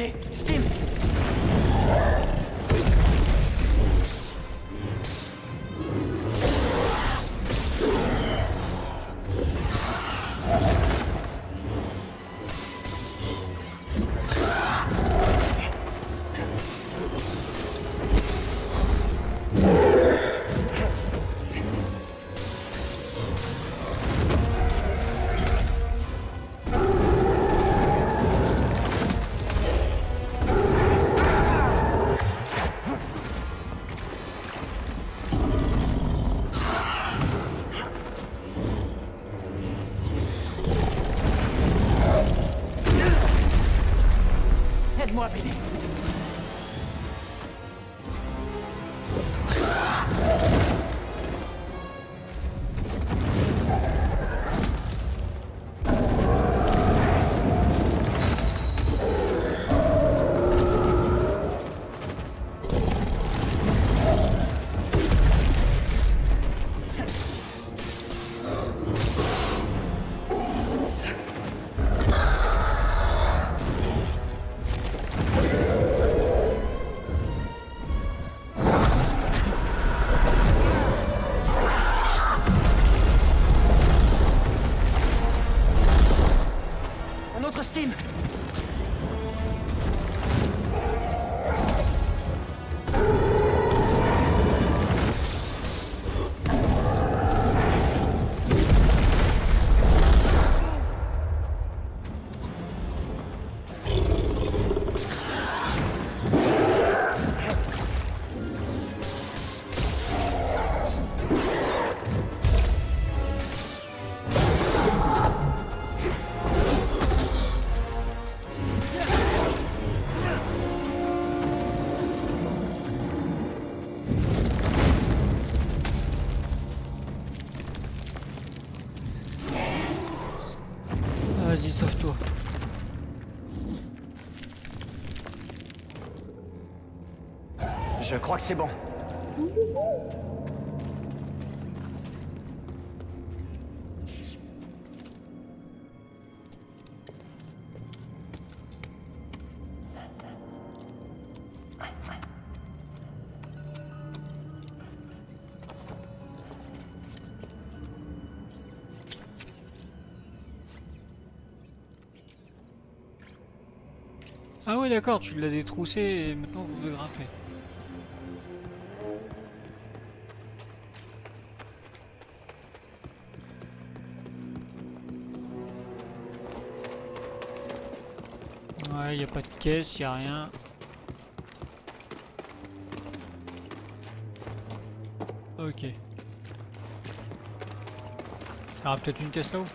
[SPEAKER 4] BD Je crois que c'est bon.
[SPEAKER 1] Ah ouais d'accord, tu l'as détroussé et maintenant vous devez grimper. Caisse, y a rien. Ok. Il y aura peut-être une caisse là-haut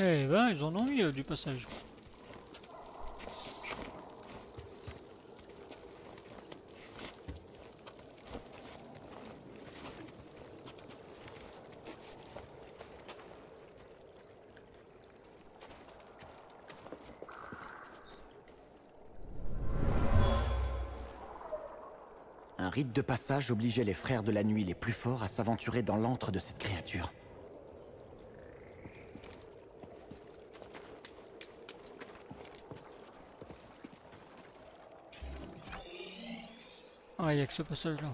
[SPEAKER 1] Eh ben, ils en ont eu euh, du passage.
[SPEAKER 4] Un rite de passage obligeait les frères de la nuit les plus forts à s'aventurer dans l'antre de cette créature.
[SPEAKER 1] Ah, il y a que ce passage-là.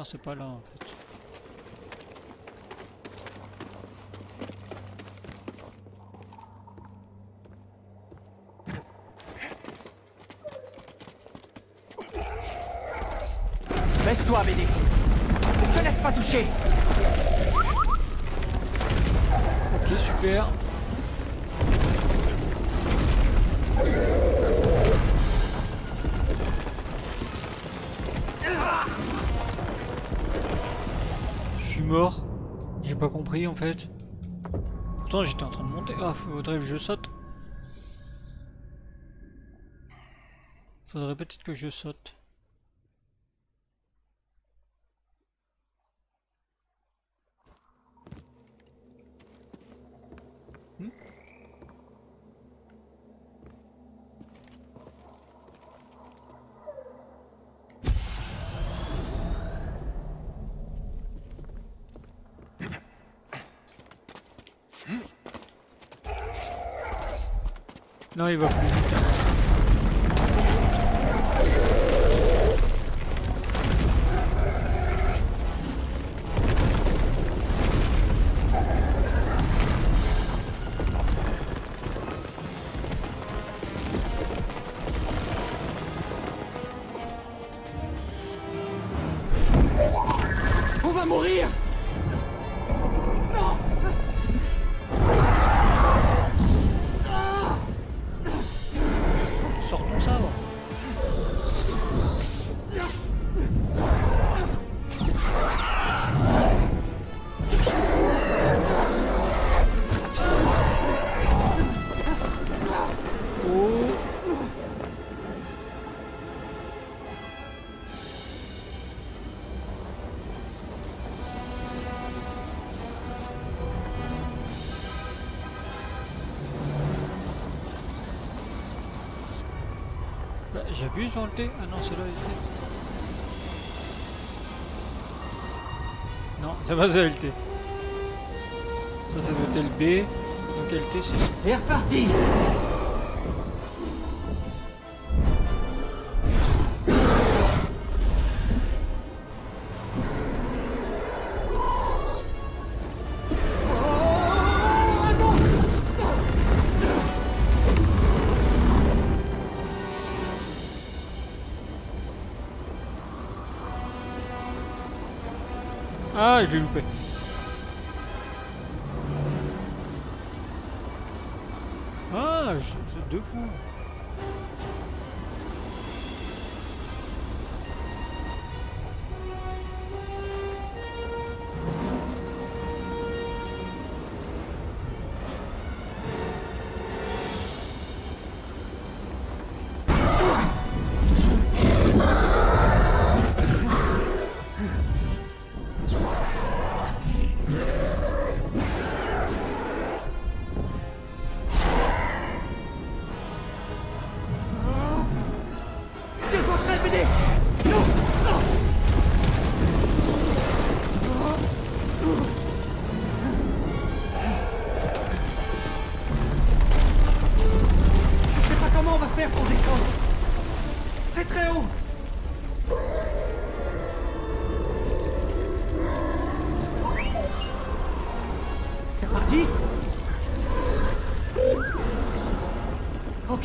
[SPEAKER 1] D'accord, c'est pas là en fait.
[SPEAKER 4] Baisse-toi, BD. Ne te laisse pas toucher.
[SPEAKER 1] Ok, super. Pas compris en fait. Pourtant j'étais en train de monter. Ah, faudrait que je saute. Faudrait peut-être que je saute. Non, il va plus vite. J'appuie sur le T? Ah non, c'est là le. Non, c'est pas ça le T. Ça, ça être le B. Donc le T, c'est...
[SPEAKER 3] C'est reparti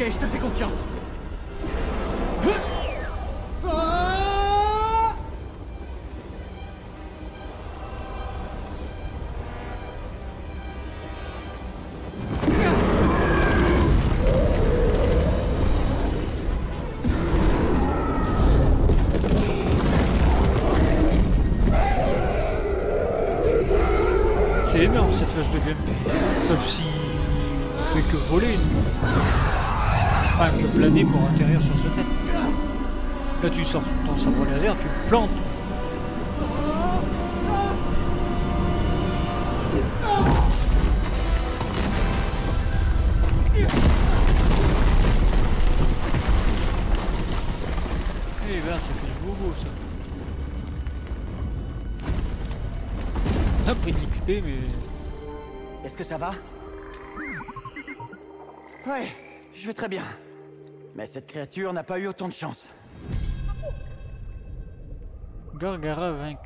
[SPEAKER 3] Ok,
[SPEAKER 1] pour atterrir sur sa tête. Là, tu sors ton sabre laser, tu le plantes. Eh ben, ça fait du bobo, ça. On a pris de l'XP, mais...
[SPEAKER 4] Est-ce que ça va? Ouais, je vais très bien. Mais cette créature n'a pas eu autant de chance.
[SPEAKER 1] Gargara vaincu.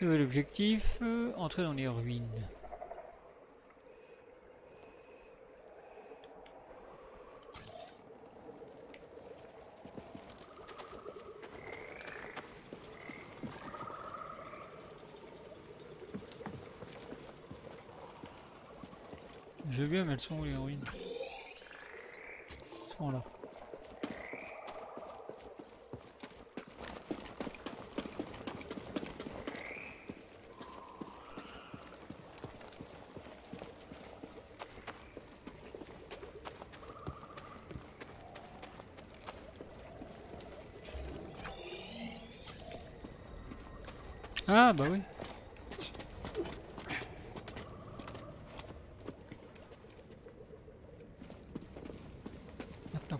[SPEAKER 1] Nouvel objectif, euh, entrer dans les ruines. Je veux bien, mais elles sont où les ruines Elles sont là. Ah bah oui. Maintenant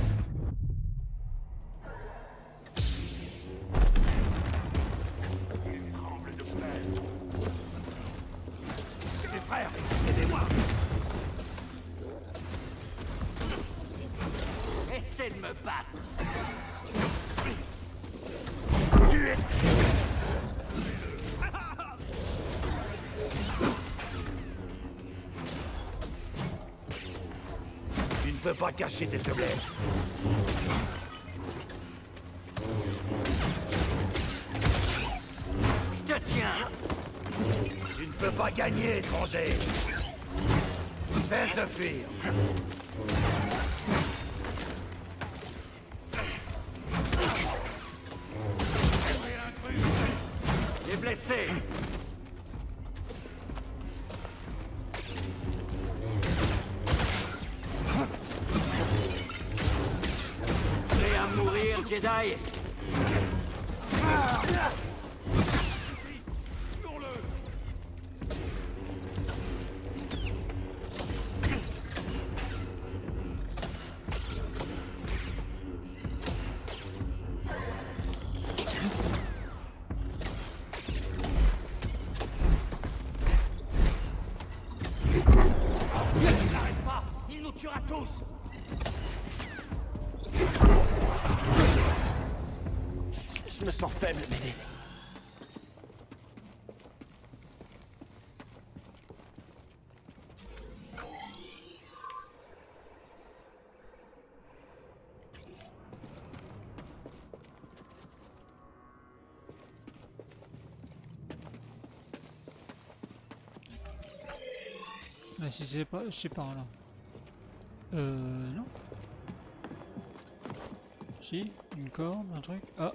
[SPEAKER 12] peux pas cacher tes faiblesses. Je tiens. Tu ne peux pas gagner, étranger. Cesse de fuir. Il est blessé
[SPEAKER 3] Jedi Il
[SPEAKER 1] si c'est pas, c'est par là. Euh, non. Si, une corde, un truc. Ah.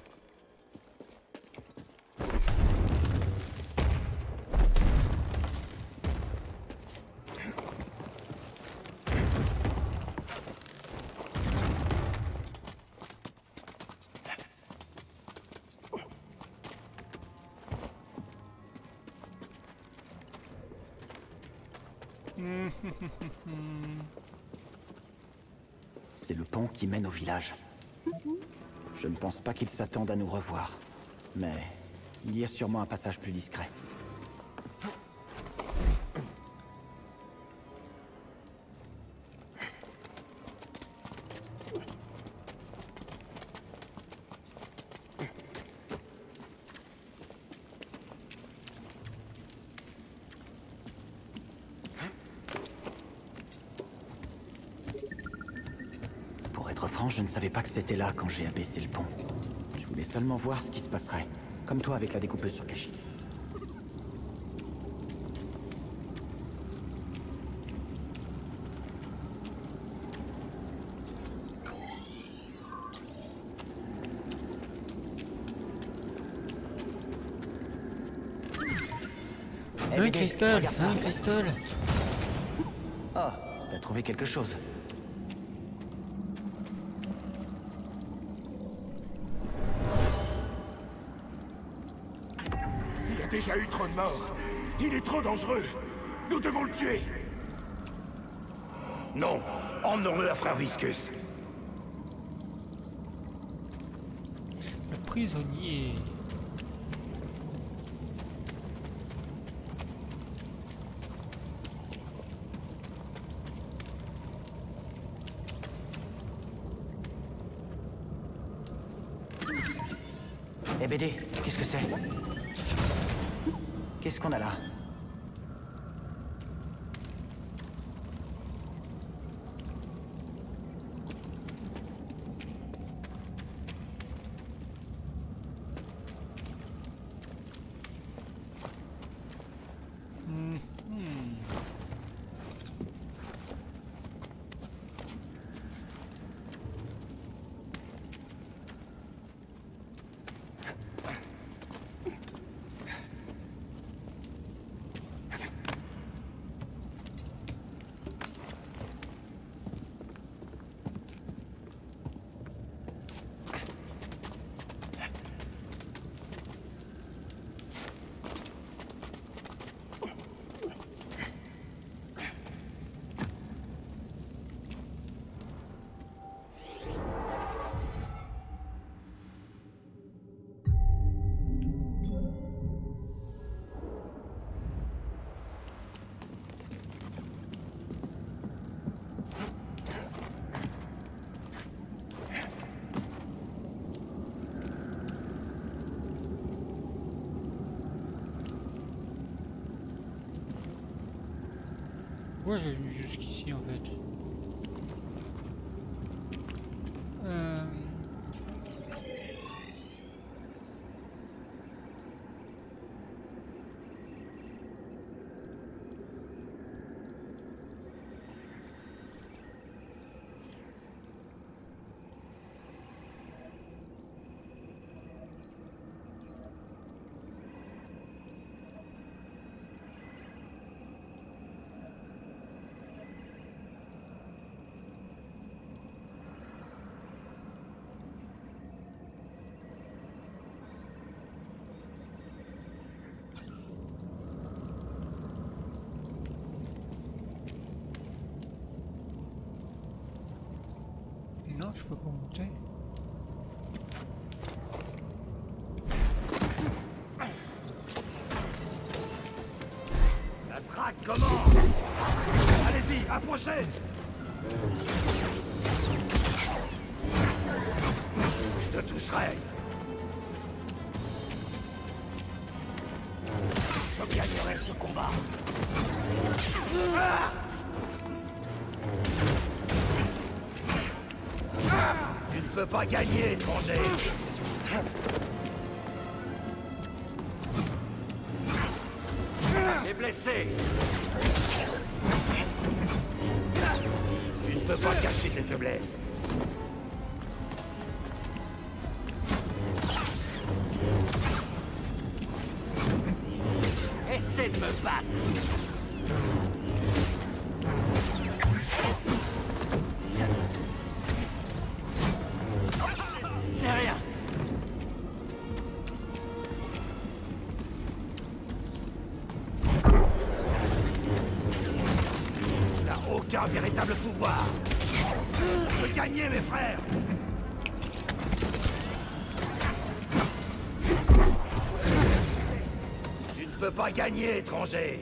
[SPEAKER 4] C'est le pont qui mène au village. Je ne pense pas qu'ils s'attendent à nous revoir. Mais il y a sûrement un passage plus discret. Ne savais pas que c'était là quand j'ai abaissé le pont. Je voulais seulement voir ce qui se passerait. Comme toi avec la découpeuse sur Kashyyyk.
[SPEAKER 1] Un cristal, un cristal.
[SPEAKER 4] Ah, t'as trouvé quelque chose.
[SPEAKER 7] De morts. Il est trop dangereux. Nous devons le tuer.
[SPEAKER 12] Non, emmenons-le à Frère Viscus.
[SPEAKER 1] Le prisonnier.
[SPEAKER 4] Eh BD, qu'est-ce que c'est Qu'est-ce qu'on a là
[SPEAKER 1] Hmm, hmm. J'ai venu jusqu'ici en fait je peux pas monter.
[SPEAKER 12] La traque commence Allez-y, approchez pas gagner, étranger est blessé. Tu ne peux pas cacher tes faiblesses. Essaie de me battre. Pas gagner, étranger.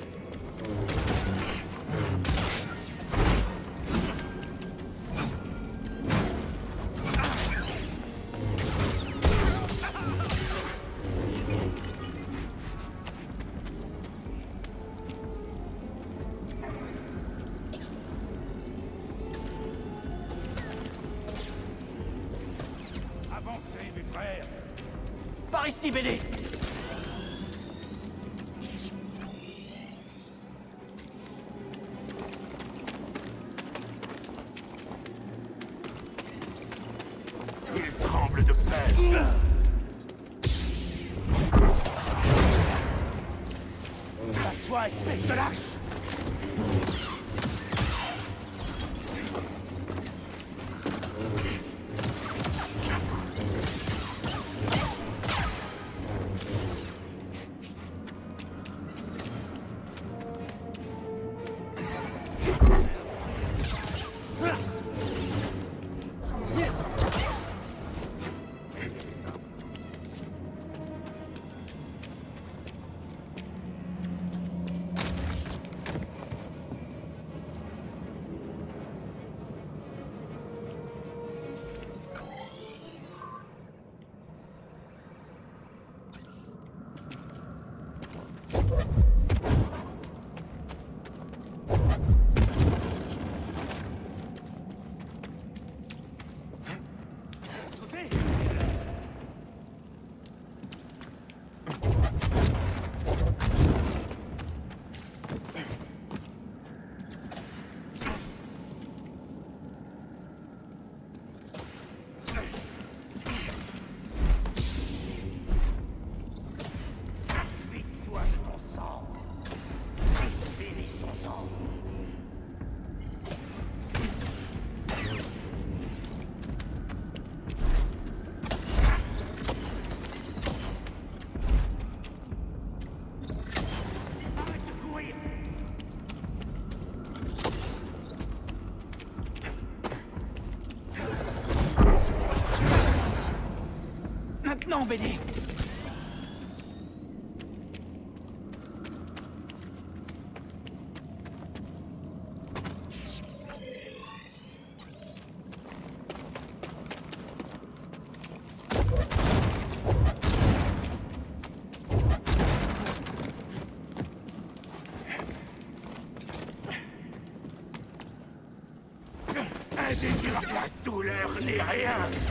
[SPEAKER 12] Indéniable, la douleur n'est rien.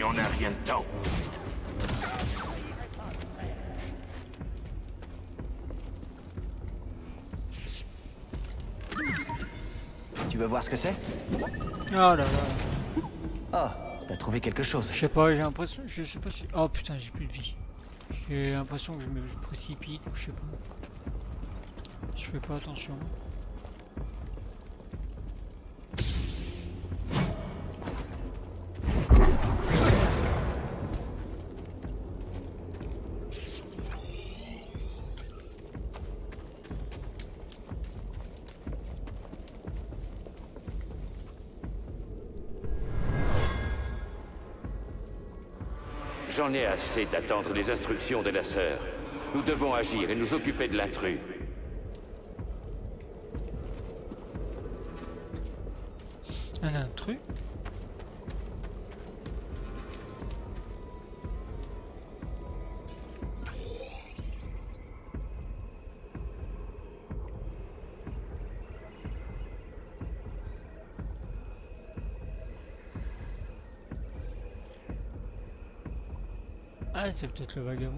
[SPEAKER 12] En un rien de temps.
[SPEAKER 4] Tu veux voir ce que c'est?
[SPEAKER 1] Oh là là.
[SPEAKER 4] Ah, t'as trouvé quelque chose.
[SPEAKER 1] Je sais pas, j'ai l'impression. Je sais pas si. Oh putain, j'ai plus de vie. J'ai l'impression que je me précipite ou je sais pas. Je fais pas attention.
[SPEAKER 14] J'en assez d'attendre les instructions de la sœur. Nous devons agir et nous occuper de l'intrus.
[SPEAKER 1] Un intrus? C'est peut-être le vagabond.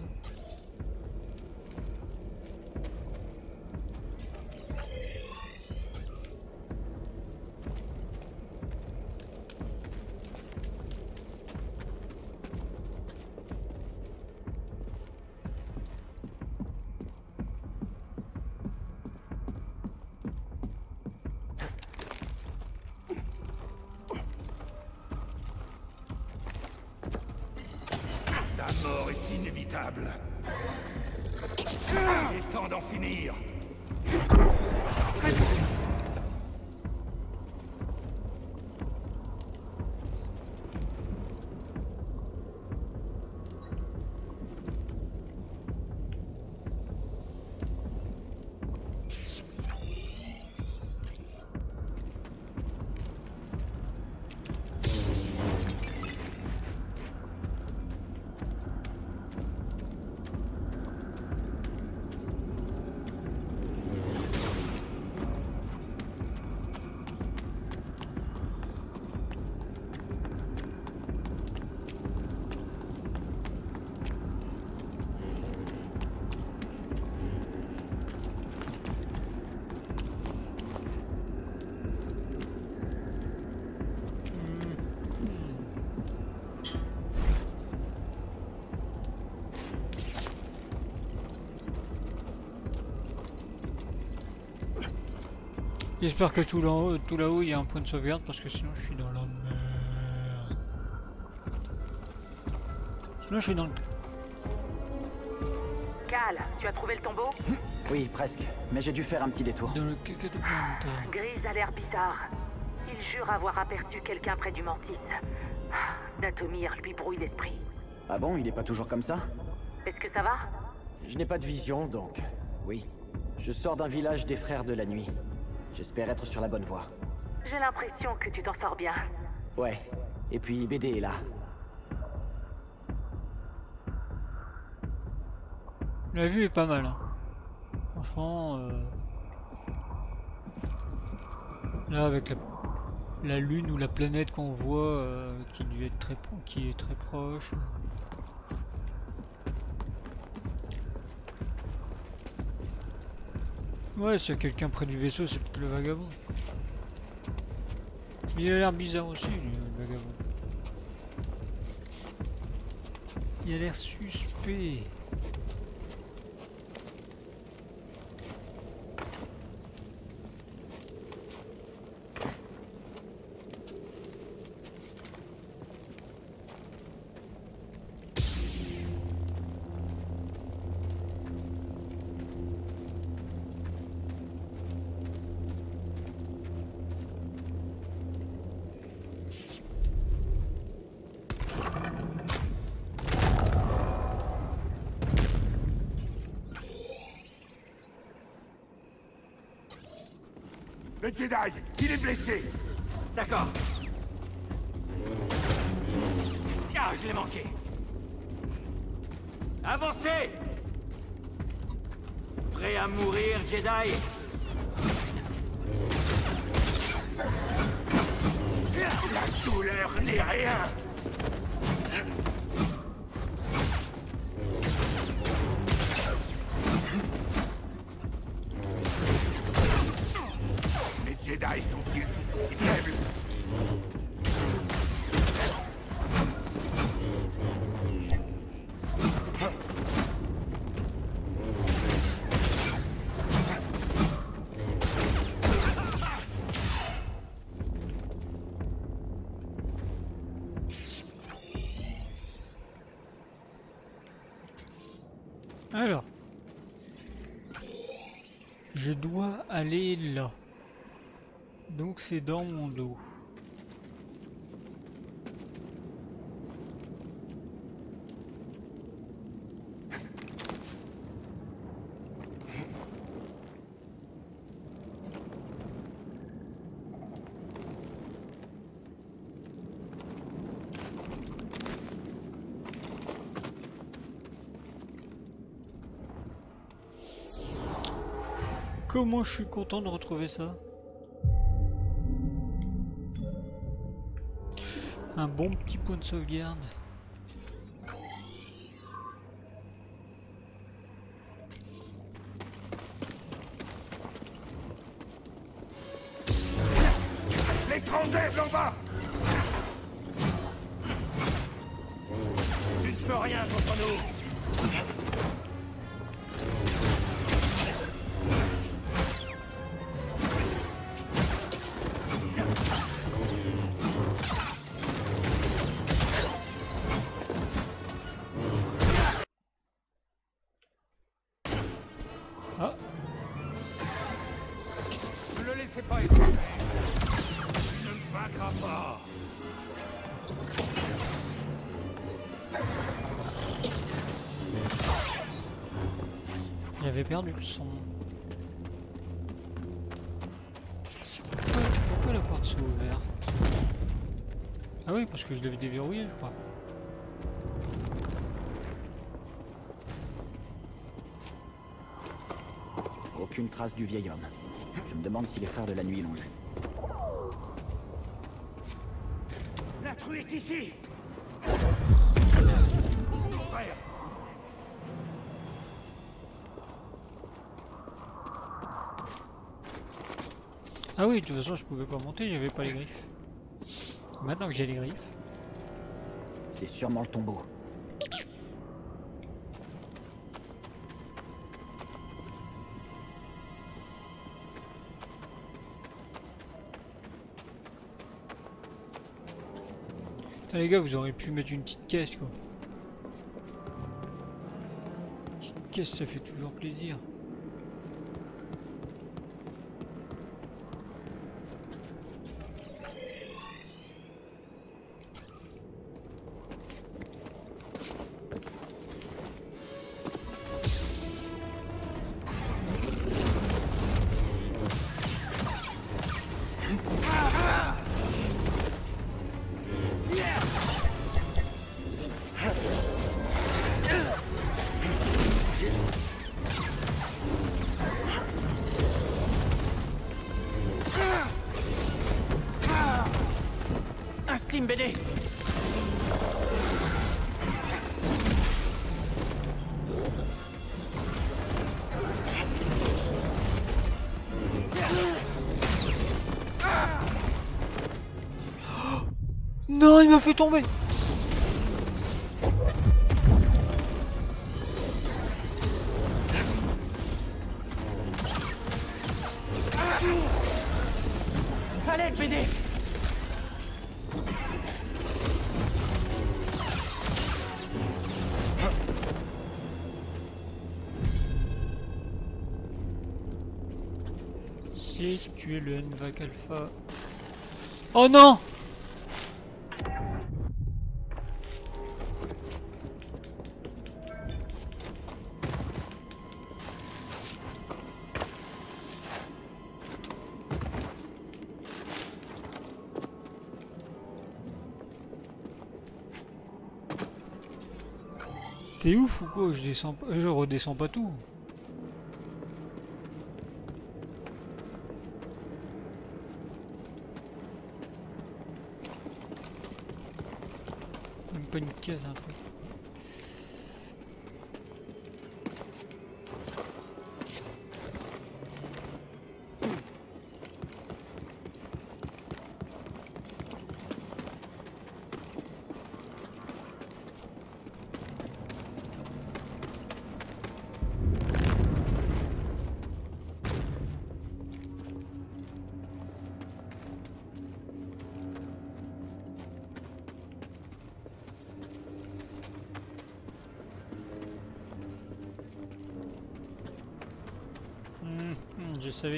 [SPEAKER 12] J'espère que tout là-haut, tout là-haut, il y a un point de sauvegarde parce que sinon je suis dans la merde. Sinon je suis dans le...
[SPEAKER 9] Cal, tu as trouvé le tombeau?
[SPEAKER 4] Oui, presque. Mais j'ai dû faire un petit détour.
[SPEAKER 1] Dans le.
[SPEAKER 9] Grise a l'air bizarre. Il jure avoir aperçu quelqu'un près du Mantis. Datomir lui brouille l'esprit.
[SPEAKER 4] Ah bon, il est pas toujours comme ça?
[SPEAKER 9] Est-ce que ça va?
[SPEAKER 4] Je n'ai pas de vision, donc... Oui. Je sors d'un village des Frères de la Nuit. J'espère être sur la bonne voie.
[SPEAKER 9] J'ai l'impression que tu t'en sors bien.
[SPEAKER 4] Ouais. Et puis BD est là.
[SPEAKER 1] La vue est pas mal. hein. Franchement... euh, Là avec la... la lune ou la planète qu'on voit euh, qui, lui est très... pro- qui est très proche. Ouais, s'il y a quelqu'un près du vaisseau, c'est peut-être le vagabond. Mais il a l'air bizarre aussi, le vagabond. Il a l'air suspect. Aller là. Donc c'est dans mon dos. Comment je suis content de retrouver ça. Un bon petit point de sauvegarde. Perdu le son. Pourquoi, pourquoi la porte s'est ouverte? Ah oui, parce que je l'avais déverrouillé, je crois.
[SPEAKER 4] Aucune trace du vieil homme. Je me demande si les frères de la nuit l'ont vu.
[SPEAKER 12] L'intrus est ici
[SPEAKER 1] Ah oui, de toute façon, je pouvais pas monter, j'avais pas les griffes. Maintenant que j'ai les griffes.
[SPEAKER 4] C'est sûrement le tombeau.
[SPEAKER 1] Putain, les gars, vous auriez pu mettre une petite caisse, quoi. Une petite caisse, ça fait toujours plaisir. Non, il m'a fait tomber
[SPEAKER 3] Allez, BD
[SPEAKER 1] J'ai tué le NVAC Alpha. Oh non ouf ou quoi Je descends je redescends pas tout. Même pas une case un peu.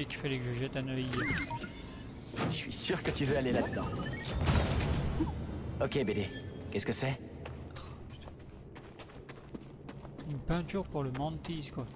[SPEAKER 1] Qu'il fallait que je jette un œil.
[SPEAKER 4] Je suis sûr que tu veux aller là-dedans. Ok, BD. Qu'est-ce que c'est?
[SPEAKER 1] Une peinture pour le mantis, quoi.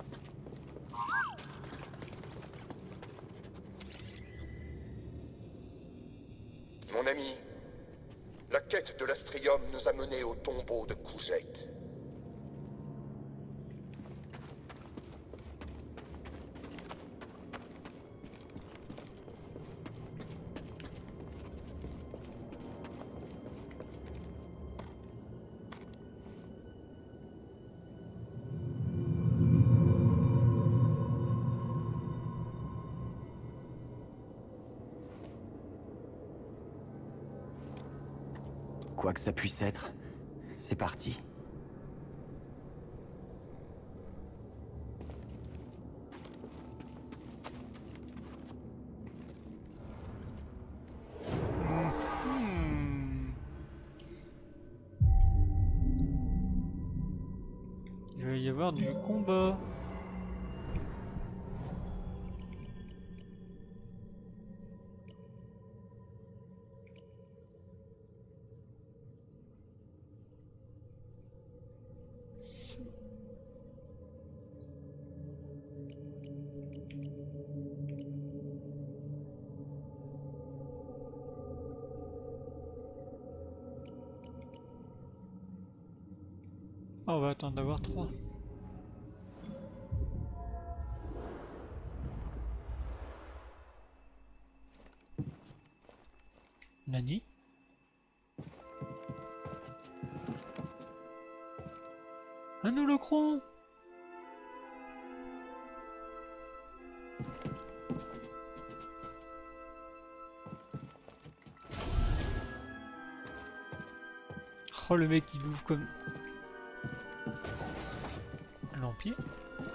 [SPEAKER 4] Quoi que ça puisse être, c'est parti.
[SPEAKER 1] Hmm. Il va y avoir du combat. Attendre d'avoir trois. Nani? Un holocron Oh le mec il ouvre comme...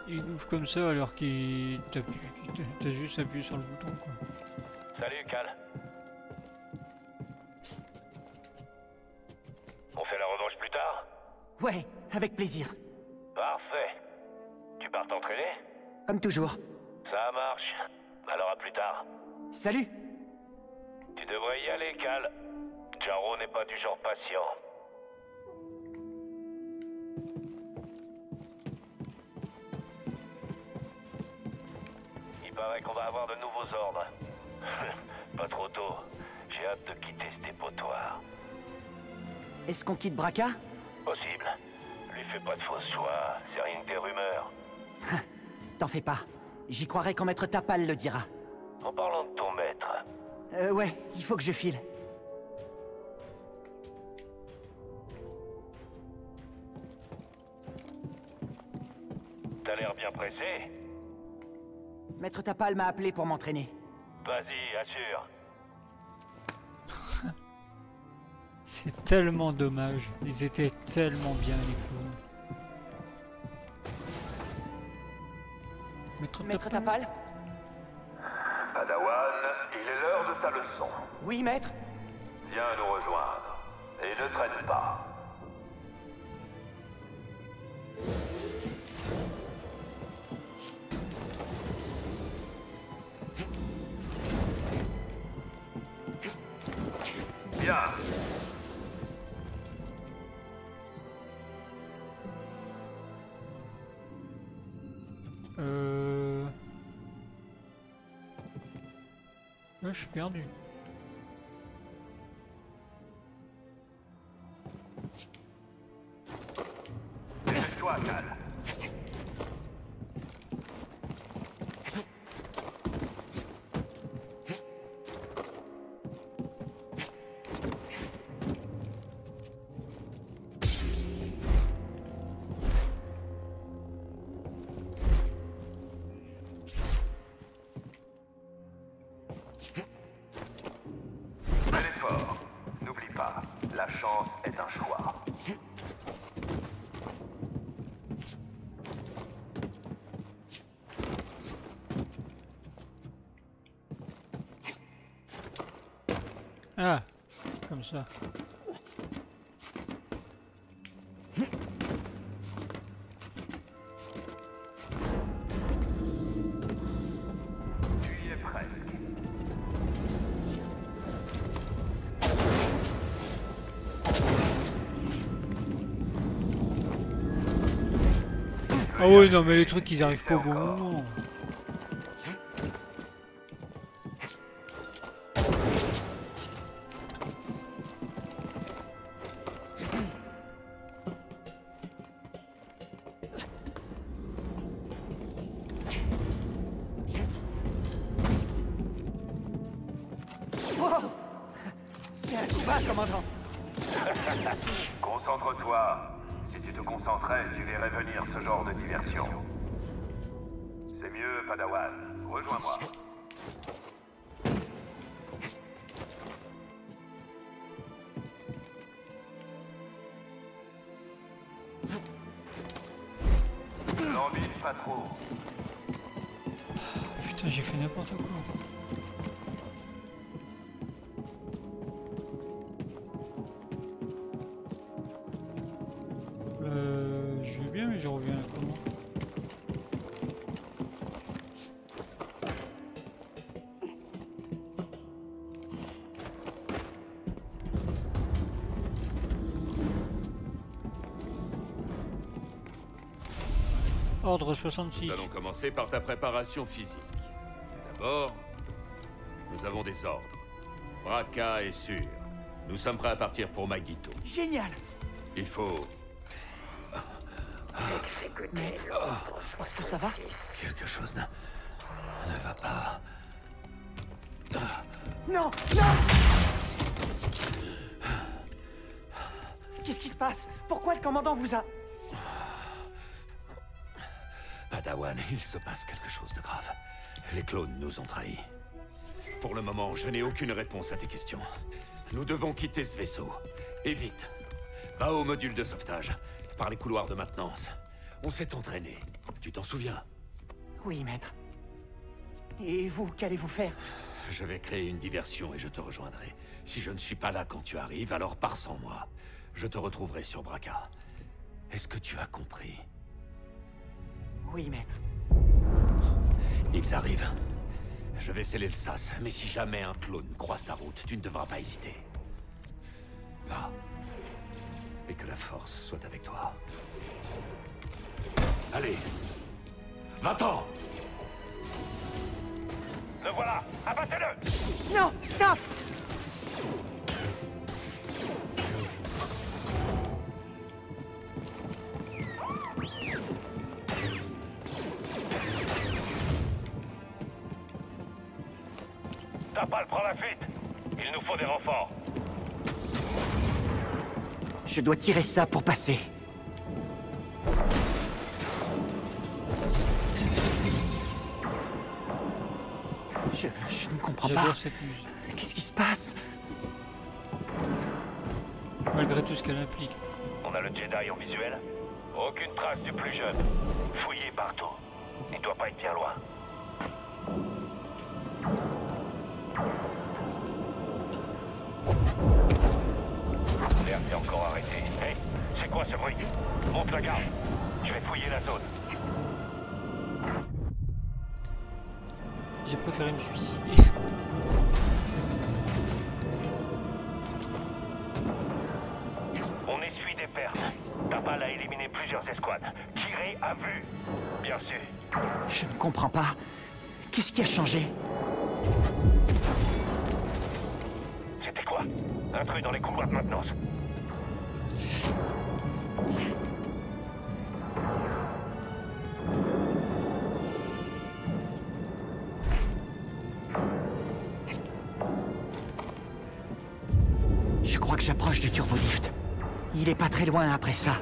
[SPEAKER 1] Il ouvre comme ça alors qu'il t'as juste appuyé sur le bouton quoi.
[SPEAKER 2] Salut, Cal. On fait la revanche plus tard?
[SPEAKER 4] Ouais, avec plaisir.
[SPEAKER 2] Parfait. Tu pars t'entraîner?
[SPEAKER 4] Comme toujours.
[SPEAKER 2] Ça marche. Alors à plus tard.
[SPEAKER 4] Salut Est-ce qu'on quitte Braca
[SPEAKER 2] Possible. Lui fais pas de fausse joie, c'est rien que des rumeurs.
[SPEAKER 4] T'en fais pas. J'y croirai quand Maître Tapal le dira.
[SPEAKER 2] En parlant de ton maître,
[SPEAKER 4] Euh, ouais, il faut que je file.
[SPEAKER 2] t'as l'air bien pressé
[SPEAKER 4] Maître Tapal m'a appelé pour m'entraîner.
[SPEAKER 1] Tellement dommage. Ils étaient tellement bien les clowns. Maître, Tapal
[SPEAKER 2] Padawan, il est l'heure de ta leçon.
[SPEAKER 4] Oui, maître
[SPEAKER 2] Viens nous rejoindre. Et ne traîne pas.
[SPEAKER 1] Je suis perdu. Ah oui, non, mais les trucs, ils arrivent pas bon. Ordre 66.
[SPEAKER 6] Nous allons commencer par ta préparation physique. D'abord, nous avons des ordres. Braca est sûr. Nous sommes prêts à partir pour Magito.
[SPEAKER 4] Génial
[SPEAKER 6] Il faut...
[SPEAKER 4] Maître, est-ce que ça va
[SPEAKER 15] Quelque chose ne, ne va pas.
[SPEAKER 4] Non Non Qu'est-ce qui se passe? Pourquoi le commandant vous a...
[SPEAKER 15] il se passe quelque chose de grave. Les clones nous ont trahis.
[SPEAKER 6] Pour le moment, je n'ai aucune réponse à tes questions. Nous devons quitter ce vaisseau. Et vite. Va au module de sauvetage, par les couloirs de maintenance. On s'est entraîné. Tu t'en souviens?
[SPEAKER 4] Oui, maître. Et vous, qu'allez-vous faire?
[SPEAKER 6] Je vais créer une diversion et je te rejoindrai. Si je ne suis pas là quand tu arrives, alors pars sans moi. Je te retrouverai sur Braca. Est-ce que tu as compris?
[SPEAKER 4] Oui, maître.
[SPEAKER 6] Ils arrivent. Je vais sceller le sas, mais si jamais un clone croise ta route, tu ne devras pas hésiter. Va. Et que la force soit avec toi. Allez. Va-t'en
[SPEAKER 2] Le voilà Abattez-le
[SPEAKER 4] Non Stop
[SPEAKER 2] Prend la fuite Il nous faut des renforts.
[SPEAKER 4] Je dois tirer ça pour passer. Je, je ne comprends pas.
[SPEAKER 1] J'adore cette musique.
[SPEAKER 4] Qu'est-ce qui se passe?
[SPEAKER 1] Malgré tout ce qu'elle implique.
[SPEAKER 2] On a le Jedi en visuel Aucune trace du plus jeune. Fouillez partout. Il doit pas être bien loin. Encore arrêté. Hé, c'est quoi ce bruit? Monte la garde. Je vais fouiller la zone.
[SPEAKER 1] J'ai préféré me suicider.
[SPEAKER 2] On essuie des pertes. Tabal a éliminé plusieurs escouades. Tirez à vue. Bien sûr.
[SPEAKER 4] Je ne comprends pas. Qu'est-ce qui a changé?
[SPEAKER 2] C'était quoi? Intrus dans les couloirs de maintenance.
[SPEAKER 4] Loin après ça.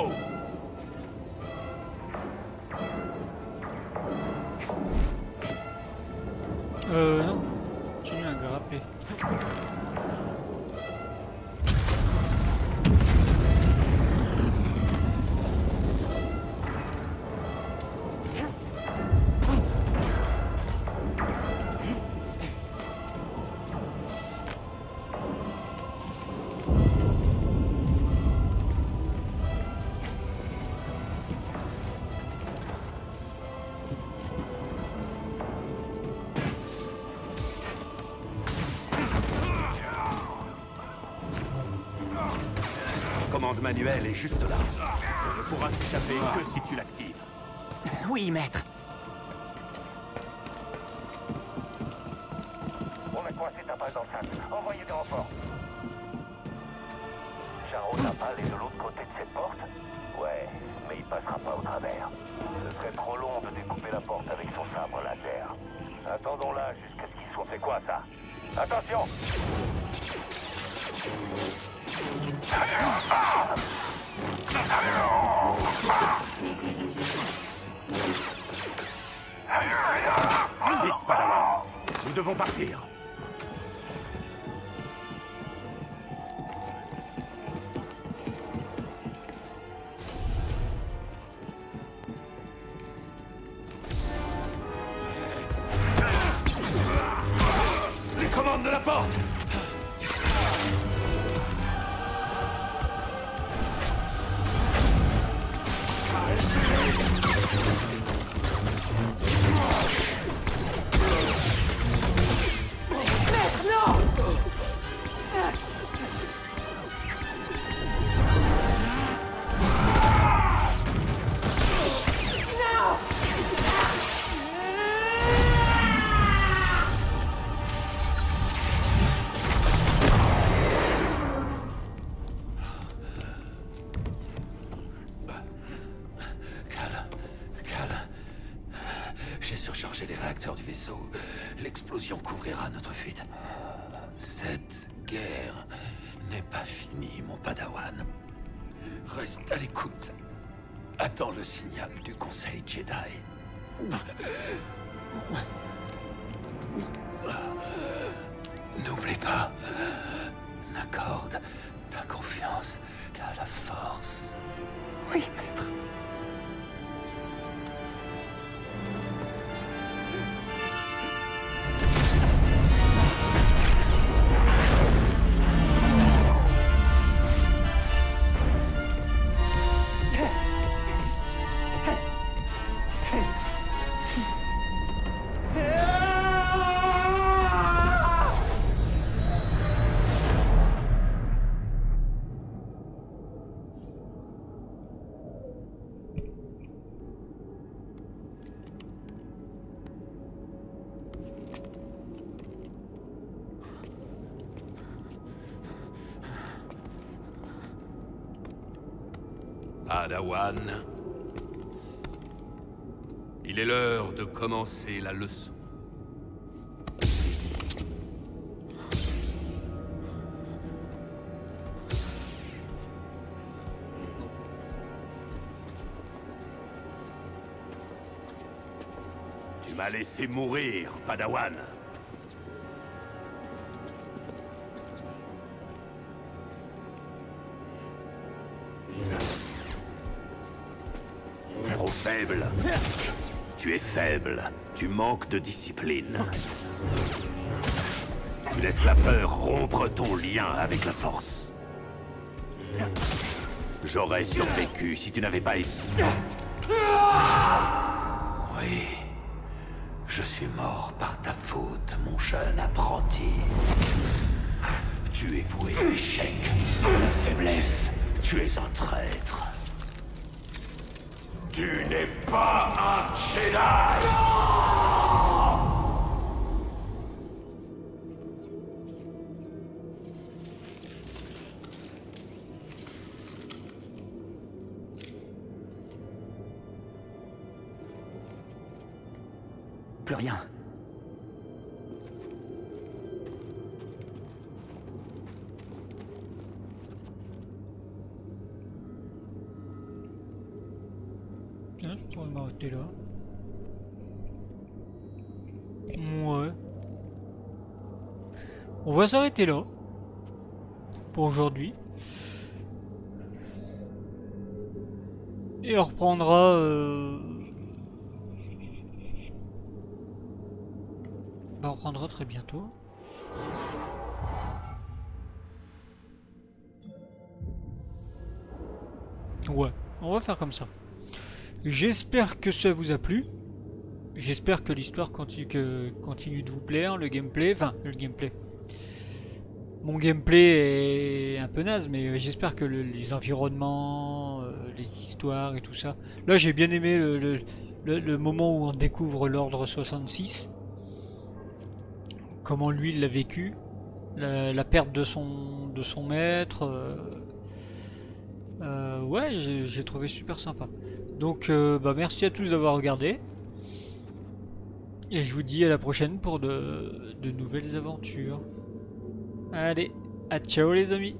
[SPEAKER 6] Te retrouve en haut.
[SPEAKER 1] Euh, non. Continue à grimper.
[SPEAKER 6] Manuelle est juste là. On ne pourra s'échapper que si tu l'actives.
[SPEAKER 2] Oui, maître.
[SPEAKER 6] Padawan. Il est l'heure de commencer la leçon. Tu m'as laissé mourir, Padawan. Tu manques de discipline. Tu laisses la peur rompre ton lien avec la force. J'aurais survécu si tu n'avais pas été...
[SPEAKER 13] Oui. Je suis mort par ta faute, mon jeune apprenti. Tu es voué à l'échec, à la faiblesse. Tu es un
[SPEAKER 1] On va s'arrêter là. Pour aujourd'hui. Et on reprendra... euh, On reprendra très bientôt. Ouais, on va faire comme ça. J'espère que ça vous a plu. J'espère que l'histoire continue, continue de vous plaire, le gameplay, enfin le gameplay. Mon gameplay est un peu naze, mais j'espère que le- les environnements, euh, les histoires et tout ça. Là, j'ai bien aimé le, moment où on découvre l'ordre 66. Comment lui il l'a vécu, la, perte de son, de son maître. euh, euh, ouais, j'ai trouvé super sympa. Donc, euh, bah, merci à tous d'avoir regardé. Et je vous dis à la prochaine pour de nouvelles aventures. Allez, à ciao les amis